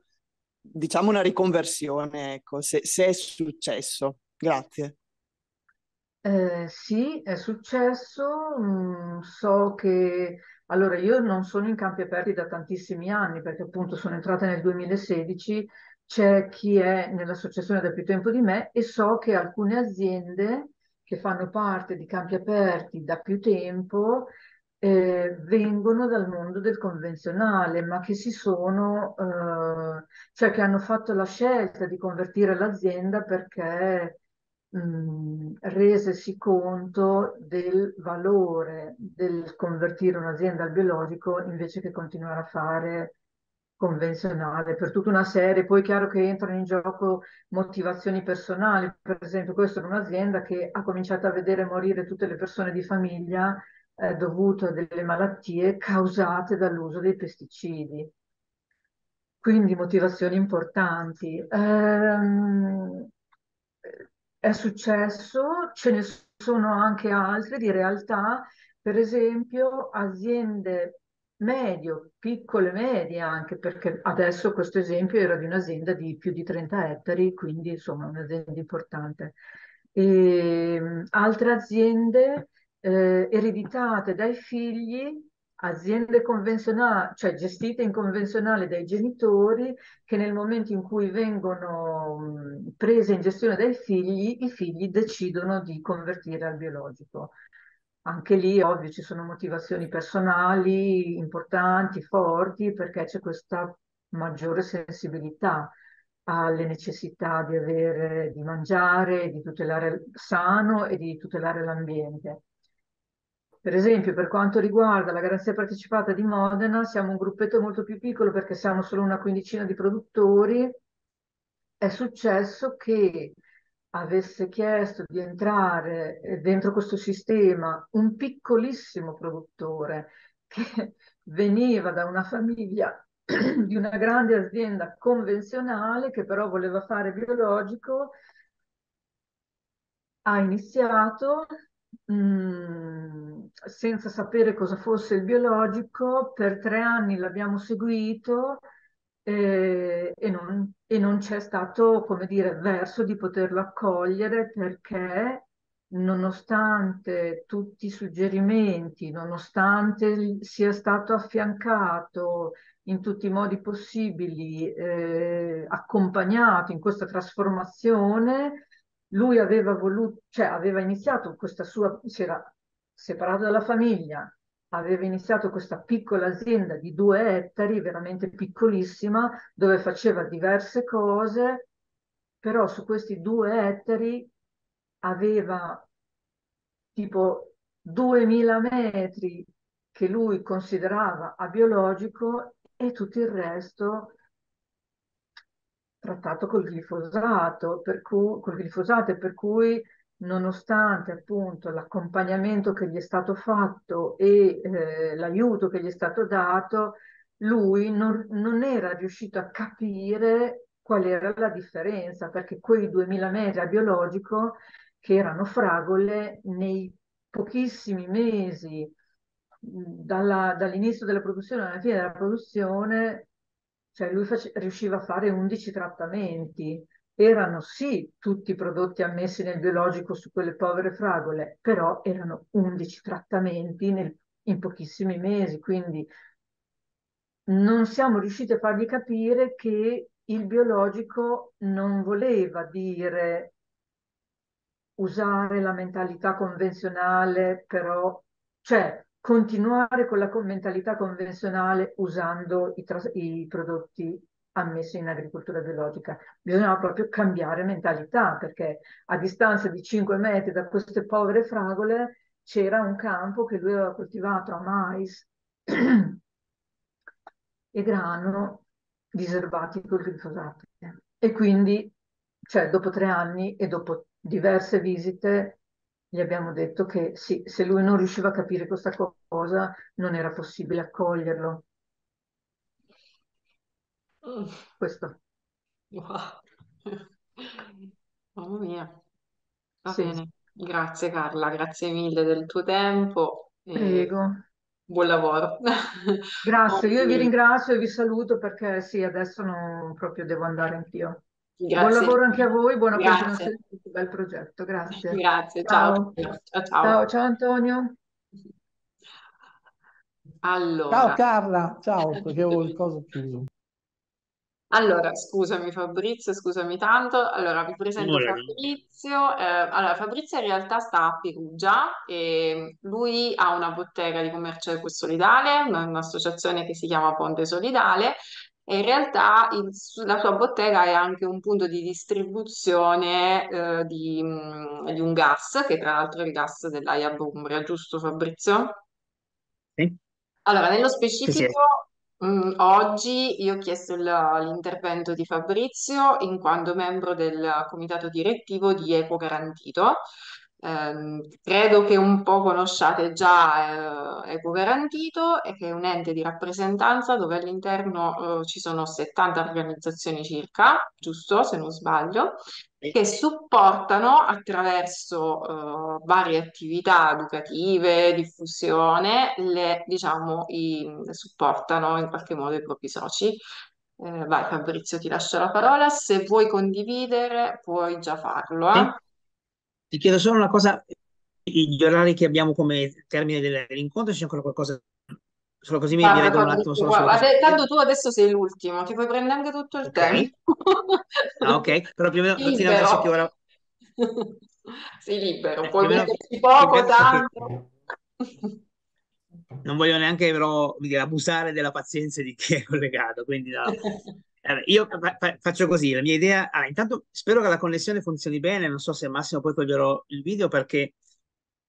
diciamo, una riconversione, ecco, se, se è successo. Grazie. Eh, sì, è successo. mm, so che allora io non sono in campi aperti da tantissimi anni perché appunto sono entrata nel 2016. C'è chi è nell'associazione da più tempo di me e so che alcune aziende che fanno parte di campi aperti da più tempo eh, vengono dal mondo del convenzionale, ma che si sono, eh, cioè che hanno fatto la scelta di convertire l'azienda perché mh, resesi conto del valore del convertire un'azienda al biologico invece che continuare a fare convenzionale per tutta una serie. Poi è chiaro che entrano in gioco motivazioni personali. Per esempio, questa è un'azienda che ha cominciato a vedere morire tutte le persone di famiglia eh, dovute a delle malattie causate dall'uso dei pesticidi. Quindi motivazioni importanti. Ehm, è successo, ce ne sono anche altre di realtà, per esempio aziende medio, piccole medie anche, perché adesso questo esempio era di un'azienda di più di 30 ettari, quindi insomma un'azienda importante. E, altre aziende eh, ereditate dai figli aziende convenzionali, cioè gestite in convenzionale dai genitori, che nel momento in cui vengono mh, prese in gestione dai figli, i figli decidono di convertire al biologico. Anche lì, ovvio, ci sono motivazioni personali importanti, forti, perché c'è questa maggiore sensibilità alle necessità di avere, di mangiare, di tutelare sano e di tutelare l'ambiente. Per esempio, per quanto riguarda la garanzia partecipata di Modena, siamo un gruppetto molto più piccolo perché siamo solo una quindicina di produttori. È successo che avesse chiesto di entrare eh, dentro questo sistema un piccolissimo produttore che [LAUGHS] veniva da una famiglia [CLEARS THROAT] di una grande azienda convenzionale che però voleva fare biologico, ha iniziato mh, mm, senza sapere cosa fosse il biologico, per tre anni l'abbiamo seguito eh, e non, e non c'è stato, come dire, verso di poterlo accogliere perché nonostante tutti i suggerimenti, nonostante sia stato affiancato in tutti i modi possibili, eh, accompagnato in questa trasformazione, lui aveva voluto, cioè aveva iniziato questa sua, si era separato dalla famiglia, aveva iniziato questa piccola azienda di due ettari, veramente piccolissima, dove faceva diverse cose, però su questi due ettari aveva tipo 2000 metri che lui considerava a biologico e tutto il resto trattato col glifosato, per cui, col glifosato per cui nonostante appunto l'accompagnamento che gli è stato fatto e eh, l'aiuto che gli è stato dato, lui non, non, era riuscito a capire qual era la differenza, perché quei 2000 metri a biologico, che erano fragole, nei pochissimi mesi dall'inizio della produzione alla fine della produzione, cioè lui riusciva a fare 11 trattamenti. Erano sì tutti prodotti ammessi nel biologico su quelle povere fragole, però erano 11 trattamenti nel, in pochissimi mesi, quindi non siamo riusciti a fargli capire che il biologico non voleva dire usare la mentalità convenzionale, però, cioè continuare con la mentalità convenzionale usando i, i prodotti ammessi in agricoltura biologica. Bisognava proprio cambiare mentalità perché a distanza di 5 metri da queste povere fragole c'era un campo che lui aveva coltivato a mais [CLEARS THROAT] e grano diserbati col glifosato. E quindi, cioè, dopo tre anni e dopo diverse visite, gli abbiamo detto che sì, se lui non riusciva a capire questa cosa, non era possibile accoglierlo. Mm. Questo. Wow. Mamma mia. Va Sì, bene. Grazie Carla, grazie mille del tuo tempo e prego. buon lavoro. Grazie, io vi Oggi- ringrazio e vi saluto perché sì, adesso non proprio devo andare anch'io. Buon Grazie. lavoro anche a voi, buona Grazie. continuazione di questo bel progetto. Grazie. Grazie, ciao. Ciao. Ciao, Ciao, ciao. ciao Antonio. Ciao Allora, Carla, ciao, perché avevo il coso chiuso. Allora, scusami Fabrizio, scusami tanto. Allora, vi presento Figurati. Fabrizio. Eh, allora, Fabrizio in realtà sta a Perugia e lui ha una bottega di commercio equo solidale, una- un'associazione che si chiama Ponte Solidale e in realtà il- la sua bottega è anche un punto di distribuzione eh, di, mh, di un gas, che tra l'altro è il gas dell'AIAB Umbria, giusto Fabrizio? Sì, Allora, nello sì, sì. specifico, mh, oggi io ho chiesto l'intervento di Fabrizio in quanto membro del comitato direttivo di Equo Ehm, credo che un po' conosciate già eh, Equo Garantito, e che è un ente di rappresentanza dove all'interno eh, ci sono 70 organizzazioni circa, giusto, se non sbaglio, che supportano attraverso eh, varie attività educative, diffusione, le, diciamo, i, supportano in qualche modo i propri soci. Eh, vai Fabrizio, ti lascio la parola. Se vuoi condividere, puoi già farlo, eh? Ti chiedo solo una cosa, gli orari che abbiamo come termine dell'incontro, c'è ancora qualcosa solo così mi, mi Guarda, regolo un attimo solo guarda, cosa. tanto tu adesso sei l'ultimo, ti puoi prendere anche tutto il Ok, tempo. ah, ok, però più o meno [LAUGHS] fino adesso che Libero. ora... [LAUGHS] Sei libero, eh, puoi metterci poco, tanto. non voglio neanche però dire, abusare della pazienza di chi è collegato, quindi no. [LAUGHS] Allora, io fa- fa- faccio così, la mia idea, ah, intanto spero che la connessione funzioni bene, non so se massimo poi toglierò il video perché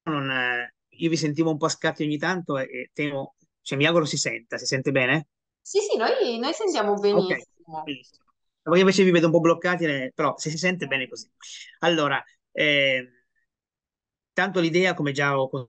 non, eh, io vi sentivo un po' a scatti ogni tanto e, e temo, cioè mi auguro si senta, si sente bene? Sì, sì, noi, noi sentiamo benissimo. benissimo. Voi invece vi vedo un po' bloccati, eh, però se si sente bene così. Allora, eh, tanto l'idea, come già ho con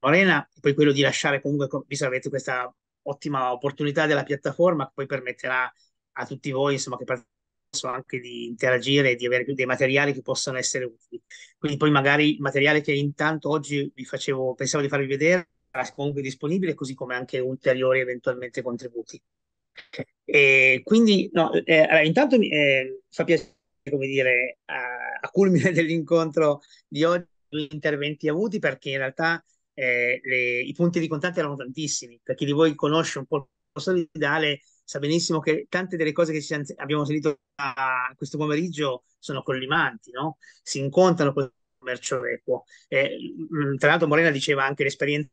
Morena, è poi quello di lasciare comunque, co- visto che avete questa ottima opportunità della piattaforma, che poi permetterà a tutti voi, insomma, che partecipano anche di interagire e di avere dei materiali che possono essere utili. Quindi poi magari il materiale che intanto oggi vi facevo, pensavo di farvi vedere, sarà comunque disponibile, così come anche ulteriori eventualmente contributi. E quindi, no, eh, allora, intanto mi eh, fa piacere, come dire, a, a culmine [LAUGHS] dell'incontro di oggi, due interventi avuti, perché in realtà eh, le- i punti di contatto erano tantissimi. Per chi di voi conosce un po' il solidale, sa benissimo che tante delle cose che abbiamo sentito a- questo pomeriggio sono collimanti, no? Si incontrano con il commercio equo. Eh, mh, tra l'altro Morena diceva anche l'esperienza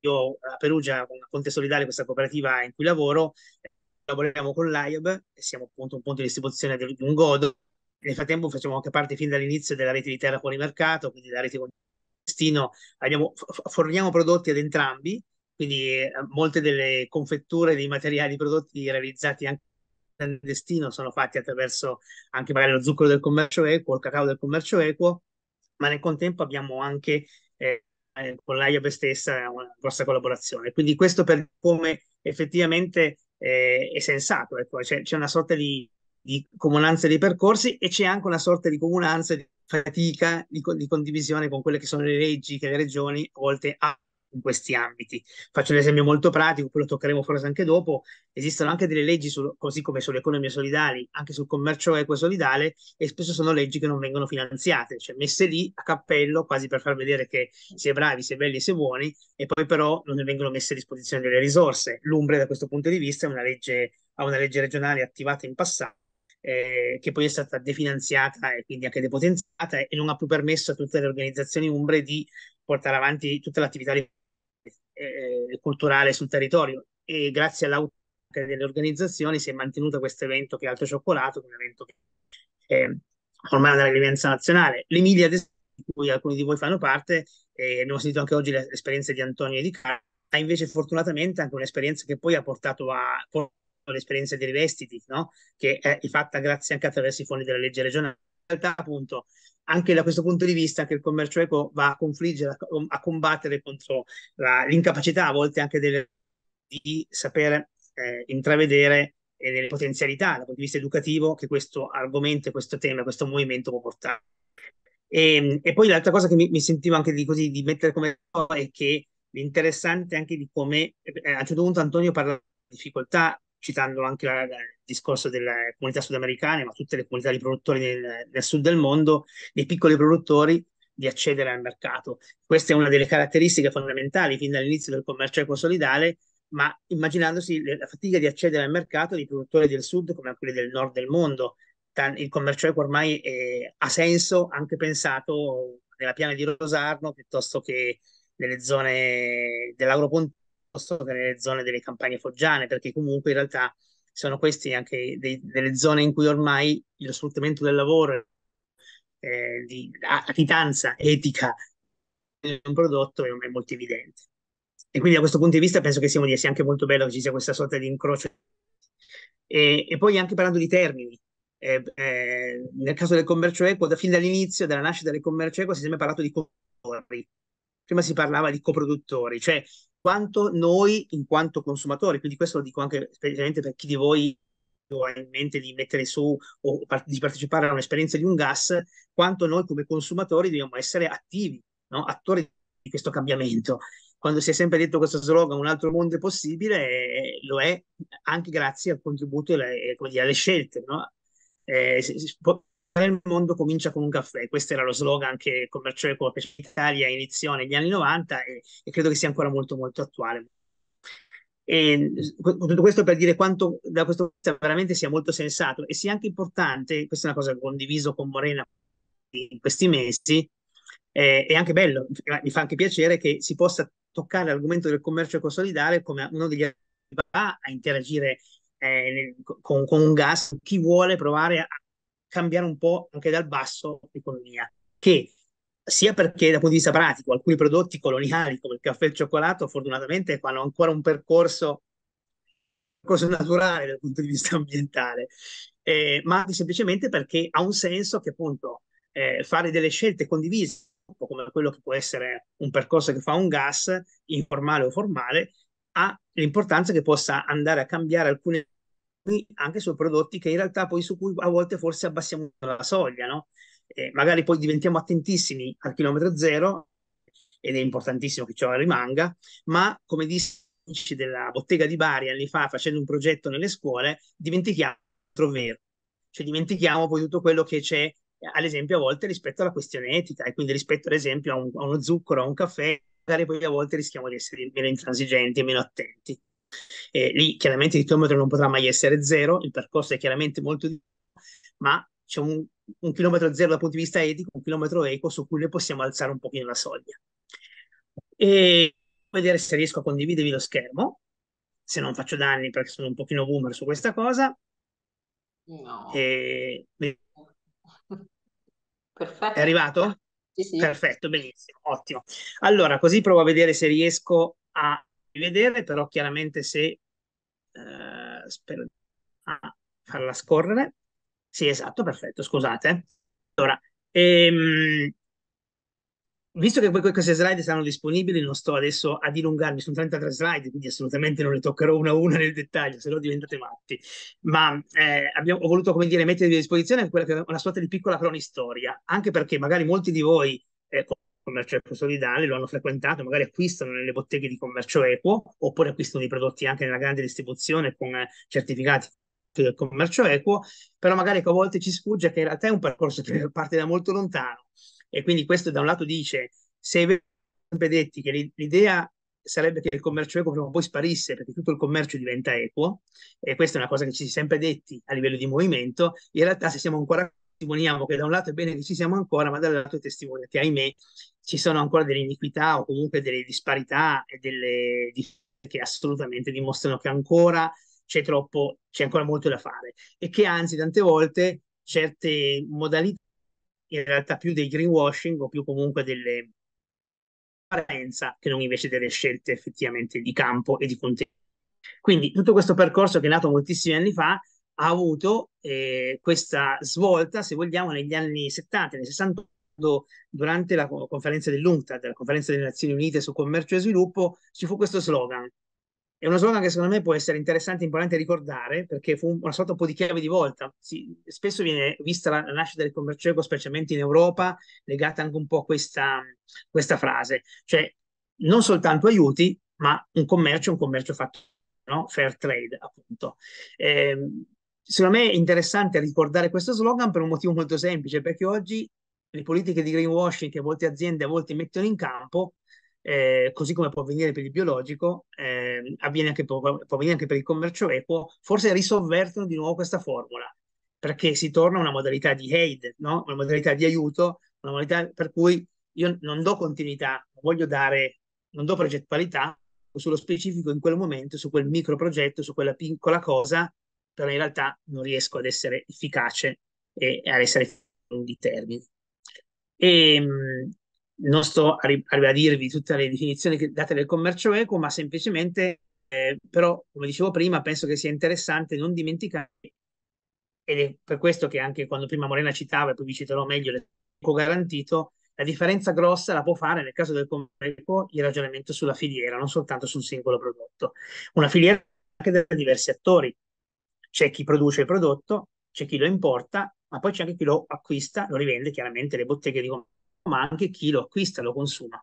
io a Perugia, con Ponte Solidale, questa cooperativa in cui lavoro, lavoriamo con l'AIB e siamo appunto un punto di distribuzione di un godo. Nel frattempo facciamo anche parte fin dall'inizio della rete di terra fuori mercato, quindi la rete con destino. Abbiamo, forniamo prodotti ad entrambi, quindi eh, molte delle confetture dei materiali prodotti realizzati anche nel destino sono fatti attraverso anche magari lo zucchero del commercio equo, il cacao del commercio equo, ma nel contempo abbiamo anche eh, eh, con l'AIAB stessa una grossa collaborazione. Quindi questo per come effettivamente eh, è sensato, ecco, c'è, c'è una sorta di, di comunanza dei percorsi e c'è anche una sorta di comunanza di fatica, di, di condivisione con quelle che sono le leggi che le regioni a volte hanno in questi ambiti. Faccio un esempio molto pratico, poi lo toccheremo forse anche dopo. Esistono anche delle leggi, sul- così come sulle economie solidali, anche sul commercio equo solidale, e spesso sono leggi che non vengono finanziate, cioè messe lì a cappello, quasi per far vedere che si è bravi, si è belli e si è buoni, e poi però non ne vengono messe a disposizione delle risorse. L'Umbria, da questo punto di vista, è una legge, ha una legge regionale attivata in passato eh, che poi è stata definanziata e quindi anche depotenziata e non ha più permesso a tutte le organizzazioni umbre di portare avanti tutta l'attività eh, culturale sul territorio e grazie all'auto delle organizzazioni si è mantenuto questo evento che è Alto Cioccolato, un evento che è ormai una rilevanza nazionale. L'Emilia, di cui alcuni di voi fanno parte, eh, abbiamo sentito anche oggi l'esperienza di Antonio e di Carlo, ha invece fortunatamente anche un'esperienza che poi ha portato a l'esperienza di Rivestiti, no? che è fatta grazie anche attraverso i fondi della legge regionale. In realtà, appunto, anche da questo punto di vista, anche il commercio eco va a confliggere, a, combattere contro la, l'incapacità a volte anche delle, di sapere eh, intravedere e delle potenzialità dal punto di vista educativo che questo argomento, questo tema, questo movimento può portare. E, e poi l'altra cosa che mi, mi, sentivo anche di, così, di mettere come è che l'interessante anche di come eh, a un certo punto Antonio parla di difficoltà citando anche la, la, il discorso delle comunità sudamericane, ma tutte le comunità di produttori nel, nel, sud del mondo, dei piccoli produttori, di accedere al mercato. Questa è una delle caratteristiche fondamentali fin dall'inizio del commercio ecosolidale, ma immaginandosi la fatica di accedere al mercato di produttori del sud come quelli del nord del mondo. Il commercio eco ormai è, ha senso anche pensato nella piana di Rosarno piuttosto che nelle zone dell'agropontino piuttosto che nelle zone delle campagne foggiane, perché comunque in realtà sono queste anche dei, delle zone in cui ormai lo sfruttamento del lavoro, eh, di latitanza etica di un prodotto è, è, molto evidente. E quindi da questo punto di vista penso che sia, sia anche molto bello che ci sia questa sorta di incrocio. E, e poi anche parlando di termini, eh, eh, nel caso del commercio equo, da fin dall'inizio della nascita del commercio equo si è sempre parlato di coproduttori. Prima si parlava di coproduttori, cioè quanto noi in quanto consumatori, quindi questo lo dico anche specialmente per chi di voi ha in mente di mettere su o di partecipare a un'esperienza di un gas, quanto noi come consumatori dobbiamo essere attivi, no? attori di questo cambiamento. Quando si è sempre detto questo slogan, un altro mondo è possibile, eh, lo è anche grazie al contributo e alle, dire, alle scelte. No? Eh, si, si può, il mondo comincia con un caffè. Questo era lo slogan che Commercio per Italia iniziò negli anni 90 e, e, credo che sia ancora molto molto attuale. E tutto questo per dire quanto da questo punto di vista veramente sia molto sensato e sia anche importante, questa è una cosa che ho condiviso con Morena in questi mesi, eh, è anche bello, mi fa anche piacere che si possa toccare l'argomento del commercio ecosolidale come uno degli va a interagire eh, con, con, un gas, chi vuole provare a cambiare un po' anche dal basso l'economia, che sia perché dal punto di vista pratico alcuni prodotti coloniali come il caffè e il cioccolato fortunatamente fanno ancora un percorso, percorso naturale dal punto di vista [LAUGHS] ambientale, eh, ma semplicemente perché ha un senso che appunto eh, fare delle scelte condivise come quello che può essere un percorso che fa un gas, informale o formale, ha l'importanza che possa andare a cambiare alcune anche su prodotti che in realtà poi su cui a volte forse abbassiamo la soglia, no? Eh, magari poi diventiamo attentissimi al chilometro zero ed è importantissimo che ciò rimanga, ma come dissi della bottega di Bari anni fa facendo un progetto nelle scuole, dimentichiamo vero, cioè dimentichiamo poi tutto quello che c'è ad esempio a volte rispetto alla questione etica e quindi rispetto ad esempio a, un, a uno zucchero, a un caffè, magari poi a volte rischiamo di essere meno intransigenti e meno attenti. E lì chiaramente il chilometro non potrà mai essere zero, il percorso è chiaramente molto difficile, ma c'è un, un, chilometro zero dal punto di vista etico, un chilometro eco su cui noi possiamo alzare un pochino la soglia. E vedere se riesco a condividervi lo schermo, se non faccio danni perché sono un pochino boomer su questa cosa. No. E... Perfetto. È arrivato? Sì, sì. Perfetto, benissimo, ottimo. Allora, così provo a vedere se riesco a rivedere, però chiaramente se... Eh, spero a farla scorrere. Sì, esatto, perfetto, scusate. Allora, ehm, Visto che poi queste slide saranno disponibili, non sto adesso a dilungarmi, sono 33 slide, quindi assolutamente non le toccherò una a una nel dettaglio, se no diventate matti. Ma eh, abbiamo, ho voluto, come dire, mettervi a disposizione quella che è una sorta di piccola cronistoria, anche perché magari molti di voi, eh, commercio equo solidale, lo hanno frequentato, magari acquistano nelle botteghe di commercio equo, oppure acquistano i prodotti anche nella grande distribuzione con eh, certificati del commercio equo, però magari a volte ci sfugge che in realtà è un percorso che [LAUGHS] parte da molto lontano. E quindi questo da un lato dice, se sempre detti che l'idea sarebbe che il commercio equo prima o poi sparisse perché tutto il commercio diventa equo, e questa è una cosa che ci si è sempre detti a livello di movimento, in realtà se siamo ancora testimoniamo che da un lato è bene che ci siamo ancora, ma dall'altro è testimonia che ahimè ci sono ancora delle iniquità o comunque delle disparità e delle che assolutamente dimostrano che ancora c'è troppo, c'è ancora molto da fare e che anzi tante volte certe modalità in realtà più dei greenwashing o più comunque delle apparenza che non invece delle scelte effettivamente di campo e di contenuto. Quindi tutto questo percorso che è nato moltissimi anni fa ha avuto eh, questa svolta, se vogliamo, negli anni 70, nel 60, durante la conferenza dell'UNCTAD, la conferenza delle Nazioni Unite su commercio e sviluppo, ci fu questo slogan, è uno slogan che secondo me può essere interessante e importante ricordare perché fu una sorta un po' di chiave di volta. Si, spesso viene vista la, la, nascita del commercio equo, specialmente in Europa, legata anche un po' a questa, questa frase, cioè non soltanto aiuti, ma un commercio, un commercio fatto, no? fair trade, appunto. Eh, secondo me è interessante ricordare questo slogan per un motivo molto semplice, perché oggi le politiche di greenwashing che molte aziende a volte mettono in campo eh, così come può avvenire per il biologico, eh, anche, può, può avvenire anche per il commercio equo, forse risovvertono di nuovo questa formula, perché si torna a una modalità di aid, no? una modalità di aiuto, una modalità per cui io non do continuità, voglio dare, non do progettualità sullo specifico in quel momento, su quel micro progetto, su quella piccola cosa, però in realtà non riesco ad essere efficace e ad essere di termini. E, ehm, non sto a, a dirvi tutte le definizioni che, date del commercio equo, ma semplicemente, eh, però, come dicevo prima, penso che sia interessante non dimenticare, ed è per questo che anche quando prima Morena citava, e poi vi citerò meglio l'eco garantito, la differenza grossa la può fare nel caso del commercio equo il ragionamento sulla filiera, non soltanto sul singolo prodotto. Una filiera anche da diversi attori. C'è chi produce il prodotto, c'è chi lo importa, ma poi c'è anche chi lo acquista, lo rivende, chiaramente le botteghe di commercio ma anche chi lo acquista, lo consuma.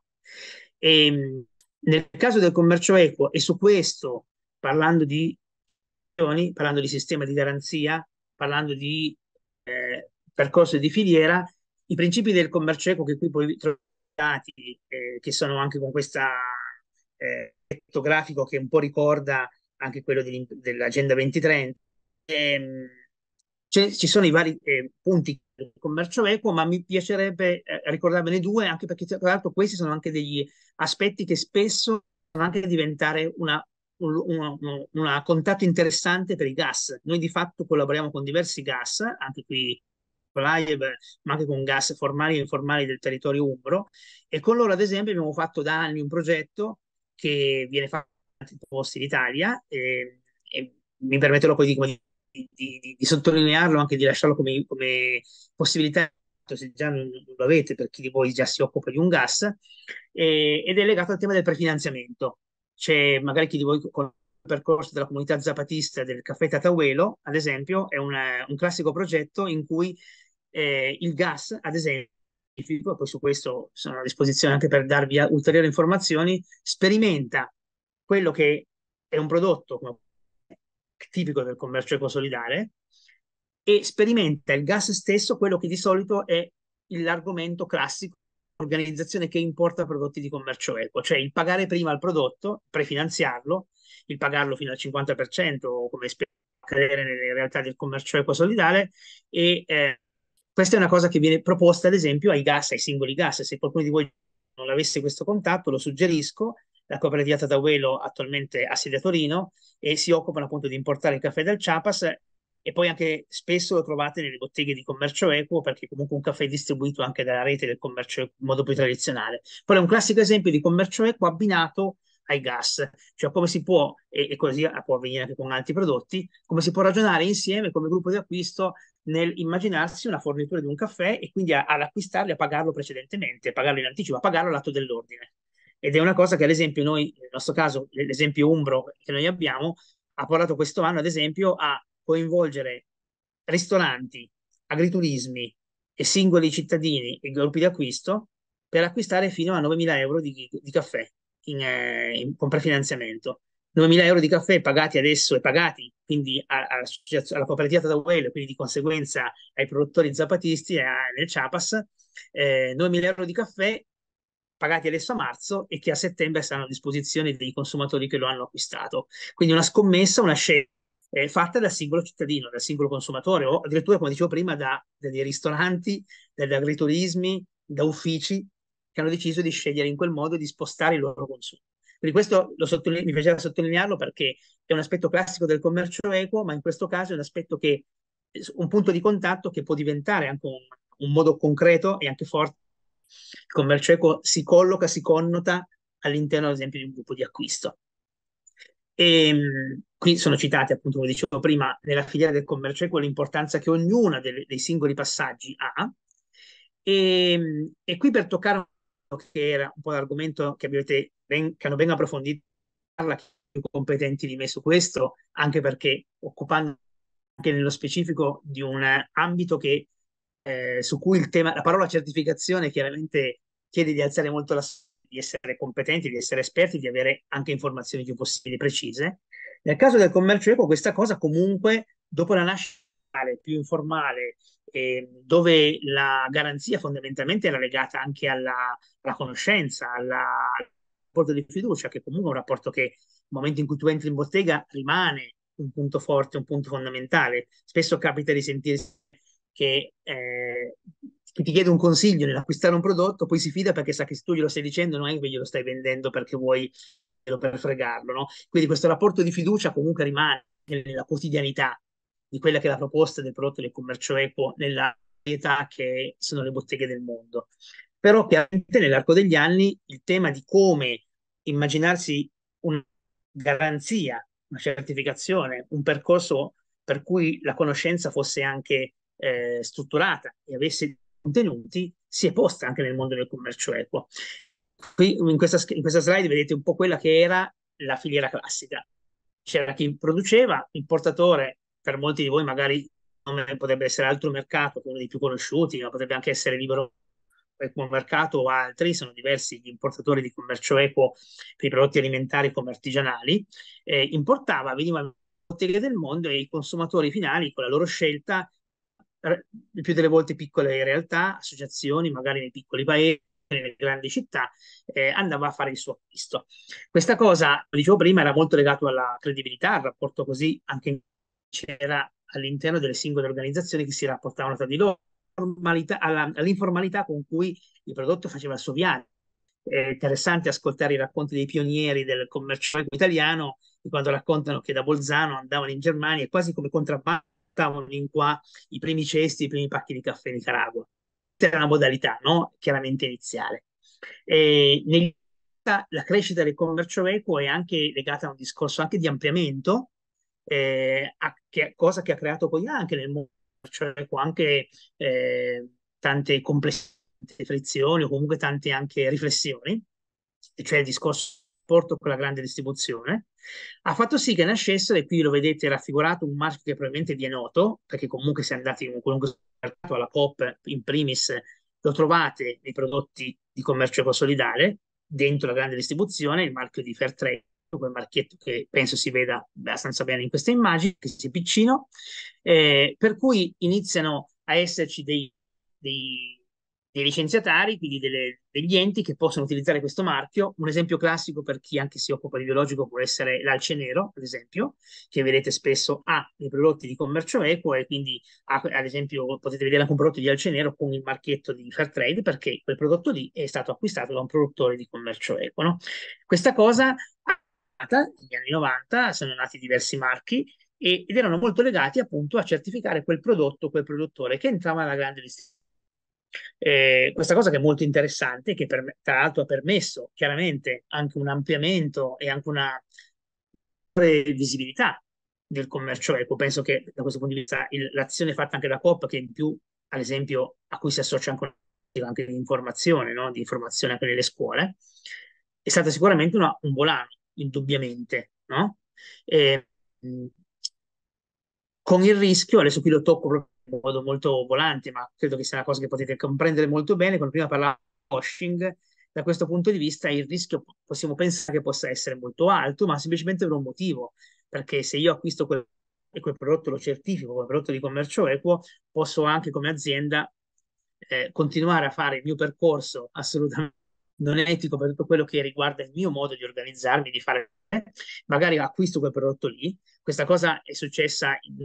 E, ehm, nel caso del commercio equo, e su questo, parlando di, parlando di sistema di garanzia, parlando di eh, percorso di filiera, i principi del commercio equo che qui poi trovate, eh, che sono anche con questa eh, grafico che un po' ricorda anche quello dell'Agenda 2030. Ehm, ci sono i vari eh, punti del commercio equo, ma mi piacerebbe eh, ricordarvene due, anche perché tra l'altro questi sono anche degli aspetti che spesso possono anche diventare una, un una contatto interessante per i gas. Noi di fatto collaboriamo con diversi gas, anche qui ma anche con gas formali e informali del territorio umbro, e con loro ad esempio abbiamo fatto da anni un progetto che viene fatto in tanti posti d'Italia e, e mi permetterò poi di, di, di, di, sottolinearlo, anche di lasciarlo come, come possibilità se già non lo avete per chi di voi già si occupa di un gas, eh, ed è legato al tema del prefinanziamento. C'è magari chi di voi con il percorso della comunità zapatista del caffè Tatauelo, ad esempio, è una, un classico progetto in cui eh, il gas, ad esempio, poi su questo sono a disposizione anche per darvi ulteriori informazioni, sperimenta quello che è un prodotto tipico del commercio ecosolidale e sperimenta il gas stesso, quello che di solito è l'argomento classico organizzazione che importa prodotti di commercio equo, cioè il pagare prima il prodotto, prefinanziarlo, il pagarlo fino al 50% come accadere nelle realtà del commercio equo solidale e eh, questa è una cosa che viene proposta, ad esempio, ai gas, ai singoli gas. Se qualcuno di voi non avesse questo contatto, lo suggerisco. La cooperativa Tadauelo attualmente ha sede a Torino e si occupano appunto di importare il caffè dal Chiapas e poi anche spesso lo trovate nelle botteghe di commercio equo perché comunque un caffè è distribuito anche dalla rete del commercio in modo più tradizionale. Poi è un classico esempio di commercio equo abbinato ai gas, cioè come si può, e, e così può avvenire anche con altri prodotti, come si può ragionare insieme come gruppo di acquisto nel immaginarsi una fornitura di un caffè e quindi ad acquistarli, a pagarlo precedentemente, pagarlo in anticipo, a pagarlo all'atto dell'ordine. Ed è una cosa che ad esempio noi, nel nostro caso, l'esempio Umbro che noi abbiamo, ha portato questo anno ad esempio a coinvolgere ristoranti, agriturismi e singoli cittadini e gruppi di acquisto per acquistare fino a 9.000 euro di, di caffè in, eh, in, con prefinanziamento. 9.000 euro di caffè pagati adesso e pagati quindi alla cooperativa Tadawell, quindi di conseguenza ai produttori zapatisti e nel Chiapas, eh, 9.000 euro di caffè pagati adesso a marzo e che a settembre saranno a disposizione dei consumatori che lo hanno acquistato. Quindi una scommessa, una scelta eh, fatta dal singolo cittadino, dal singolo consumatore o addirittura, come dicevo prima, da, dai ristoranti, dagli agriturismi, da uffici che hanno deciso di scegliere in quel modo di spostare il loro consumo. Quindi questo mi piaceva sottolinearlo perché è un aspetto classico del commercio equo, ma in questo caso è un aspetto che un punto di contatto che può diventare anche un, un modo concreto e anche forte. Il commercio equo si colloca, si connota all'interno, ad esempio, di un gruppo di acquisto. E, ehm, qui sono citati, appunto, come dicevo prima, nella filiera del commercio equo l'importanza che ognuno dei, singoli passaggi ha. E, ehm, e qui per toccare che era un po' l'argomento che, avete ben, che hanno ben approfondito, più competenti di me su questo, anche perché occupando anche nello specifico di un ambito che, eh, su cui il tema, la parola certificazione chiaramente chiede di alzare molto la di essere competenti, di essere esperti, di avere anche informazioni più possibili precise. Nel caso del commercio eco, questa cosa comunque, dopo la nascita più informale eh, dove la garanzia fondamentalmente era legata anche alla, alla conoscenza, alla, al rapporto di fiducia, che comunque è un rapporto che nel momento in cui tu entri in bottega rimane un punto forte, un punto fondamentale. Spesso capita di sentirsi che eh, ti chiede un consiglio nell'acquistare un prodotto, poi si fida perché sa che se tu glielo stai dicendo non è che glielo stai vendendo perché vuoi per fregarlo, no? Quindi questo rapporto di fiducia comunque rimane nella quotidianità di quella che è la proposta del prodotto del commercio equo nella varietà che sono le botteghe del mondo. Però chiaramente nell'arco degli anni il tema di come immaginarsi una garanzia, una certificazione, un percorso per cui la conoscenza fosse anche eh, strutturata e avesse contenuti, si è posta anche nel mondo del commercio equo. Qui in questa, in questa slide vedete un po' quella che era la filiera classica. C'era chi produceva, importatore per molti di voi magari potrebbe essere altro mercato, uno dei più conosciuti, ma potrebbe anche essere libero come mercato o altri, sono diversi gli importatori di commercio equo per i prodotti alimentari come artigianali, eh, importava, veniva in botteghe del mondo e i consumatori finali con la loro scelta, il più delle volte piccole realtà, associazioni, magari nei piccoli paesi, nelle grandi città, eh, andava a fare il suo acquisto. Questa cosa, come dicevo prima, era molto legato alla credibilità, al rapporto così anche c'era all'interno delle singole organizzazioni che si rapportavano tra di loro, all'informalità con cui il prodotto faceva il suo viaggio. È interessante ascoltare i racconti dei pionieri del commercio italiano, quando raccontano che da Bolzano andavano in Germania quasi come contrabbandavano in qua i primi cesti, i primi pacchi di caffè in Nicaragua. Era una modalità, no? Chiaramente iniziale. E negli la crescita del commercio equo è anche legata a un discorso anche di ampliamento, eh, a, che, cosa che ha creato poi anche nel mondo commercio equo anche eh, tante complessità, frizioni o comunque tante anche riflessioni, cioè il discorso rapporto con la grande distribuzione, ha fatto sì che nascessero, e qui lo vedete raffigurato, un marchio che probabilmente vi è noto, perché comunque se andate in qualunque mercato alla Coop in primis lo trovate nei prodotti di commercio ecosolidale, dentro la grande distribuzione, il marchio di Fairtrade, quel marchietto che penso si veda abbastanza bene in questa immagine, che sia piccino, eh, per cui iniziano a esserci dei, dei dei licenziatari, quindi delle, degli enti che possono utilizzare questo marchio. Un esempio classico per chi anche si occupa di biologico può essere l'alce nero, ad esempio, che vedete spesso ha nei prodotti di commercio equo e quindi ha, ad esempio potete vedere anche un prodotto di alce nero con il marchietto di Fairtrade perché quel prodotto lì è stato acquistato da un produttore di commercio equo. No? Questa cosa negli anni 90 sono nati diversi marchi ed erano molto legati appunto a certificare quel prodotto, quel produttore che entrava nella grande distribuzione eh, questa cosa che è molto interessante, che per, tra l'altro ha permesso chiaramente anche un ampliamento e anche una visibilità del commercio equo. Penso che da questo punto di vista il, l'azione fatta anche da Coop, che in più, ad esempio, a cui si associa anche, anche di informazione, no? di informazione anche nelle scuole, è stata sicuramente una, un volano, indubbiamente. No? E, con il rischio, adesso qui lo tocco proprio modo molto volante, ma credo che sia una cosa che potete comprendere molto bene. Quando prima parlavo di washing, da questo punto di vista il rischio possiamo pensare che possa essere molto alto, ma semplicemente per un motivo, perché se io acquisto quel, quel prodotto, lo certifico come prodotto di commercio equo, posso anche come azienda eh, continuare a fare il mio percorso assolutamente non etico per tutto quello che riguarda il mio modo di organizzarmi, di fare, magari acquisto quel prodotto lì. Questa cosa è successa in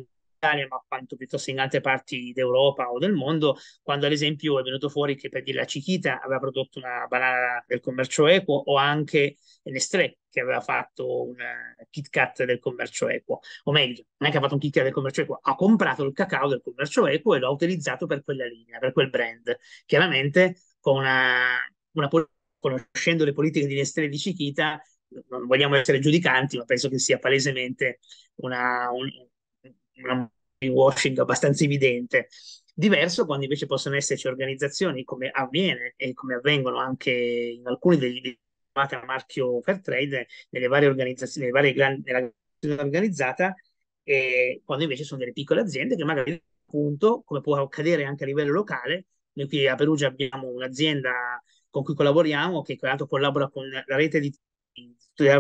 Italia, ma quanto piuttosto in altre parti d'Europa o del mondo, quando ad esempio è venuto fuori che per dire la Cichita aveva prodotto una banana del commercio equo o anche Nestlé che aveva fatto un Kit Kat del commercio equo, o meglio, non è che ha fatto un Kit Kat del commercio equo, ha comprato il cacao del commercio equo e lo ha utilizzato per quella linea, per quel brand. Chiaramente con una, una conoscendo le politiche di Nestlé e di Cichita, non vogliamo essere giudicanti, ma penso che sia palesemente una, un, una washing abbastanza evidente. Diverso quando invece possono esserci organizzazioni come avviene e come avvengono anche in alcuni degli a marchio Fairtrade nelle varie organizzazioni, nelle varie grandi, nella organizzata, e quando invece sono delle piccole aziende che magari appunto, come può accadere anche a livello locale, noi qui a Perugia abbiamo un'azienda con cui collaboriamo che tra l'altro collabora con la rete di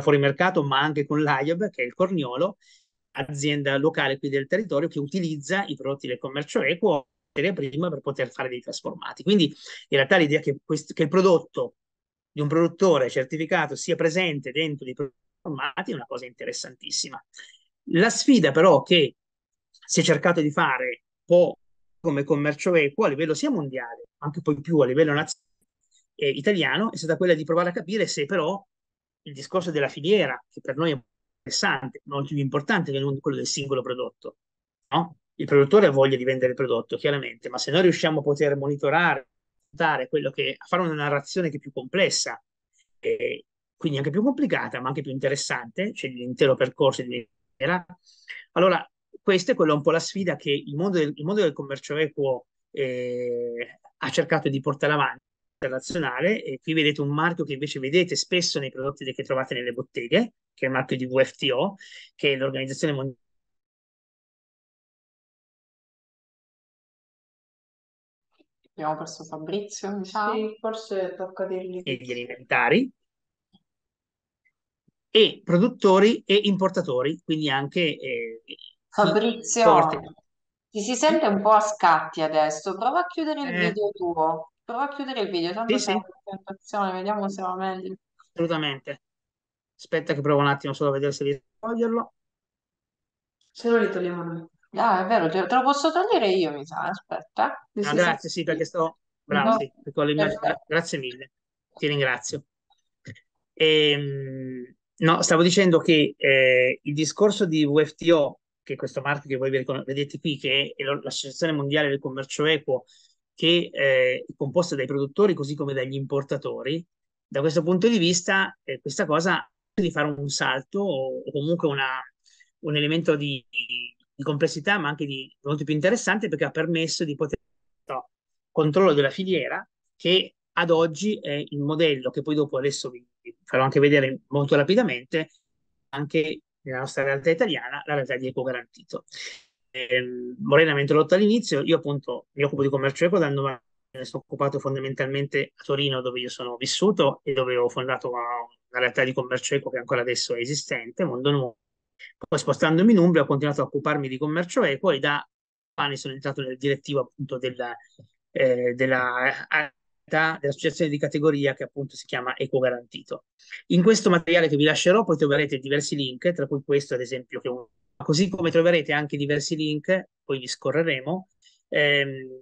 fuori mercato ma anche con l'AIAB che è il Corniolo azienda locale qui del territorio che utilizza i prodotti del commercio equo prima per poter fare dei trasformati. Quindi in realtà l'idea che, questo, che il prodotto di un produttore certificato sia presente dentro dei trasformati è una cosa interessantissima. La sfida però che si è cercato di fare un po' come commercio equo a livello sia mondiale, anche poi più a livello nazionale eh, italiano, è stata quella di provare a capire se però il discorso della filiera, che per noi è interessante, molto più importante che quello del singolo prodotto. No? Il produttore ha voglia di vendere il prodotto, chiaramente, ma se noi riusciamo a poter monitorare, quello che, a fare una narrazione che è più complessa, e quindi anche più complicata, ma anche più interessante, cioè l'intero percorso di era, allora questa è quella un po' la sfida che il mondo del, il mondo del commercio equo eh, ha cercato di portare avanti internazionale e qui vedete un marchio che invece vedete spesso nei prodotti che trovate nelle botteghe, che è il marchio di WFTO, che è l'organizzazione mondiale Abbiamo perso Fabrizio, diciamo. Sì, forse tocca dirgli. E gli alimentari. E produttori e importatori, quindi anche... Eh, Fabrizio, ti si sente un po' a scatti adesso, prova a chiudere il eh, video tuo. Prova a chiudere il video, tanto Sì, c'è sì, una presentazione, vediamo se va meglio. assolutamente. Aspetta che provo un attimo solo a vedere se riesco a toglierlo. Se no li togliamo noi. Ah, è vero, te te lo posso togliere io, mi sa, aspetta. Sì, Ah, sì, grazie, sì. sì, perché sto... Bravo, No, sì, perché ho le perfetto. Grazie mille, ti ringrazio. Ehm, no, stavo dicendo che eh, il discorso di WFTO, che è questo marchio che voi ricon- vedete qui, che è lo- l'Associazione Mondiale del Commercio Equo, che eh, è composta dai produttori così come dagli importatori, da questo punto di vista, eh, questa cosa di fare un salto o, o comunque una- un elemento di, di complessità, ma anche di molto più interessante perché ha permesso di poter no, controllo della filiera che ad oggi è il modello che poi dopo adesso vi farò anche vedere molto rapidamente anche nella nostra realtà italiana la realtà di eco garantito. Ehm, Morena mi ha introdotto all'inizio, io appunto mi occupo di commercio eco dal 90, me ne sono occupato fondamentalmente a Torino dove io sono vissuto e dove ho fondato una, una realtà di commercio eco che ancora adesso è esistente, Mondo Nuovo. Poi spostandomi in Umbria ho continuato a occuparmi di commercio eco e da anni sono entrato nel direttivo appunto della, eh, della dell'associazione di categoria che appunto si chiama Eco Garantito. In questo materiale che vi lascerò poi troverete diversi link, tra cui questo ad esempio, che è un... così come troverete anche diversi link, poi vi scorreremo, ehm,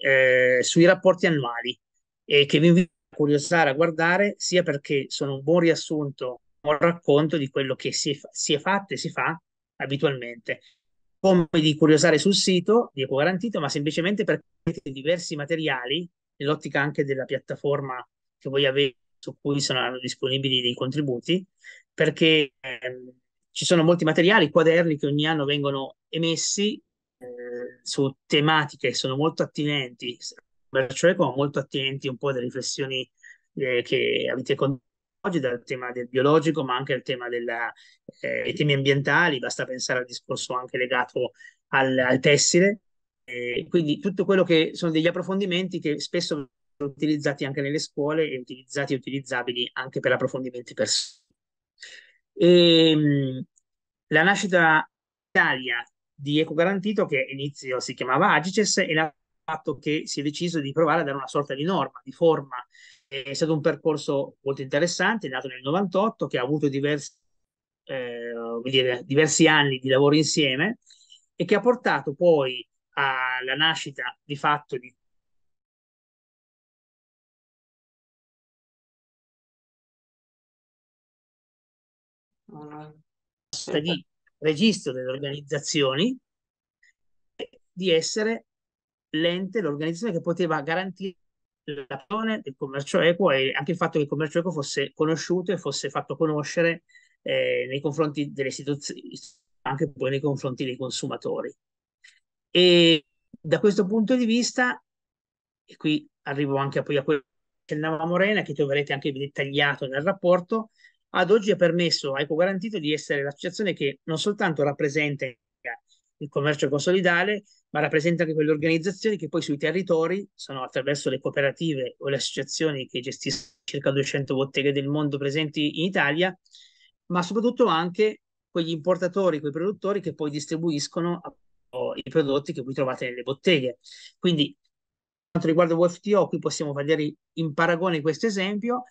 eh, sui rapporti annuali. E che vi invito a curiosare a guardare sia perché sono un buon riassunto, un buon racconto di quello che si è, si è fatto e si fa abitualmente. Come di curiosare sul sito di Eco Garantito, ma semplicemente perché avete diversi materiali nell'ottica anche della piattaforma che voi avete, su cui saranno disponibili dei contributi, perché ehm, ci sono molti materiali, quaderni che ogni anno vengono emessi eh, su tematiche che sono molto attinenti, cioè come molto attinenti un po' alle riflessioni eh, che avete condiviso oggi dal tema del biologico, ma anche al tema della, eh, dei temi ambientali, basta pensare al discorso anche legato al, al tessile, eh, quindi tutto quello che sono degli approfondimenti che spesso sono utilizzati anche nelle scuole e utilizzati e utilizzabili anche per approfondimenti personali. E, la nascita in Italia di Eco Garantito, che all'inizio si chiamava Agices, è il fatto che si è deciso di provare a dare una sorta di norma, di forma. È stato un percorso molto interessante, nato nel 98, che ha avuto diversi, eh, dire, diversi anni di lavoro insieme e che ha portato poi alla nascita di fatto di di registro delle organizzazioni di essere l'ente, l'organizzazione che poteva garantire l'azione del commercio equo e anche il fatto che il commercio equo fosse conosciuto e fosse fatto conoscere eh, nei confronti delle istituzioni, anche poi nei confronti dei consumatori. E da questo punto di vista, e qui arrivo anche a, poi a quello che accennava Morena, che troverete anche dettagliato nel rapporto, ad oggi ha permesso a Eco Garantito di essere l'associazione che non soltanto rappresenta il commercio ecosolidale, ma rappresenta anche quelle organizzazioni che poi sui territori sono attraverso le cooperative o le associazioni che gestiscono circa 200 botteghe del mondo presenti in Italia, ma soprattutto anche quegli importatori, quei produttori che poi distribuiscono i prodotti che voi trovate nelle botteghe. Quindi, quanto riguarda WFTO, qui possiamo vedere in paragone questo esempio,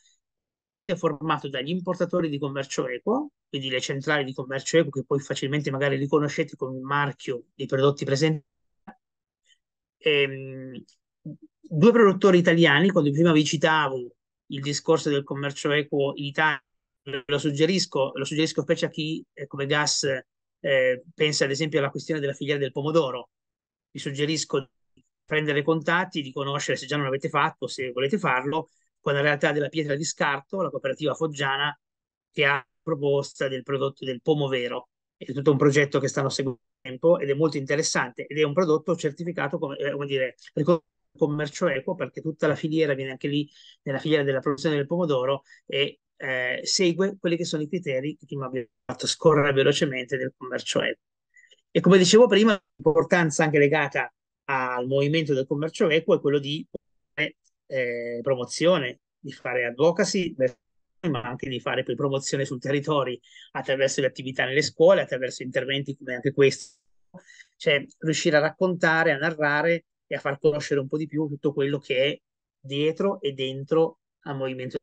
formato dagli importatori di commercio equo, quindi le centrali di commercio equo che poi facilmente magari riconoscete con il marchio dei prodotti presenti. Ehm, due produttori italiani, quando prima vi citavo il discorso del commercio equo in Italia, lo suggerisco, lo suggerisco specie a chi eh, come gas eh, pensa ad esempio alla questione della filiera del pomodoro. Vi suggerisco di prendere contatti, di conoscere se già non l'avete fatto, se volete farlo, con la realtà della pietra di scarto, la cooperativa foggiana, che ha proposta del prodotto del pomo vero. È tutto un progetto che stanno seguendo tempo ed è molto interessante ed è un prodotto certificato come, eh, come dire, commercio equo perché tutta la filiera viene anche lì nella filiera della produzione del pomodoro e eh, segue quelli che sono i criteri che prima abbiamo fatto scorrere velocemente del commercio equo. E come dicevo prima, l'importanza anche legata al movimento del commercio equo è quello di eh, promozione, di fare advocacy, ma anche di fare poi promozione sul territorio attraverso le attività nelle scuole, attraverso interventi come anche questo. Cioè riuscire a raccontare, a narrare e a far conoscere un po' di più tutto quello che è dietro e dentro al movimento.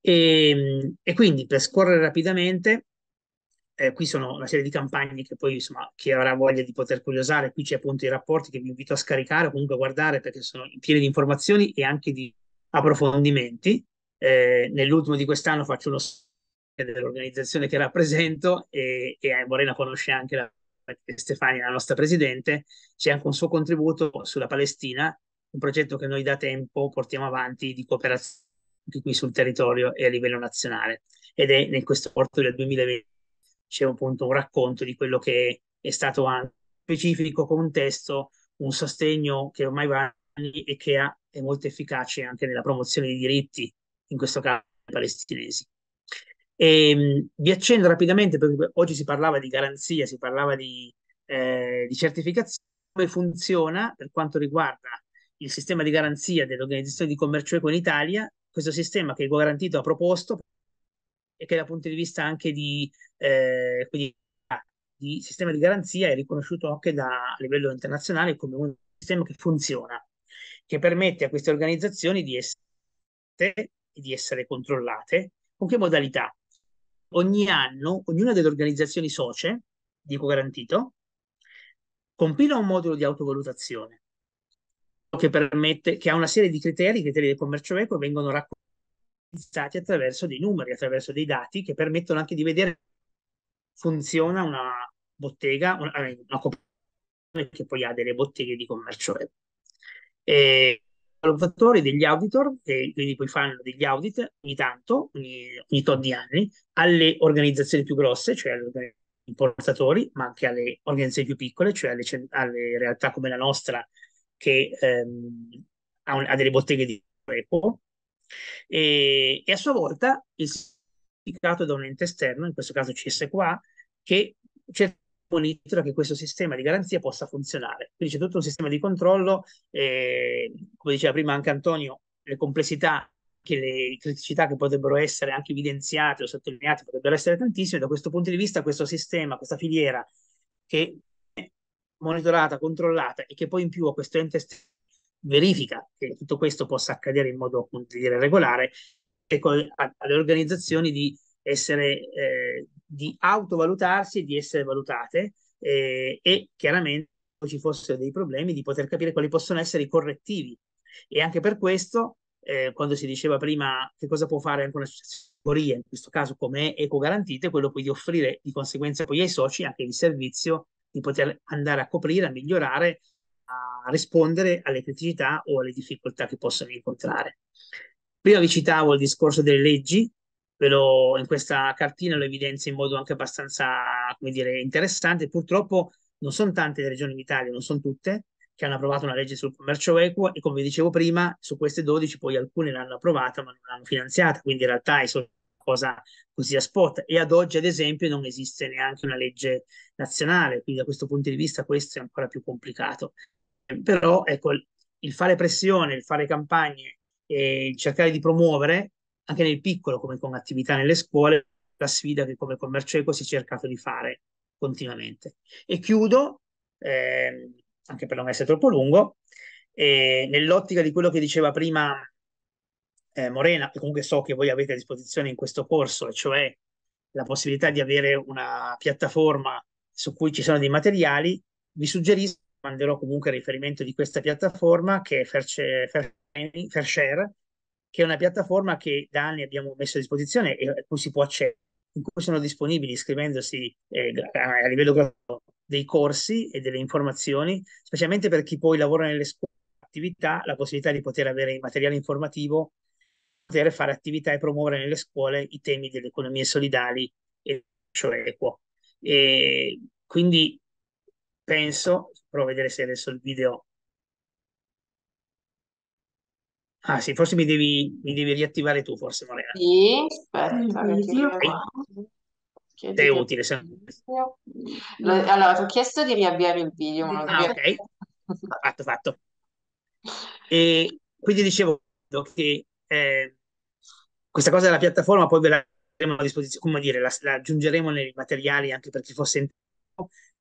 E, e quindi per scorrere rapidamente, eh, qui sono una serie di campagne che poi insomma chi avrà voglia di poter curiosare, qui c'è appunto i rapporti che vi invito a scaricare o comunque a guardare perché sono pieni di informazioni e anche di approfondimenti. Eh, nell'ultimo di quest'anno faccio uno dell'organizzazione che rappresento e, e Morena conosce anche la Stefania, la nostra presidente, c'è anche un suo contributo sulla Palestina, un progetto che noi da tempo portiamo avanti di cooperazione anche qui sul territorio e a livello nazionale. Ed è in questo porto del 2020 c'è appunto un racconto di quello che è stato anche specifico con un sostegno che ormai va anni e che ha, è molto efficace anche nella promozione dei diritti, in questo caso palestinesi. E, ehm, vi accendo rapidamente, perché oggi si parlava di garanzia, si parlava di, eh, di certificazione, come funziona per quanto riguarda il sistema di garanzia dell'Organizzazione di Commercio Eco in Italia, questo sistema che il Garantito ha proposto e che dal punto di vista anche di, eh, quindi, di sistema di garanzia è riconosciuto anche da, a livello internazionale come un sistema che funziona, che permette a queste organizzazioni di essere, di essere controllate. Con che modalità? ogni anno ognuna delle organizzazioni socie di Ecogarantito compila un modulo di autovalutazione che permette, che ha una serie di criteri, i criteri del commercio eco vengono raccontati attraverso dei numeri, attraverso dei dati che permettono anche di vedere funziona una bottega, una, eh, una cooperativa che poi ha delle botteghe di commercio eco. E valutatori, degli auditor, che quindi poi fanno degli audit ogni tanto, ogni, ogni tot di anni, alle organizzazioni più grosse, cioè agli importatori, ma anche alle organizzazioni più piccole, cioè alle, alle realtà come la nostra, che ehm, ha, un, ha, delle botteghe di repo, e, e, a sua volta il certificato da un ente esterno, in questo caso CSQA, che monitora che questo sistema di garanzia possa funzionare. Quindi c'è tutto un sistema di controllo, eh, come diceva prima anche Antonio, le complessità, le criticità che potrebbero essere anche evidenziate o sottolineate potrebbero essere tantissime. Da questo punto di vista questo sistema, questa filiera che è monitorata, controllata e che poi in più a questo ente verifica che tutto questo possa accadere in modo appunto dire regolare, ecco alle organizzazioni di essere eh, di autovalutarsi e di essere valutate eh, e chiaramente ci fossero dei problemi di poter capire quali possono essere i correttivi. E anche per questo eh, quando si diceva prima che cosa può fare anche una categoria in questo caso come eco garantite quello poi di offrire di conseguenza poi ai soci anche il servizio di poter andare a coprire a migliorare rispondere alle criticità o alle difficoltà che possono incontrare prima vi citavo il discorso delle leggi lo, in questa cartina lo evidenzio in modo anche abbastanza, dire, interessante. Purtroppo non sono tante le regioni in Italia, non sono tutte, che hanno approvato una legge sul commercio equo e come vi dicevo prima, su queste 12 poi alcune l'hanno approvata ma non l'hanno finanziata, quindi in realtà è solo cosa così a spot e ad oggi ad esempio non esiste neanche una legge nazionale, quindi da questo punto di vista questo è ancora più complicato. Però ecco, il fare pressione, il fare campagne e cercare di promuovere anche nel piccolo, come con attività nelle scuole, la sfida che come commercio si è cercato di fare continuamente. E chiudo, eh, anche per non essere troppo lungo, eh, nell'ottica di quello che diceva prima eh, Morena, che comunque so che voi avete a disposizione in questo corso, e cioè la possibilità di avere una piattaforma su cui ci sono dei materiali, vi suggerisco, manderò comunque il riferimento di questa piattaforma che è Fairshare, Fairshare che è una piattaforma che da anni abbiamo messo a disposizione e a cui si può accedere, in cui sono disponibili iscrivendosi eh, a livello gratuito dei corsi e delle informazioni, specialmente per chi poi lavora nelle scuole attività, la possibilità di poter avere materiale informativo, poter fare attività e promuovere nelle scuole i temi delle economie solidali e cioè equo. E quindi penso, provo a vedere se adesso il video Ah sì, forse mi devi, mi devi riattivare tu, forse Morena. Sì, aspetta, ti Sei riavvio utile. se-. Allora, ti ho chiesto di riavviare il video, ma Ah, ok, fatto, fatto. E quindi dicevo che eh, questa cosa della piattaforma poi ve la metteremo a disposizione, come dire, la, la aggiungeremo nei materiali anche per chi fosse in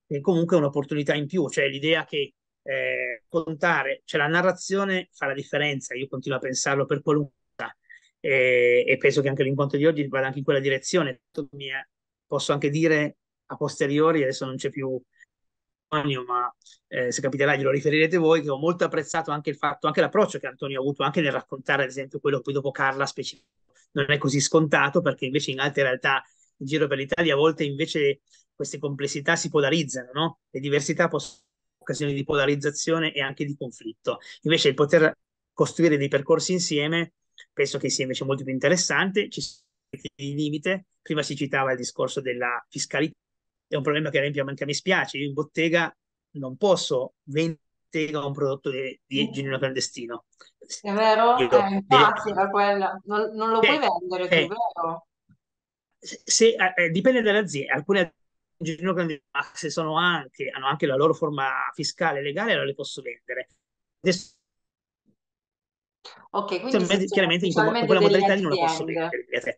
è comunque un'opportunità in più, cioè l'idea che eh, raccontare, cioè la narrazione fa la differenza, io continuo a pensarlo per qualunque cosa e, e penso che anche l'incontro di oggi vada anche in quella direzione. Posso anche dire a posteriori, adesso non c'è più ma eh, se capiterà glielo riferirete voi, che ho molto apprezzato anche il fatto, anche l'approccio che Antonio ha avuto anche nel raccontare, ad esempio, quello che poi dopo Carla specifico. Non è così scontato perché invece in altre realtà in giro per l'Italia a volte invece queste complessità si polarizzano, no? Le diversità possono essere occasioni di polarizzazione e anche di conflitto. Invece il poter costruire dei percorsi insieme penso che sia invece molto più interessante, ci sono dei limiti, prima si citava il discorso della fiscalità, è un problema che ad esempio anche a me spiace, io in bottega non posso vendere un prodotto di, di genuino clandestino. È vero? Io, eh, infatti era quella, non, non lo eh, puoi vendere eh, tu, vero? Se, eh, eh, dipende dalle aziende, alcune genuino clandestino, se sono anche, hanno anche la loro forma fiscale legale, allora le posso vendere. Adesso Ok, quindi cioè, chiaramente in, quella modalità lì non lo posso vendere.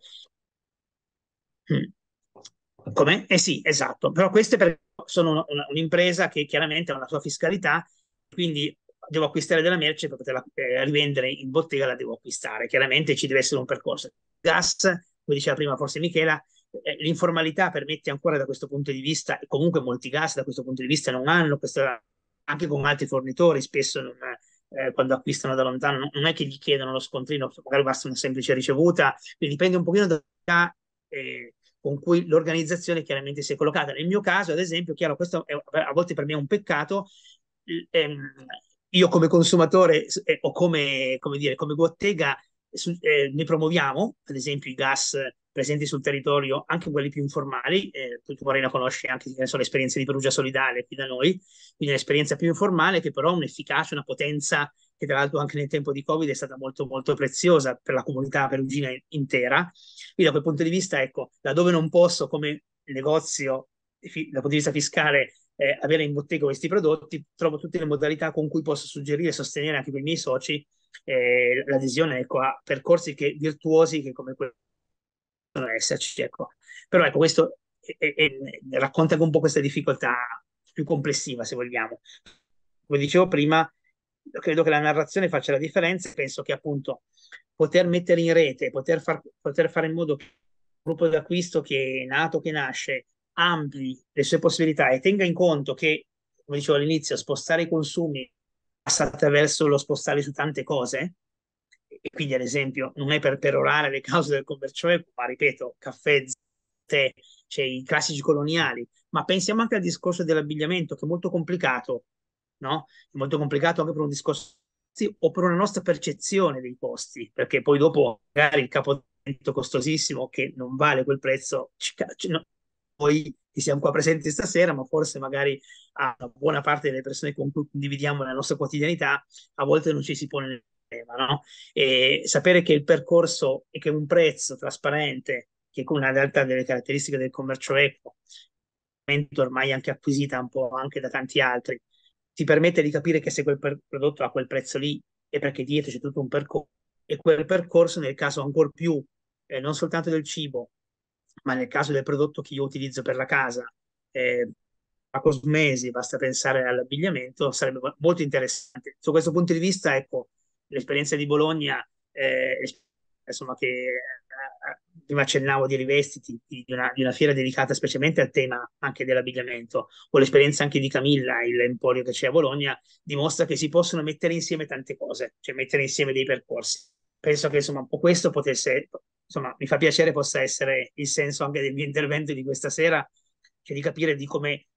Mm. Come? Eh sì, esatto. Però queste sono un'impresa che chiaramente ha una sua fiscalità, quindi devo acquistare della merce per poterla eh, rivendere in bottega, la devo acquistare. Chiaramente ci deve essere un percorso. Gas, come diceva prima forse Michela, l'informalità permette ancora da questo punto di vista, e comunque molti gas da questo punto di vista non hanno questa, anche con altri fornitori, spesso non, eh, quando acquistano da lontano, non è che gli chiedono lo scontrino, magari basta una semplice ricevuta, quindi dipende un pochino da eh, con cui l'organizzazione chiaramente si è collocata. Nel mio caso, ad esempio, chiaro, questo è, a volte per me è un peccato, ehm, io come consumatore eh, o come, come, dire, come bottega eh, ne promuoviamo, ad esempio i gas presenti sul territorio, anche quelli più informali, eh, tu Morena conosci anche so, l'esperienza di Perugia Solidale qui da noi, quindi un'esperienza più informale che però ha un'efficacia, una potenza che tra l'altro anche nel tempo di Covid è stata molto molto preziosa per la comunità perugina intera. Quindi da quel punto di vista, ecco, laddove non posso come negozio dal punto di vista fiscale eh, avere in bottega questi prodotti, trovo tutte le modalità con cui posso suggerire e sostenere anche per i miei soci eh, l'adesione ecco, a percorsi che, virtuosi che come quello esserci. Ecco. Però ecco, questo è, è, è, racconta un po' questa difficoltà più complessiva, se vogliamo. Come dicevo prima, credo che la narrazione faccia la differenza. Penso che appunto poter mettere in rete, poter, far, poter fare in modo che il gruppo d'acquisto che è nato, che nasce, ampli le sue possibilità e tenga in conto che, come dicevo all'inizio, spostare i consumi passa attraverso lo spostarli su tante cose, e quindi ad esempio non è per perorare le cause del commercio equo, ma ripeto, caffè, tè, c'è i classici coloniali, ma pensiamo anche al discorso dell'abbigliamento che è molto complicato, no? È molto complicato anche per un discorso o per una nostra percezione dei costi, perché poi dopo magari il capodanno costosissimo che non vale quel prezzo, noi siamo qua presenti stasera, ma forse magari a buona parte delle persone con cui condividiamo la nostra quotidianità, a volte non ci si pone tema, no? E sapere che il percorso e che un prezzo trasparente, che con una realtà delle caratteristiche del commercio equo, ormai anche acquisita un po' anche da tanti altri, ti permette di capire che se quel prodotto ha quel prezzo lì è perché dietro c'è tutto un percorso e quel percorso nel caso ancora più eh, non soltanto del cibo, ma nel caso del prodotto che io utilizzo per la casa, eh, a cosmesi, basta pensare all'abbigliamento, sarebbe molto interessante. Su questo punto di vista, ecco, l'esperienza di Bologna, eh, insomma, che eh, prima accennavo di rivestiti, di una, di una, fiera dedicata specialmente al tema anche dell'abbigliamento, o l'esperienza anche di Camilla, il emporio che c'è a Bologna, dimostra che si possono mettere insieme tante cose, cioè mettere insieme dei percorsi. Penso che insomma questo potesse, insomma, mi fa piacere possa essere il senso anche del mio intervento di questa sera, cioè di capire di come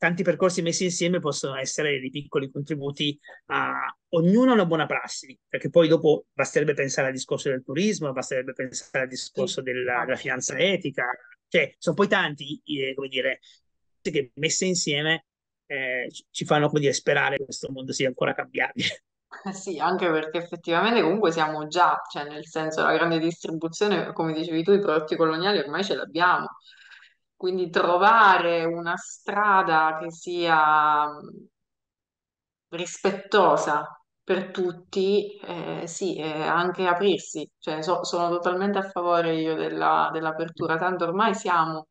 tanti percorsi messi insieme possono essere dei piccoli contributi a ognuno una buona prassi, perché poi dopo basterebbe pensare al discorso del turismo, basterebbe pensare al discorso della, della finanza etica, cioè sono poi tanti, eh, come dire, che messe insieme eh, ci fanno, come dire, sperare che questo mondo sia ancora cambiabile. Eh [LAUGHS] sì, anche perché effettivamente comunque siamo già, cioè nel senso la grande distribuzione, come dicevi tu, i prodotti coloniali ormai ce l'abbiamo. Quindi trovare una strada che sia rispettosa per tutti, eh, sì, eh, anche aprirsi, cioè, so- sono totalmente a favore io della- dell'apertura, tanto ormai siamo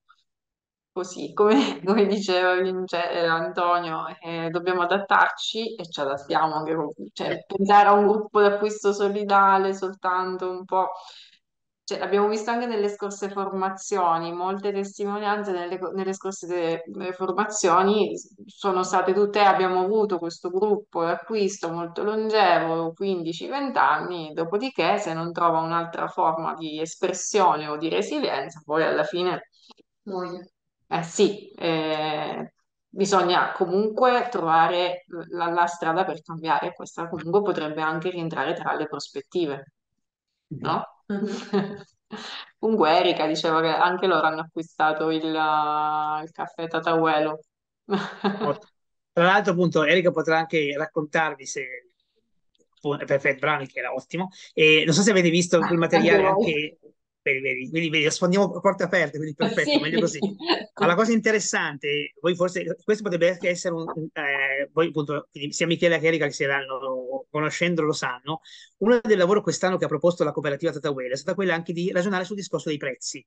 così, come, [LAUGHS] come diceva Vince- eh, Antonio, eh, dobbiamo adattarci e ci adattiamo anche con- cioè, pensare a un gruppo d'acquisto solidale soltanto un po'. Cioè, l'abbiamo visto anche nelle scorse formazioni, molte testimonianze nelle, nelle scorse de- eh, formazioni sono state tutte, abbiamo avuto questo gruppo d'acquisto molto longevo, 15-20 anni, dopodiché se non trova un'altra forma di espressione o di resilienza, poi alla fine muoio. Eh sì, eh, bisogna comunque trovare la, la strada per cambiare, questa comunque potrebbe anche rientrare tra le prospettive, no? [LAUGHS] Comunque Erika diceva che anche loro hanno acquistato il, il caffè Tataguelo. Tra l'altro, appunto, Erika potrà anche raccontarvi se perfetto, bravo che era ottimo. E non so se avete visto quel [LAUGHS] materiale anche. Vedi, vedi, vedi, vedi, rispondiamo a porte aperte, quindi [LAUGHS] perfetto, Sì. meglio così. Ma la cosa interessante, voi forse, questo potrebbe anche essere un, eh, voi appunto, quindi sia Michele che Erika che si l'hanno conoscendo lo sanno, uno del lavoro quest'anno che ha proposto la cooperativa Tataguela è stata quella anche di ragionare sul discorso dei prezzi.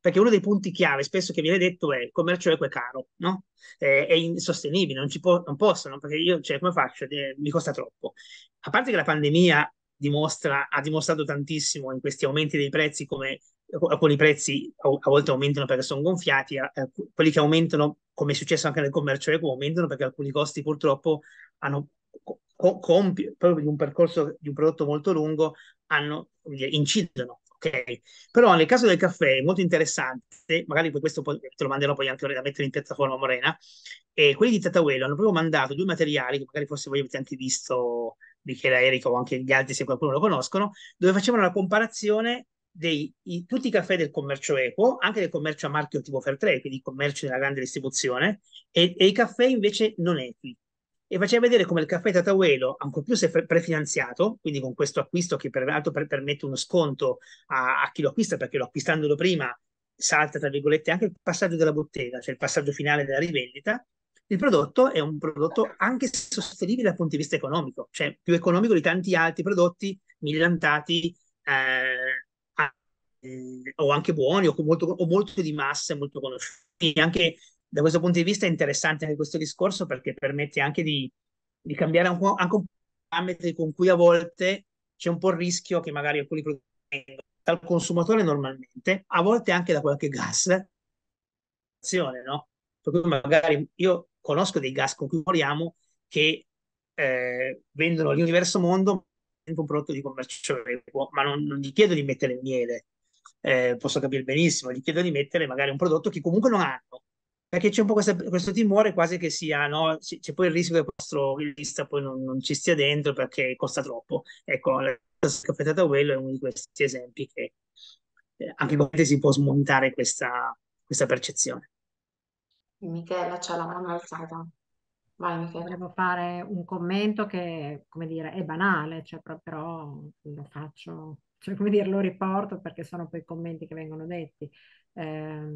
Perché uno dei punti chiave spesso che viene detto è il commercio equo è caro, no? Eh, è insostenibile, non, ci può, non possono, perché io, cioè, come faccio? Eh, mi costa troppo. A parte che la pandemia dimostra, ha dimostrato tantissimo in questi aumenti dei prezzi come alcuni prezzi a, volte aumentano perché sono gonfiati, quelli che aumentano, come è successo anche nel commercio equo, aumentano perché alcuni costi purtroppo hanno co- compi, proprio di un percorso di un prodotto molto lungo, hanno, incidono. Ok, però nel caso del caffè è molto interessante, magari questo te lo manderò poi anche da mettere in piattaforma Morena, e quelli di Tatawelo hanno proprio mandato due materiali che magari forse voi avete anche visto, Michela, Erika o anche gli altri se qualcuno lo conoscono, dove facevano la comparazione dei i, tutti i caffè del commercio equo, anche del commercio a marchio tipo Fairtrade, quindi commercio della grande distribuzione, e, e i caffè invece non equi. E faceva vedere come il caffè Tataguelo, ancora più se prefinanziato, quindi con questo acquisto che peraltro per, permette uno sconto a, a, chi lo acquista, perché lo acquistandolo prima salta, tra virgolette, anche il passaggio della bottega, cioè il passaggio finale della rivendita, il prodotto è un prodotto anche sostenibile dal punto di vista economico, cioè più economico di tanti altri prodotti millantati eh, eh, o anche buoni o molto, o molto di massa e molto conosciuti. Anche da questo punto di vista è interessante anche questo discorso perché permette anche di, di cambiare un po', anche un po' i parametri con cui a volte c'è un po' il rischio che magari alcuni prodotti dal consumatore normalmente, a volte anche da qualche gas, no? Per cui magari io conosco dei gas con cui lavoriamo che eh, vendono l'universo mondo un prodotto di commercio equo, ma non, non gli chiedo di mettere il miele, eh, posso capire benissimo, gli chiedo di mettere magari un prodotto che comunque non hanno, perché c'è un po' questa, questo timore quasi che sia, no? c'è poi il rischio che il nostro lista poi non, non, ci stia dentro perché costa troppo. Ecco, la scaffettata quello è uno di questi esempi che eh, anche con te si può smontare questa, questa percezione. Michela c'ha la mano alzata. Vai, Michela. Volevo fare un commento che, come dire, è banale, cioè, però lo faccio, cioè, come dire, lo riporto perché sono poi commenti che vengono detti. Eh,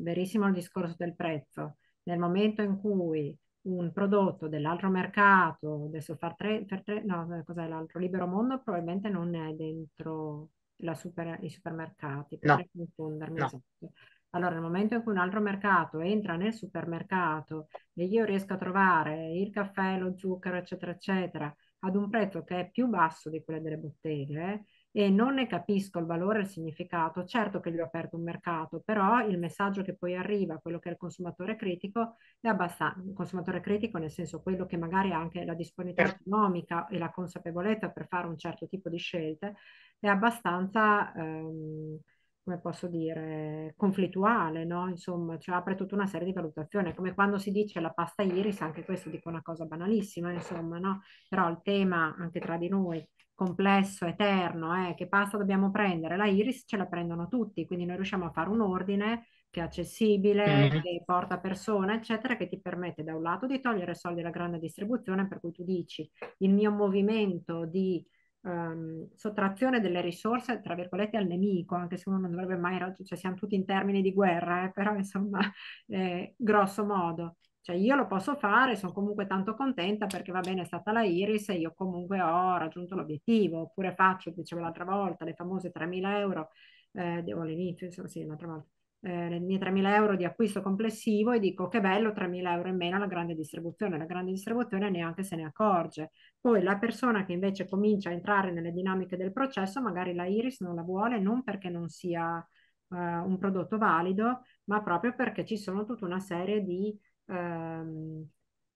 verissimo il discorso del prezzo. Nel momento in cui un prodotto dell'altro mercato, adesso far tre, far tre no, cos'è l'altro? Libero Mondo probabilmente non è dentro la super, i supermercati, potrei no. confondermi. No. Esatto. Allora, nel momento in cui un altro mercato entra nel supermercato e io riesco a trovare il caffè, lo zucchero, eccetera, eccetera, ad un prezzo che è più basso di quello delle botteghe, e non ne capisco il valore e il significato, certo che gli ho aperto un mercato, però il messaggio che poi arriva, quello che è il consumatore critico, è abbastanza, il consumatore critico nel senso quello che magari ha anche la disponibilità economica e la consapevolezza per fare un certo tipo di scelte, è abbastanza... Ehm, come posso dire, conflittuale, no? Insomma, cioè apre tutta una serie di valutazioni, come quando si dice la pasta iris, anche questo dico una cosa banalissima, insomma, no? Però il tema anche tra di noi complesso, eterno, eh, che pasta dobbiamo prendere? La iris ce la prendono tutti, quindi noi riusciamo a fare un ordine che è accessibile, Mhm. che porta persone, eccetera, che ti permette da un lato di togliere soldi alla grande distribuzione, per cui tu dici il mio movimento di ehm, sottrazione delle risorse, tra virgolette, al nemico, anche se uno non dovrebbe mai, cioè siamo tutti in termini di guerra, eh, [LAUGHS] però insomma, eh, grosso modo. Cioè io lo posso fare, sono comunque tanto contenta perché va bene, è stata la Iris e io comunque ho raggiunto l'obiettivo, oppure faccio, dicevo l'altra volta, le famose 3.000 euro, eh, devo all'inizio, insomma sì, l'altra volta, eh, le mie 3.000 euro di acquisto complessivo e dico che bello, 3.000 euro in meno alla grande distribuzione. La grande distribuzione neanche se ne accorge. Poi la persona che invece comincia a entrare nelle dinamiche del processo, magari la Iris non la vuole non perché non sia eh, un prodotto valido, ma proprio perché ci sono tutta una serie di... Ehm,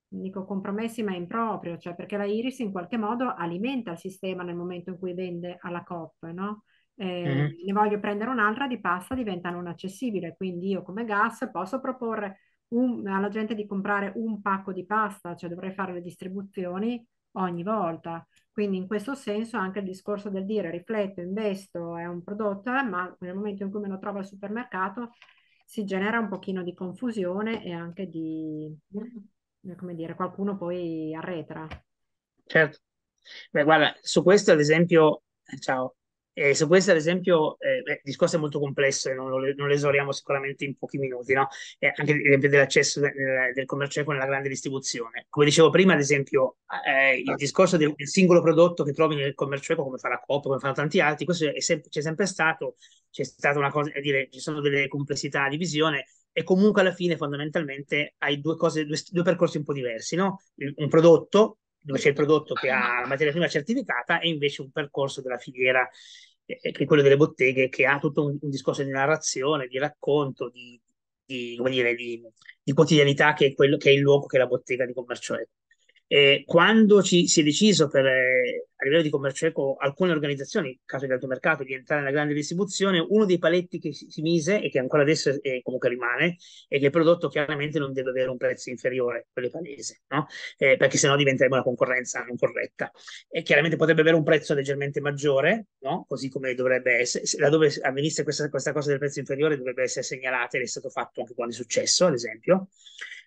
dico compromessi ma improprio, cioè perché la Iris in qualche modo alimenta il sistema nel momento in cui vende alla COP, no? Eh, mm-hmm. ne voglio prendere un'altra di pasta, diventa non accessibile. Quindi io come gas posso proporre un, alla gente di comprare un pacco di pasta, cioè dovrei fare le distribuzioni ogni volta. Quindi in questo senso anche il discorso del dire rifletto, investo, è un prodotto, eh, ma nel momento in cui me lo trovo al supermercato si genera un pochino di confusione e anche di, come dire, qualcuno poi arretra. Certo. Beh, guarda, su questo ad esempio, eh, ciao, e su questo, ad esempio, eh, il discorso è molto complesso e non lo, non lo esoriamo sicuramente in pochi minuti, no? E anche l'esempio dell'accesso del, del commercio con la grande distribuzione. Come dicevo prima, ad esempio, eh, il discorso del, del, singolo prodotto che trovi nel commercio eco, come fa la Coop, come fanno tanti altri, questo è sem- c'è sempre stato, c'è stata una cosa, dire, ci sono delle complessità di visione e comunque alla fine fondamentalmente hai due cose, due, due percorsi un po' diversi, no? Un prodotto dove c'è il prodotto che ha la materia prima certificata e invece un percorso della filiera che è quello delle botteghe che ha tutto un, un discorso di narrazione, di racconto, di, di, dire, di, di quotidianità che è, quello, che è il luogo che è la bottega di commercio eco. E quando ci si è deciso per, eh, a livello di commercio eco, alcune organizzazioni, caso di automercato, di entrare nella grande distribuzione, uno dei paletti che si, mise e che ancora adesso è, comunque rimane, è che il prodotto chiaramente non deve avere un prezzo inferiore, quello palese, no? eh, perché sennò diventerebbe una concorrenza non corretta. E chiaramente potrebbe avere un prezzo leggermente maggiore, no? così come dovrebbe essere, se, laddove avvenisse questa, questa cosa del prezzo inferiore dovrebbe essere segnalata ed è stato fatto anche quando è successo, ad esempio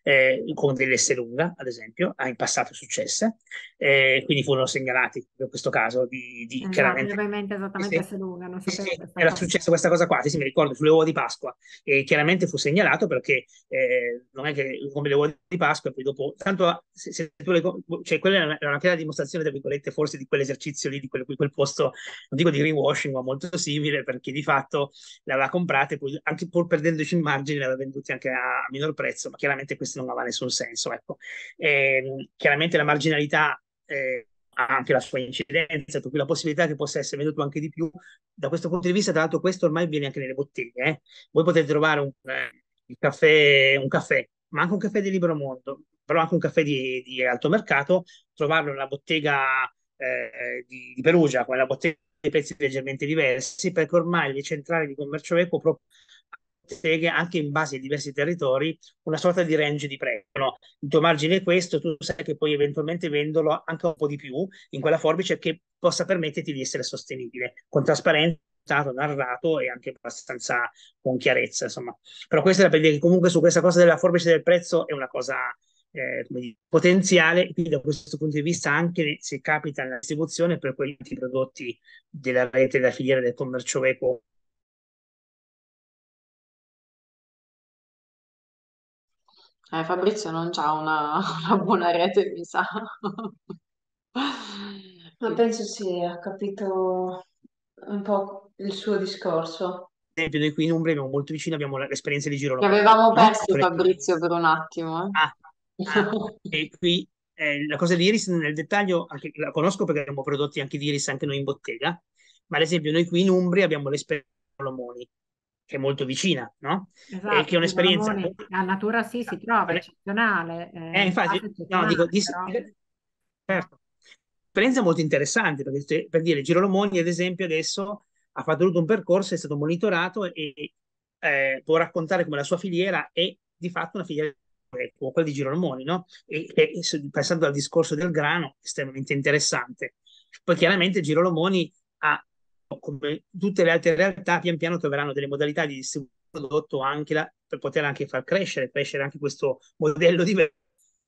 eh, con dell'S lunga, ad esempio, ah, in passato successe, eh, quindi furono segnalati in questo caso di, di esatto, chiaramente... Ovviamente esattamente sì, S lunga, non sì, era successa questa cosa qua, sì, mi ricordo, sulle uova di Pasqua, e chiaramente fu segnalato perché eh, non è che come le uova di Pasqua e poi dopo, tanto se, se tu le, cioè quella era una, chiara dimostrazione, tra virgolette, forse di quell'esercizio lì, di quel, quel posto, non dico di greenwashing, ma molto simile, perché di fatto l'aveva comprata e poi anche pur perdendoci in margine l'aveva venduti anche a, a minor prezzo, ma chiaramente questo non aveva nessun senso. Ecco. E, ehm, chiaramente la marginalità eh, anche la sua incidenza, per cui la possibilità che possa essere venduto anche di più. Da questo punto di vista, tra l'altro, questo ormai viene anche nelle botteghe. Eh. Voi potete trovare un, eh, caffè, un caffè, ma anche un caffè di libero mondo, però anche un caffè di, di alto mercato, trovarlo nella bottega eh, di, di, Perugia, con la bottega dei prezzi leggermente diversi, perché ormai le centrali di commercio eco botteghe anche in base ai diversi territori una sorta di range di prezzo. No? Il tuo margine è questo, tu sai che puoi eventualmente venderlo anche un po' di più in quella forbice che possa permetterti di essere sostenibile, con trasparenza narrato e anche abbastanza con chiarezza, insomma. Però questo era per dire che comunque su questa cosa della forbice del prezzo è una cosa eh, potenziale, quindi da questo punto di vista anche se capita nella distribuzione per quei prodotti della rete della filiera del commercio eco Eh, Fabrizio non c'ha una, [LAUGHS] una buona rete, mi sa. Ma penso sì, ha capito un po' il suo discorso. Ad esempio, noi qui in Umbria abbiamo molto vicino, abbiamo l'esperienza di Girolamo. avevamo no? perso Fabrizio per un attimo. Eh. Ah, ah, e qui eh, la cosa di Iris nel dettaglio, anche, la conosco perché abbiamo prodotti anche di Iris anche noi in bottega, ma ad esempio noi qui in Umbria abbiamo l'esperienza di Solomoni che è molto vicina, no? Esatto, e che è un'esperienza... La natura sì, si trova, è eccezionale. Eh, eh infatti, no, dico, di, però... certo. Esperienza molto interessante, perché per dire, Girolomoni, ad esempio, adesso ha fatto tutto un percorso, è stato monitorato e eh, può raccontare come la sua filiera è di fatto una filiera ecco, quella di Girolomoni, no? E, e, passando al discorso del grano, estremamente interessante. Poi chiaramente Girolomoni ha come tutte le altre realtà, pian piano troveranno delle modalità di distribuire il prodotto anche la, per poter anche far crescere, crescere anche questo modello diverso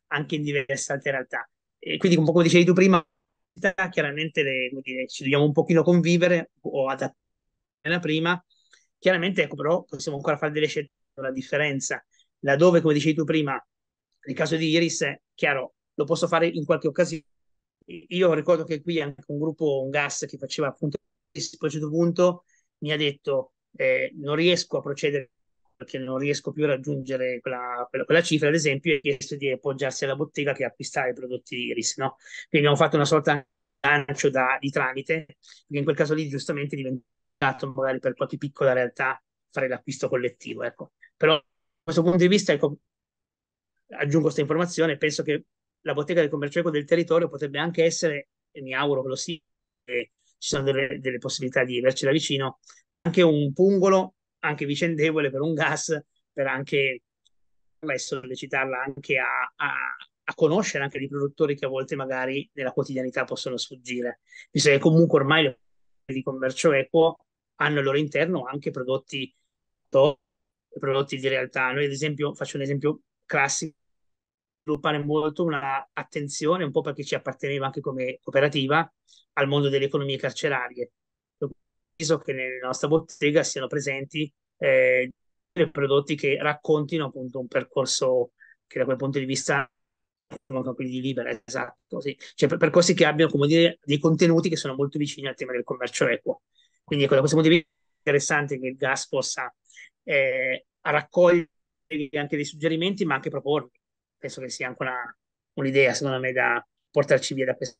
anche in diverse altre realtà. E quindi, un po' come dicevi tu prima, chiaramente le, dire, ci dobbiamo un pochino convivere o adattare alla prima. Chiaramente, ecco, però possiamo ancora fare delle scelte la differenza. Laddove, come dicevi tu prima, nel caso di Iris, è chiaro, lo posso fare in qualche occasione. Io ricordo che qui anche un gruppo, un gas che faceva appunto a un certo punto mi ha detto eh, non riesco a procedere perché non riesco più a raggiungere quella, quella, quella cifra, ad esempio, è chiesto di appoggiarsi alla bottega che acquistare i prodotti Iris, no? Quindi abbiamo fatto una sorta di lancio da, di tramite, perché in quel caso lì giustamente è diventato magari per qualche piccola realtà fare l'acquisto collettivo, ecco. Però da questo punto di vista, ecco, aggiungo questa informazione, penso che la bottega del commercio del territorio potrebbe anche essere, e mi auguro che lo sia, che ci sono delle, delle possibilità di averci da vicino, anche un pungolo, anche vicendevole per un gas, per anche sollecitarla anche a, a, a, conoscere anche dei produttori che a volte magari nella quotidianità possono sfuggire, visto che comunque ormai le di commercio equo hanno al loro interno anche prodotti prodotti di realtà. Noi, ad esempio, faccio un esempio classico, sviluppare molto una attenzione, un po' perché ci apparteneva anche come cooperativa, al mondo delle economie carcerarie. Penso che nella nostra bottega siano presenti eh, prodotti che raccontino appunto un percorso che da quel punto di vista quelli di libera, esatto, sì. cioè percorsi che abbiano come dire dei contenuti che sono molto vicini al tema del commercio equo. Quindi ecco, da questo punto di vista è interessante che il gas possa eh, raccogliere anche dei suggerimenti, ma anche proporli. Penso che sia anche una, un'idea, secondo me, da portarci via da questa